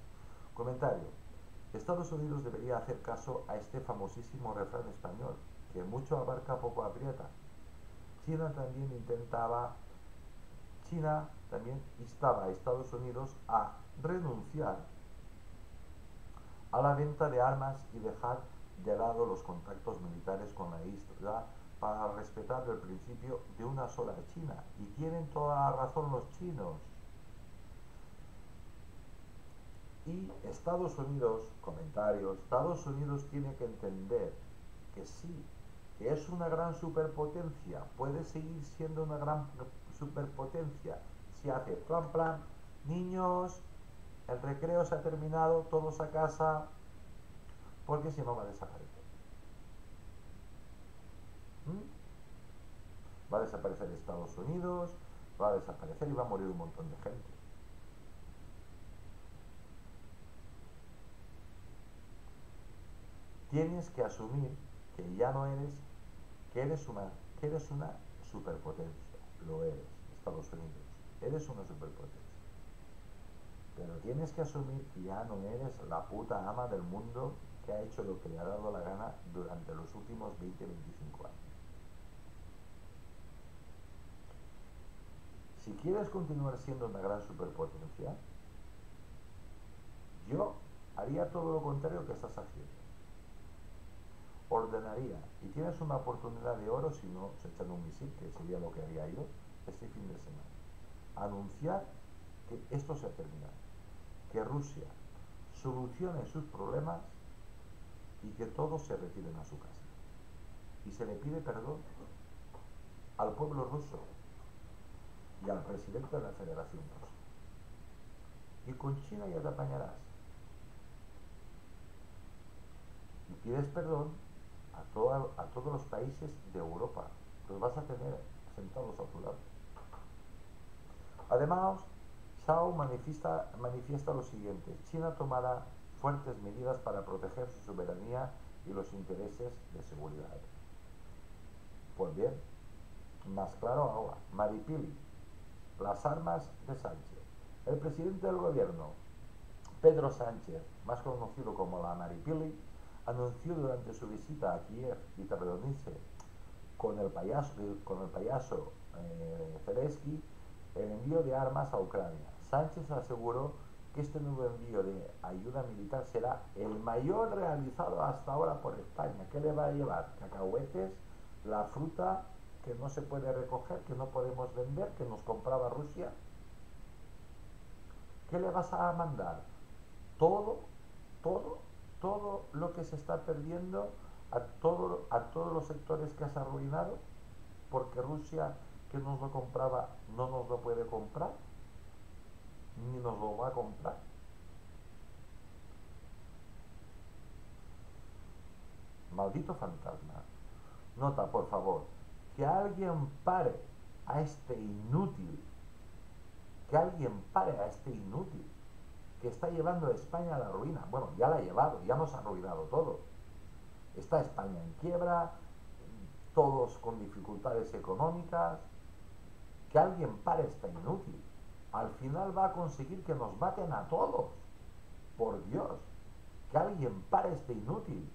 Comentario. Estados Unidos debería hacer caso a este famosísimo refrán español que mucho abarca, poco aprieta. China también intentaba, China también instaba a Estados Unidos a renunciar a la venta de armas y dejar de lado los contactos militares con la isla para respetar el principio de una sola China. Y tienen toda la razón los chinos. Y Estados Unidos, comentarios, Estados Unidos tiene que entender que sí, que es una gran superpotencia, puede seguir siendo una gran superpotencia si hace plan plan, niños, el recreo se ha terminado, todos a casa, porque si no va a desaparecer. ¿Mm? Va a desaparecer Estados Unidos, va a desaparecer y va a morir un montón de gente. Tienes que asumir que ya no eres, que eres una, que eres una superpotencia, lo eres, Estados Unidos, eres una superpotencia. Pero tienes que asumir que ya no eres la puta ama del mundo que ha hecho lo que le ha dado la gana durante los últimos 20-25 años. Si quieres continuar siendo una gran superpotencia, yo haría todo lo contrario que estás haciendo y tienes una oportunidad de oro si no se echan un misil, que sería lo que haría yo este fin de semana, anunciar que esto se ha terminado, que Rusia solucione sus problemas y que todos se retiren a su casa. Y se le pide perdón al pueblo ruso y al presidente de la Federación Rusa. Y con China ya te apañarás. Y pides perdón a, a todos los países de Europa. Los vas a tener sentados a tu lado. Además, Shao manifiesta, manifiesta lo siguiente. China tomará fuertes medidas para proteger su soberanía y los intereses de seguridad. Pues bien, más claro ahora, Maripili, las armas de Sánchez. El presidente del gobierno, Pedro Sánchez, más conocido como la Maripili, anunció durante su visita a Kiev y Tardonice con el payaso, con el payaso eh, Zelensky el envío de armas a Ucrania. Sánchez aseguró que este nuevo envío de ayuda militar será el mayor realizado hasta ahora por España. ¿Qué le va a llevar? Cacahuetes, la fruta que no se puede recoger, que no podemos vender, que nos compraba Rusia. ¿Qué le vas a mandar? Todo, todo todo lo que se está perdiendo, a, todo, a todos los sectores que has arruinado, porque Rusia que nos lo compraba no nos lo puede comprar, ni nos lo va a comprar. maldito fantasma. Nota, por favor, que alguien pare a este inútil, que alguien pare a este inútil que está llevando a España a la ruina. Bueno, ya la ha llevado, ya nos ha arruinado todo. Está España en quiebra, todos con dificultades económicas. Que alguien pare esta inútil. Al final va a conseguir que nos maten a todos. Por Dios. Que alguien pare este inútil.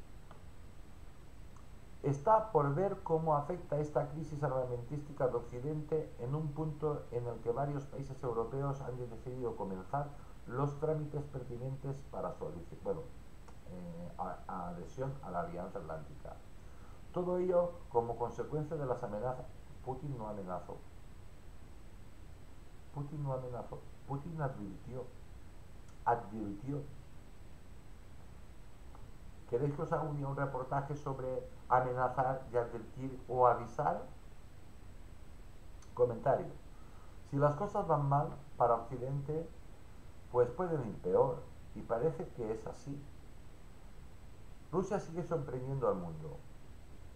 Está por ver cómo afecta esta crisis armamentística de Occidente en un punto en el que varios países europeos han decidido comenzar los trámites pertinentes para su bueno, eh, adhesión a la Alianza Atlántica. Todo ello como consecuencia de las amenazas. Putin no amenazó. Putin no amenazó. Putin advirtió. Advirtió. ¿Queréis que os haga un, un reportaje sobre amenazar y advertir o avisar? Comentario. Si las cosas van mal para Occidente, pues pueden ir peor, y parece que es así. Rusia sigue sorprendiendo al mundo.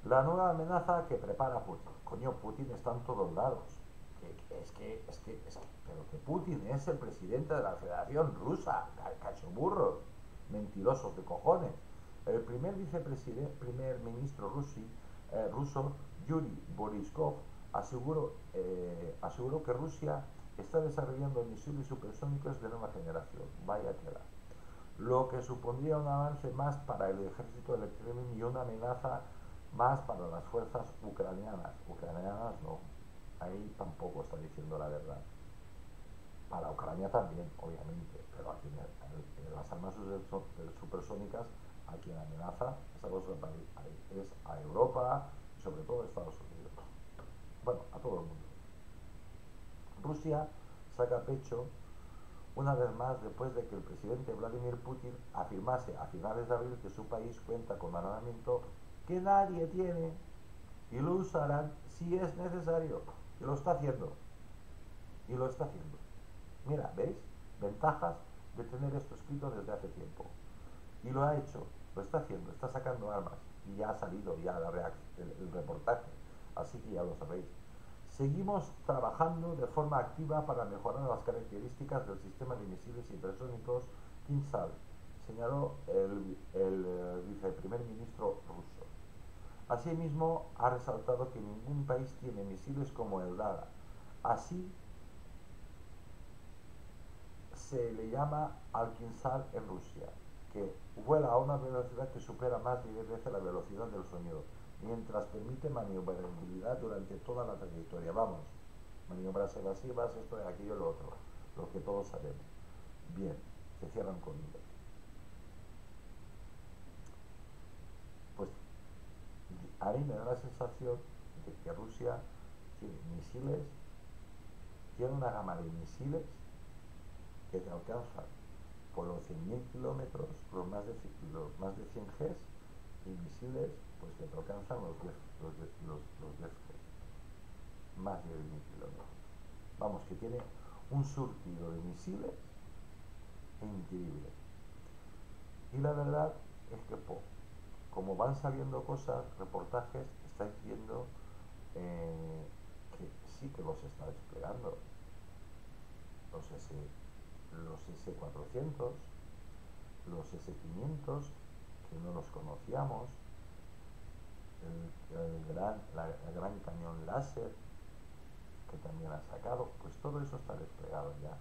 La nueva amenaza que prepara Putin. Coño, Putin está en todos lados. es, que, es, que, es que, pero que Putin es el presidente de la Federación Rusa, cachoburros, mentirosos de cojones. El primer vicepresidente, primer ministro eh, ruso, Yuri Boriskov, aseguró, eh, aseguró que Rusia está desarrollando misiles supersónicos de nueva generación. Vaya tela. Lo que supondría un avance más para el ejército del Kremlin y una amenaza más para las fuerzas ucranianas. Ucranianas no. Ahí tampoco está diciendo la verdad. Para Ucrania también, obviamente. Pero aquí en, las armas supersónicas a quien amenaza es a Europa y sobre todo a Estados Unidos. Bueno, a todo el mundo. Rusia saca pecho una vez más después de que el presidente Vladimir Putin afirmase a finales de abril que su país cuenta con armamento que nadie tiene y lo usarán si es necesario. Y lo está haciendo. Y lo está haciendo. Mira, ¿veis? Ventajas de tener esto escrito desde hace tiempo. Y lo ha hecho, lo está haciendo, está sacando armas. Y ya ha salido ya la el, el reportaje. Así que ya lo sabéis. Seguimos trabajando de forma activa para mejorar las características del sistema de misiles hipersónicos Kinsal, señaló el, el eh, viceprimer ministro ruso. Asimismo, ha resaltado que ningún país tiene misiles como el DARA. Así se le llama al Kinsal en Rusia, que vuela a una velocidad que supera más de 10 veces la velocidad del sonido mientras permite maniobrabilidad durante toda la trayectoria. Vamos, maniobras evasivas, esto, aquello, lo otro, lo que todos sabemos. Bien, se cierran comillas. Pues a mí me da la sensación de que Rusia tiene misiles, tiene una gama de misiles que te alcanzan por los 100.000 kilómetros, los más de, los más de 100 Gs, y misiles pues te alcanzan los 10 los, los, los más de 10.000 kilómetros. Vamos, que tiene un surtido de misiles increíble. Y la verdad es que como van saliendo cosas, reportajes, estáis viendo eh, que sí que los está desplegando. Los S, los S400, los S500, que no los conocíamos, el, gran, la, gran cañón láser que también ha sacado, pues todo eso está desplegado ya.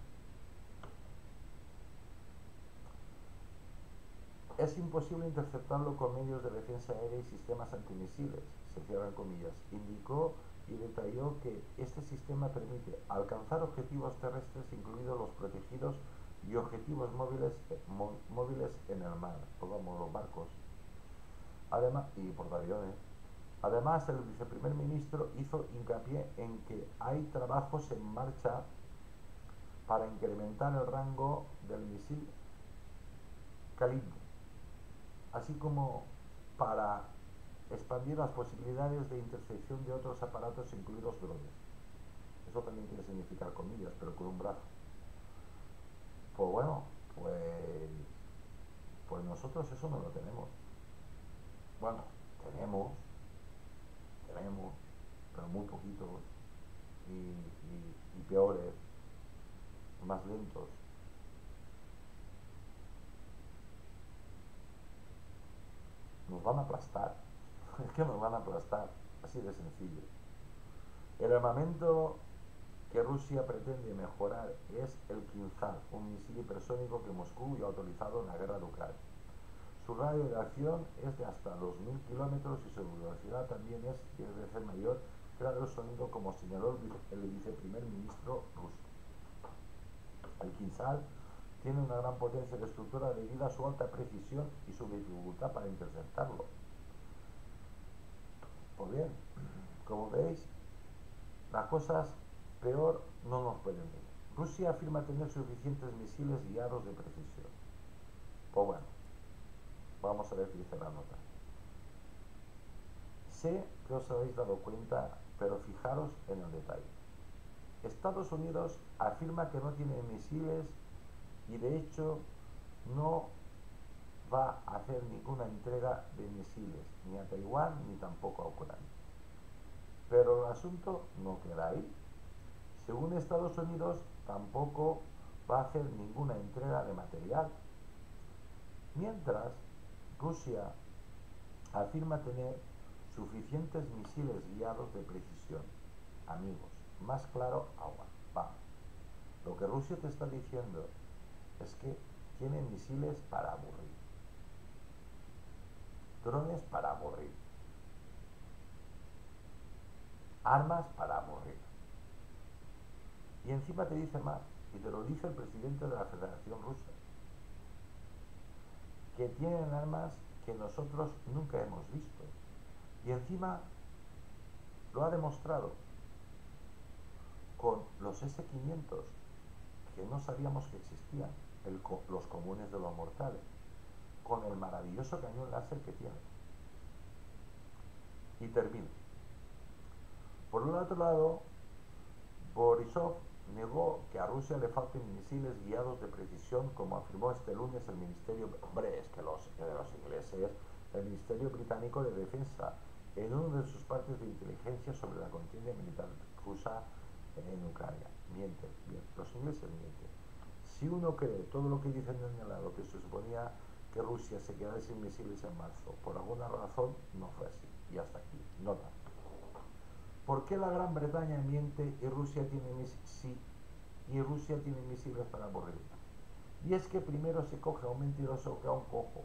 Es imposible interceptarlo con medios de defensa aérea y sistemas antimisiles, se cierran comillas. Indicó y detalló que este sistema permite alcanzar objetivos terrestres, incluidos los protegidos y objetivos móviles, eh, móviles en el mar, como los barcos, además, y portaaviones. Además, el viceprimer ministro hizo hincapié en que hay trabajos en marcha para incrementar el rango del misil calibre, así como para expandir las posibilidades de intercepción de otros aparatos, incluidos drones. Eso también quiere significar comillas, pero con un brazo. Pues bueno, pues, pues nosotros eso no lo tenemos. Bueno, tenemos, tenemos, pero muy poquitos y, y peores, más lentos. Nos van a aplastar, es que nos van a aplastar, así de sencillo. El armamento que Rusia pretende mejorar es el Kinzhal, un misil hipersónico que Moscú ya ha utilizado en la guerra de Ucrania. Su radio de acción es de hasta 2.000 kilómetros y su velocidad también es 10 veces mayor que la del sonido, como señaló el viceprimer ministro ruso. El Kinzhal tiene una gran potencia de estructura debido a su alta precisión y su dificultad para interceptarlo. Pues bien, como veis, las cosas Peor no nos pueden ver. Rusia afirma tener suficientes misiles guiados de precisión. Pues bueno, vamos a ver qué dice la nota. Sé que os habéis dado cuenta, pero fijaros en el detalle. Estados Unidos afirma que no tiene misiles y de hecho no va a hacer ninguna entrega de misiles, ni a Taiwán ni tampoco a Ucrania. Pero el asunto no queda ahí. Según Estados Unidos, tampoco va a hacer ninguna entrega de material. Mientras, Rusia afirma tener suficientes misiles guiados de precisión. Amigos, más claro agua. Vamos. Lo que Rusia te está diciendo es que tiene misiles para aburrir. Drones para aburrir. Armas para aburrir. Y encima te dice más, y te lo dice el presidente de la Federación Rusa, que tienen armas que nosotros nunca hemos visto. Y encima lo ha demostrado con los S-500, que no sabíamos que existían, los comunes de los mortales, con el maravilloso cañón láser que tiene. Y termino. Por el otro lado, Borisov negó que a Rusia le falten misiles guiados de precisión, como afirmó este lunes el Ministerio, hombre, que los, de los ingleses, el Ministerio Británico de Defensa, en uno de sus partes de inteligencia sobre la contienda militar rusa en Ucrania. Mienten, bien, los ingleses mienten. Si uno cree todo lo que dicen en el lo que se suponía que Rusia se quedara sin misiles en marzo, por alguna razón no fue así. Y hasta aquí, nota. ¿Por qué la Gran Bretaña miente y Rusia tiene, y Rusia tiene misiles para morir? Y es que primero se coge a un mentiroso que a un cojo.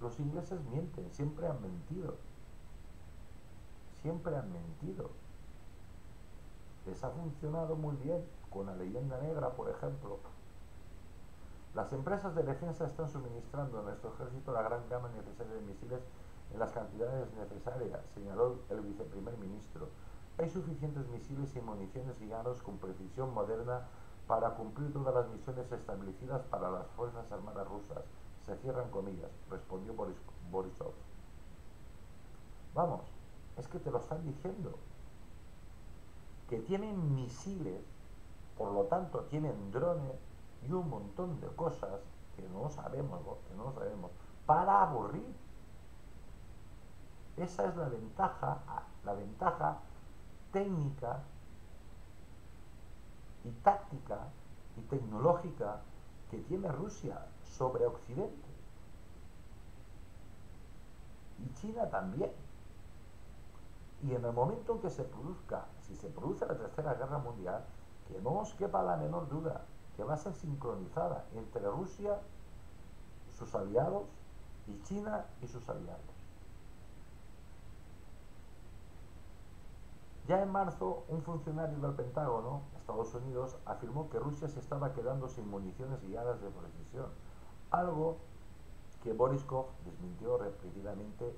Los ingleses mienten, siempre han mentido. Siempre han mentido. Les ha funcionado muy bien con la leyenda negra, por ejemplo. Las empresas de defensa están suministrando a nuestro ejército la gran gama necesaria de misiles en las cantidades necesarias, señaló el viceprimer ministro. Hay suficientes misiles y municiones guiados con precisión moderna para cumplir todas las misiones establecidas para las Fuerzas Armadas rusas. Se cierran comillas, respondió Borisov. Vamos, es que te lo están diciendo. Que tienen misiles, por lo tanto tienen drones y un montón de cosas que no sabemos, que no sabemos, para aburrir esa es la ventaja, la ventaja técnica y táctica y tecnológica que tiene Rusia sobre Occidente. Y China también. Y en el momento en que se produzca, si se produce la Tercera Guerra Mundial, que no os quepa la menor duda que va a ser sincronizada entre Rusia, sus aliados, y China y sus aliados. Ya en marzo, un funcionario del Pentágono, Estados Unidos, afirmó que Rusia se estaba quedando sin municiones guiadas de precisión, algo que Boriskov desmintió repetidamente.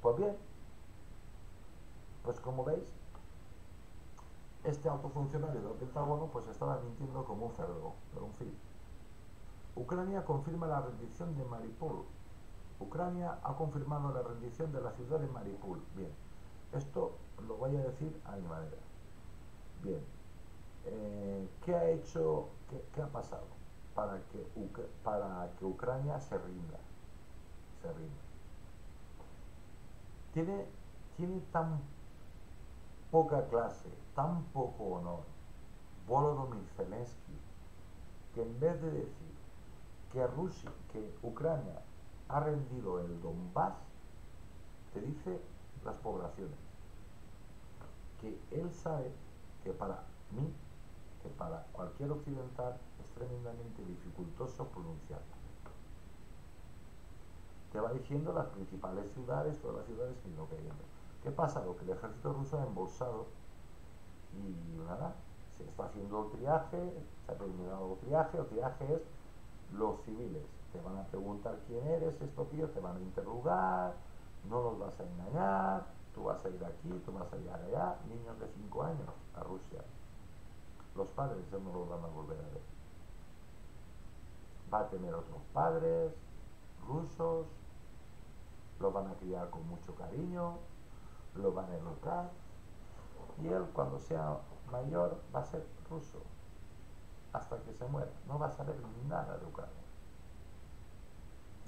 Pues bien, pues como veis, este alto funcionario del Pentágono pues estaba mintiendo como un cerdo, pero en fin. Ucrania confirma la rendición de Mariupol. Ucrania ha confirmado la rendición de la ciudad de Mariupol. Bien, esto lo voy a decir a mi manera. Bien, eh, ¿qué ha hecho, qué, ha pasado para que, para que Ucrania se rinda? se rinde. Tiene, tiene tan poca clase, tan poco honor, Volodymyr Zelensky, que en vez de decir que Rusia, que Ucrania ha rendido el Donbass, te dice las poblaciones. Que él sabe que para mí, que para cualquier occidental es tremendamente dificultoso pronunciarla. Te va diciendo las principales ciudades, todas las ciudades que no cayendo. ¿Qué pasa? Lo que el ejército ruso ha embolsado y nada, se está haciendo el triaje, se ha terminado el triaje, el triaje es los civiles. Te van a preguntar quién eres, estos tíos te van a interrogar, no los vas a engañar, tú vas a ir aquí, tú vas a ir allá, niños de 5 años a Rusia. Los padres ya no los van a volver a ver. Va a tener otros padres rusos, lo van a criar con mucho cariño, lo van a educar y él cuando sea mayor va a ser ruso hasta que se muera. No va a saber nada de Ucrania,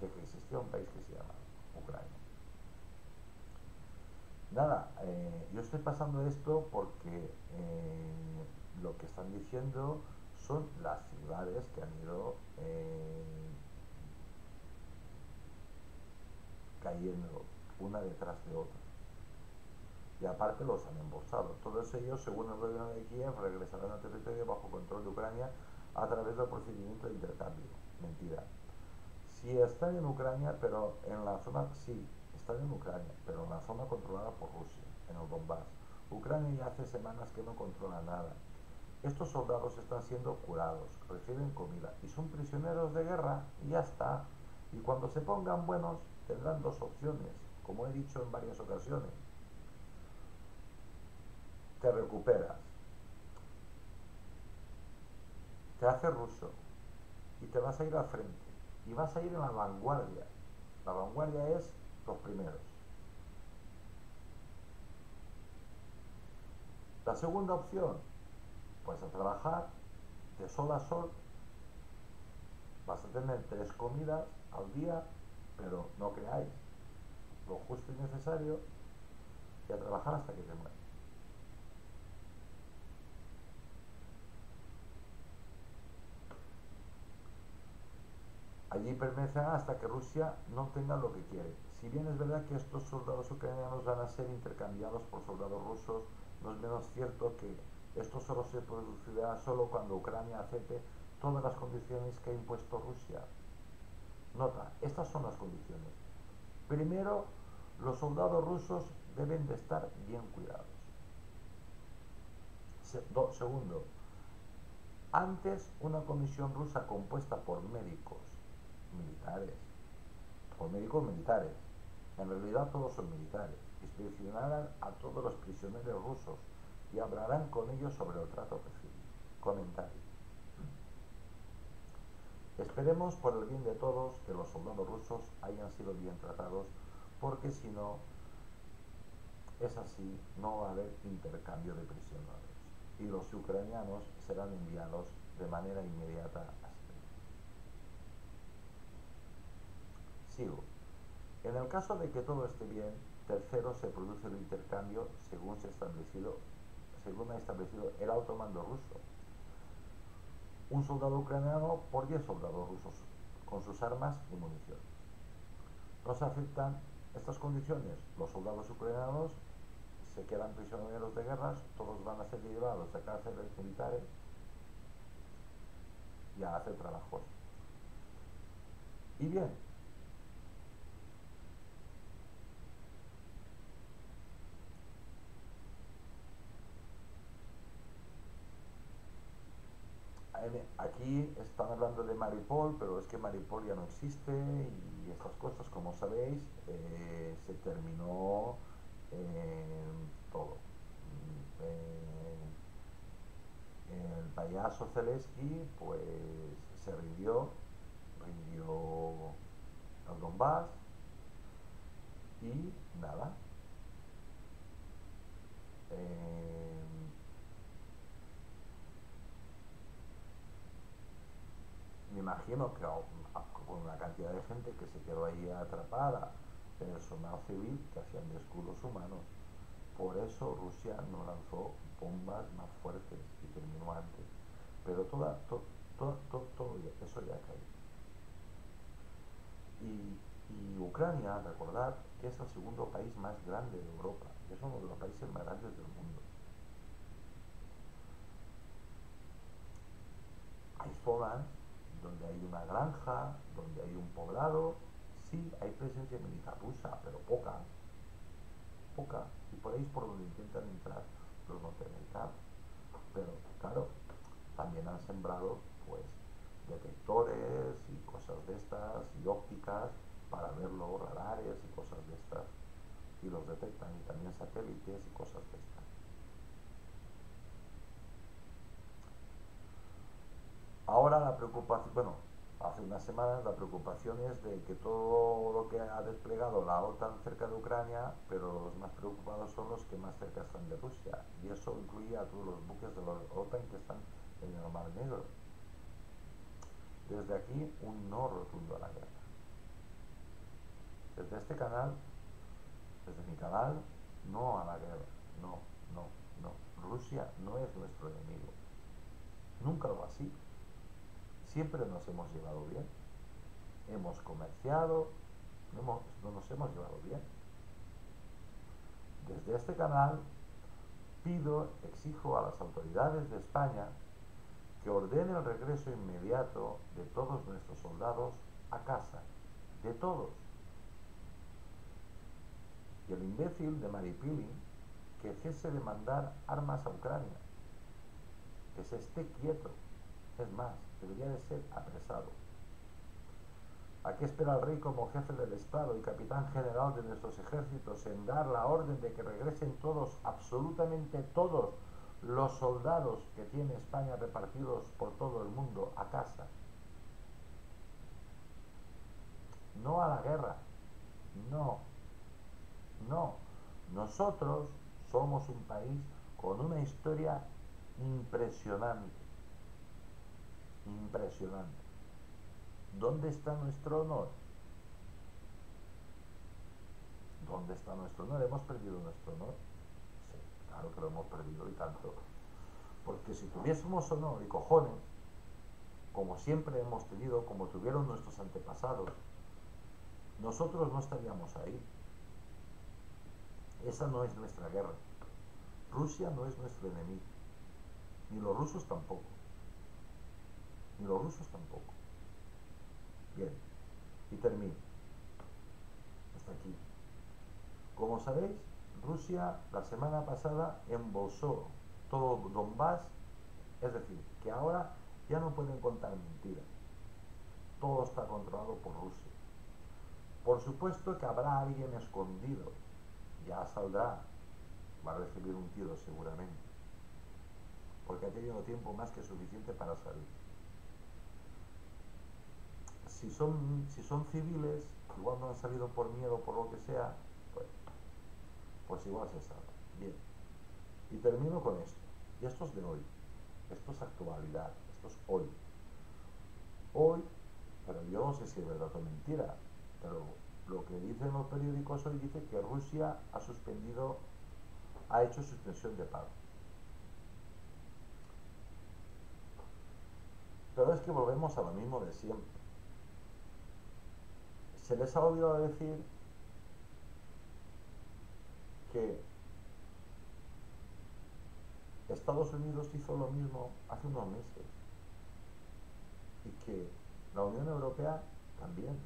de que existió un país que se llama Ucrania. Nada, eh, yo estoy pasando esto porque eh, lo que están diciendo son las ciudades que han ido eh, cayendo una detrás de otra. Y aparte los han embolsado. Todos ellos, según el gobierno de Kiev, regresarán al territorio bajo control de Ucrania a través del procedimiento de intercambio. Mentira. Si están en Ucrania, pero en la zona, sí, están en Ucrania, pero en la zona controlada por Rusia, en el Donbass. Ucrania ya hace semanas que no controla nada. Estos soldados están siendo curados, reciben comida y son prisioneros de guerra y ya está. Y cuando se pongan buenos, tendrán dos opciones, como he dicho en varias ocasiones. Te recuperas, te haces ruso y te vas a ir al frente y vas a ir en la vanguardia. La vanguardia es los primeros. La segunda opción, pues a trabajar de sol a sol. Vas a tener tres comidas al día, pero no creáis lo justo y necesario y a trabajar hasta que te mueras. Allí permanecerán hasta que Rusia no tenga lo que quiere. Si bien es verdad que estos soldados ucranianos van a ser intercambiados por soldados rusos, no es menos cierto que esto solo se producirá solo cuando Ucrania acepte todas las condiciones que ha impuesto Rusia. Nota, estas son las condiciones. Primero, los soldados rusos deben de estar bien cuidados. segundo, antes una comisión rusa compuesta por médicos militares, por médicos militares, en realidad todos son militares, inspeccionarán a todos los prisioneros rusos y hablarán con ellos sobre el trato recibido. Comentario. Esperemos por el bien de todos que los soldados rusos hayan sido bien tratados, porque si no es así, no va a haber intercambio de prisioneros y los ucranianos serán enviados de manera inmediata a Siria. Sigo. En el caso de que todo esté bien, tercero se produce el intercambio según se establecido según ha establecido el alto mando ruso. Un soldado ucraniano por 10 soldados rusos, con sus armas y municiones. No se aceptan estas condiciones. Los soldados ucranianos se quedan prisioneros de guerras, todos van a ser llevados a cárceles militares y a hacer trabajos. Y bien, aquí están hablando de Maripol, pero es que Maripol ya no existe y estas cosas, como sabéis, eh, se terminó eh, todo. Eh, el payaso Zelensky pues se rindió, rindió al Donbass y nada. Me imagino que con una cantidad de gente que se quedó ahí atrapada en el civil que hacían de escudos humanos. Por eso Rusia no lanzó bombas más fuertes y terminó antes. Pero toda, todo, todo, todo, eso ya caído. Y, y Ucrania, recordad que es el segundo país más grande de Europa, es uno de los países más grandes del mundo. Hay zonas donde hay una granja, donde hay un poblado, sí, hay presencia militar rusa, pero poca, poca, y por ahí es por donde intentan entrar los norteamericanos. Pero claro, también han sembrado pues detectores y cosas de estas y ópticas para verlo, radares y cosas de estas y los detectan y también satélites y cosas de estas. Ahora la preocupación, bueno, hace unas semanas la preocupación es de que todo lo que ha desplegado la OTAN cerca de Ucrania, pero los más preocupados son los que más cerca están de Rusia. Y eso incluye a todos los buques de la OTAN que están en el Mar Negro. Desde aquí, un no rotundo a la guerra. Desde este canal, desde mi canal, no a la guerra. No, no, no. Rusia no es nuestro enemigo. Nunca lo ha sido siempre nos hemos llevado bien. Hemos comerciado, no, nos hemos llevado bien. Desde este canal pido, exijo a las autoridades de España que ordenen el regreso inmediato de todos nuestros soldados a casa, de todos. Y el imbécil de Maripili que cese de mandar armas a Ucrania, que se esté quieto, es más, debería de ser apresado. ¿A qué espera el rey como jefe del Estado y capitán general de nuestros ejércitos en dar la orden de que regresen todos, absolutamente todos, los soldados que tiene España repartidos por todo el mundo a casa? No a la guerra. No. No. Nosotros somos un país con una historia impresionante impresionante. ¿Dónde está nuestro honor? ¿Dónde está nuestro honor? ¿Hemos perdido nuestro honor? Sí, claro que lo hemos perdido y tanto. Porque si tuviésemos honor y cojones, como siempre hemos tenido, como tuvieron nuestros antepasados, nosotros no estaríamos ahí. Esa no es nuestra guerra. Rusia no es nuestro enemigo. Ni los rusos tampoco los rusos tampoco. Bien, y termino. Hasta aquí. Como sabéis, Rusia la semana pasada embolsó todo Donbass, es decir, que ahora ya no pueden contar mentiras. Todo está controlado por Rusia. Por supuesto que habrá alguien escondido, ya saldrá, va a recibir un tiro seguramente, porque ha tenido tiempo más que suficiente para salir si son, si son civiles, igual no han salido por miedo, por lo que sea, pues, pues igual se sabe. Bien. Y termino con esto. Y esto es de hoy. Esto es actualidad. Esto es hoy. Hoy, pero yo no sé si es verdad o mentira, pero lo que dicen los periódicos hoy dice que Rusia ha suspendido, ha hecho suspensión de pago. Pero es que volvemos a lo mismo de siempre se les ha olvidado decir que Estados Unidos hizo lo mismo hace unos meses y que la Unión Europea también.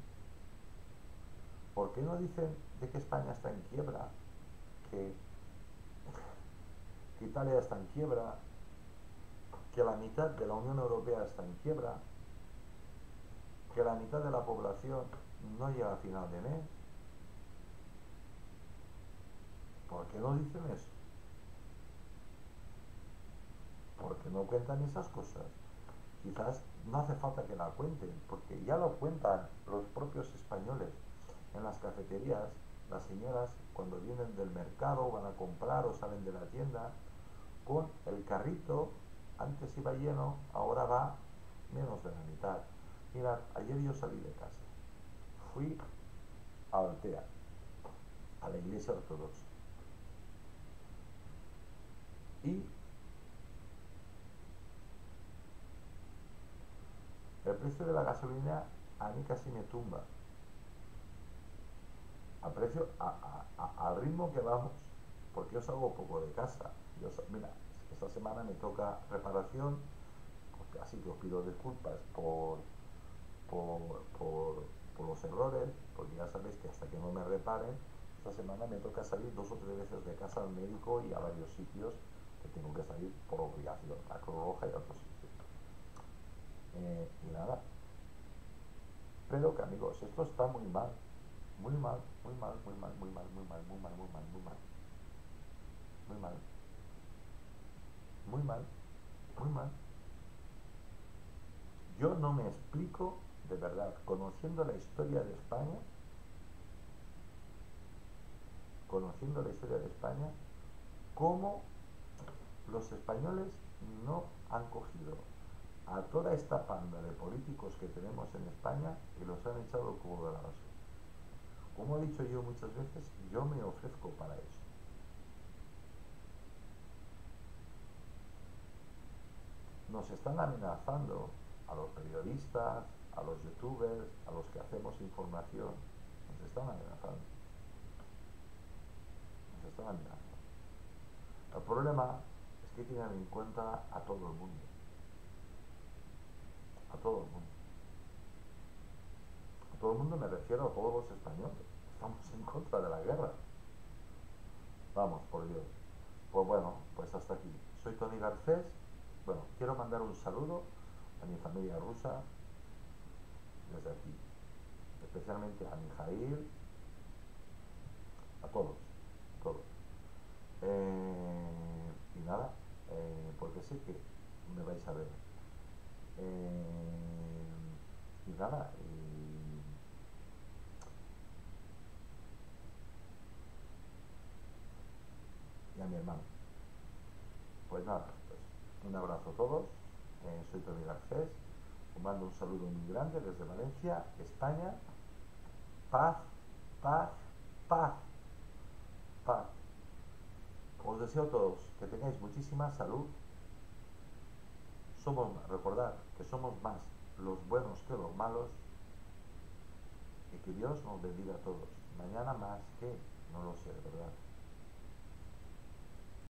¿Por qué no dicen de que España está en quiebra? Que, que Italia está en quiebra, que la mitad de la Unión Europea está en quiebra, que la mitad de la población no llega a final de mes. ¿Por qué no dicen eso? Porque no cuentan esas cosas. Quizás no hace falta que la cuenten, porque ya lo cuentan los propios españoles. En las cafeterías, las señoras cuando vienen del mercado, van a comprar o salen de la tienda, con el carrito, antes iba lleno, ahora va menos de la mitad Mirad, ayer yo salí de casa. A Altea, a la iglesia ortodoxa. Y el precio de la gasolina a mí casi me tumba. A precio, al ritmo que vamos, porque yo salgo poco de casa. Yo, mira, esta semana me toca reparación, así que os pido disculpas por, por, por, por los errores, porque ya sabéis que hasta que no me reparen, esta semana me toca salir dos o tres veces de casa al médico y a varios sitios que tengo que salir por obligación, a Cruz Roja y a otros sitios. Eh, y nada. Pero que amigos, esto está muy mal, muy mal, muy mal, muy mal, muy mal, muy mal, muy mal, muy mal, muy mal. Muy mal. Muy mal, muy mal. Yo no me explico, de verdad, conociendo la historia de España, conociendo la historia de España, cómo los españoles no han cogido a toda esta panda de políticos que tenemos en España y los han echado como de la basura. Como he dicho yo muchas veces, yo me ofrezco para eso. Nos están amenazando a los periodistas, a los youtubers, a los que hacemos información, nos están amenazando. Nos están amenazando. El problema es que tienen en cuenta a todo el mundo. A todo el mundo. A todo el mundo me refiero a todos los españoles. Estamos en contra de la guerra. Vamos, por Dios. Pues bueno, pues hasta aquí. Soy Tony Garcés. Bueno, quiero mandar un saludo a mi familia rusa desde aquí. Especialmente a Mijail, a todos, todos. Eh, y nada, eh, porque sé que me vais a ver. Eh, y nada, y, a mi hermano. Pues nada, pues un abrazo a todos. soy Tony Garcés. Mando un saludo muy grande desde Valencia, España. Paz, paz, paz, paz. Os deseo a todos que tengáis muchísima salud. Somos, recordad que somos más los buenos que los malos y que Dios nos bendiga a todos. Mañana más que, no lo sé, verdad.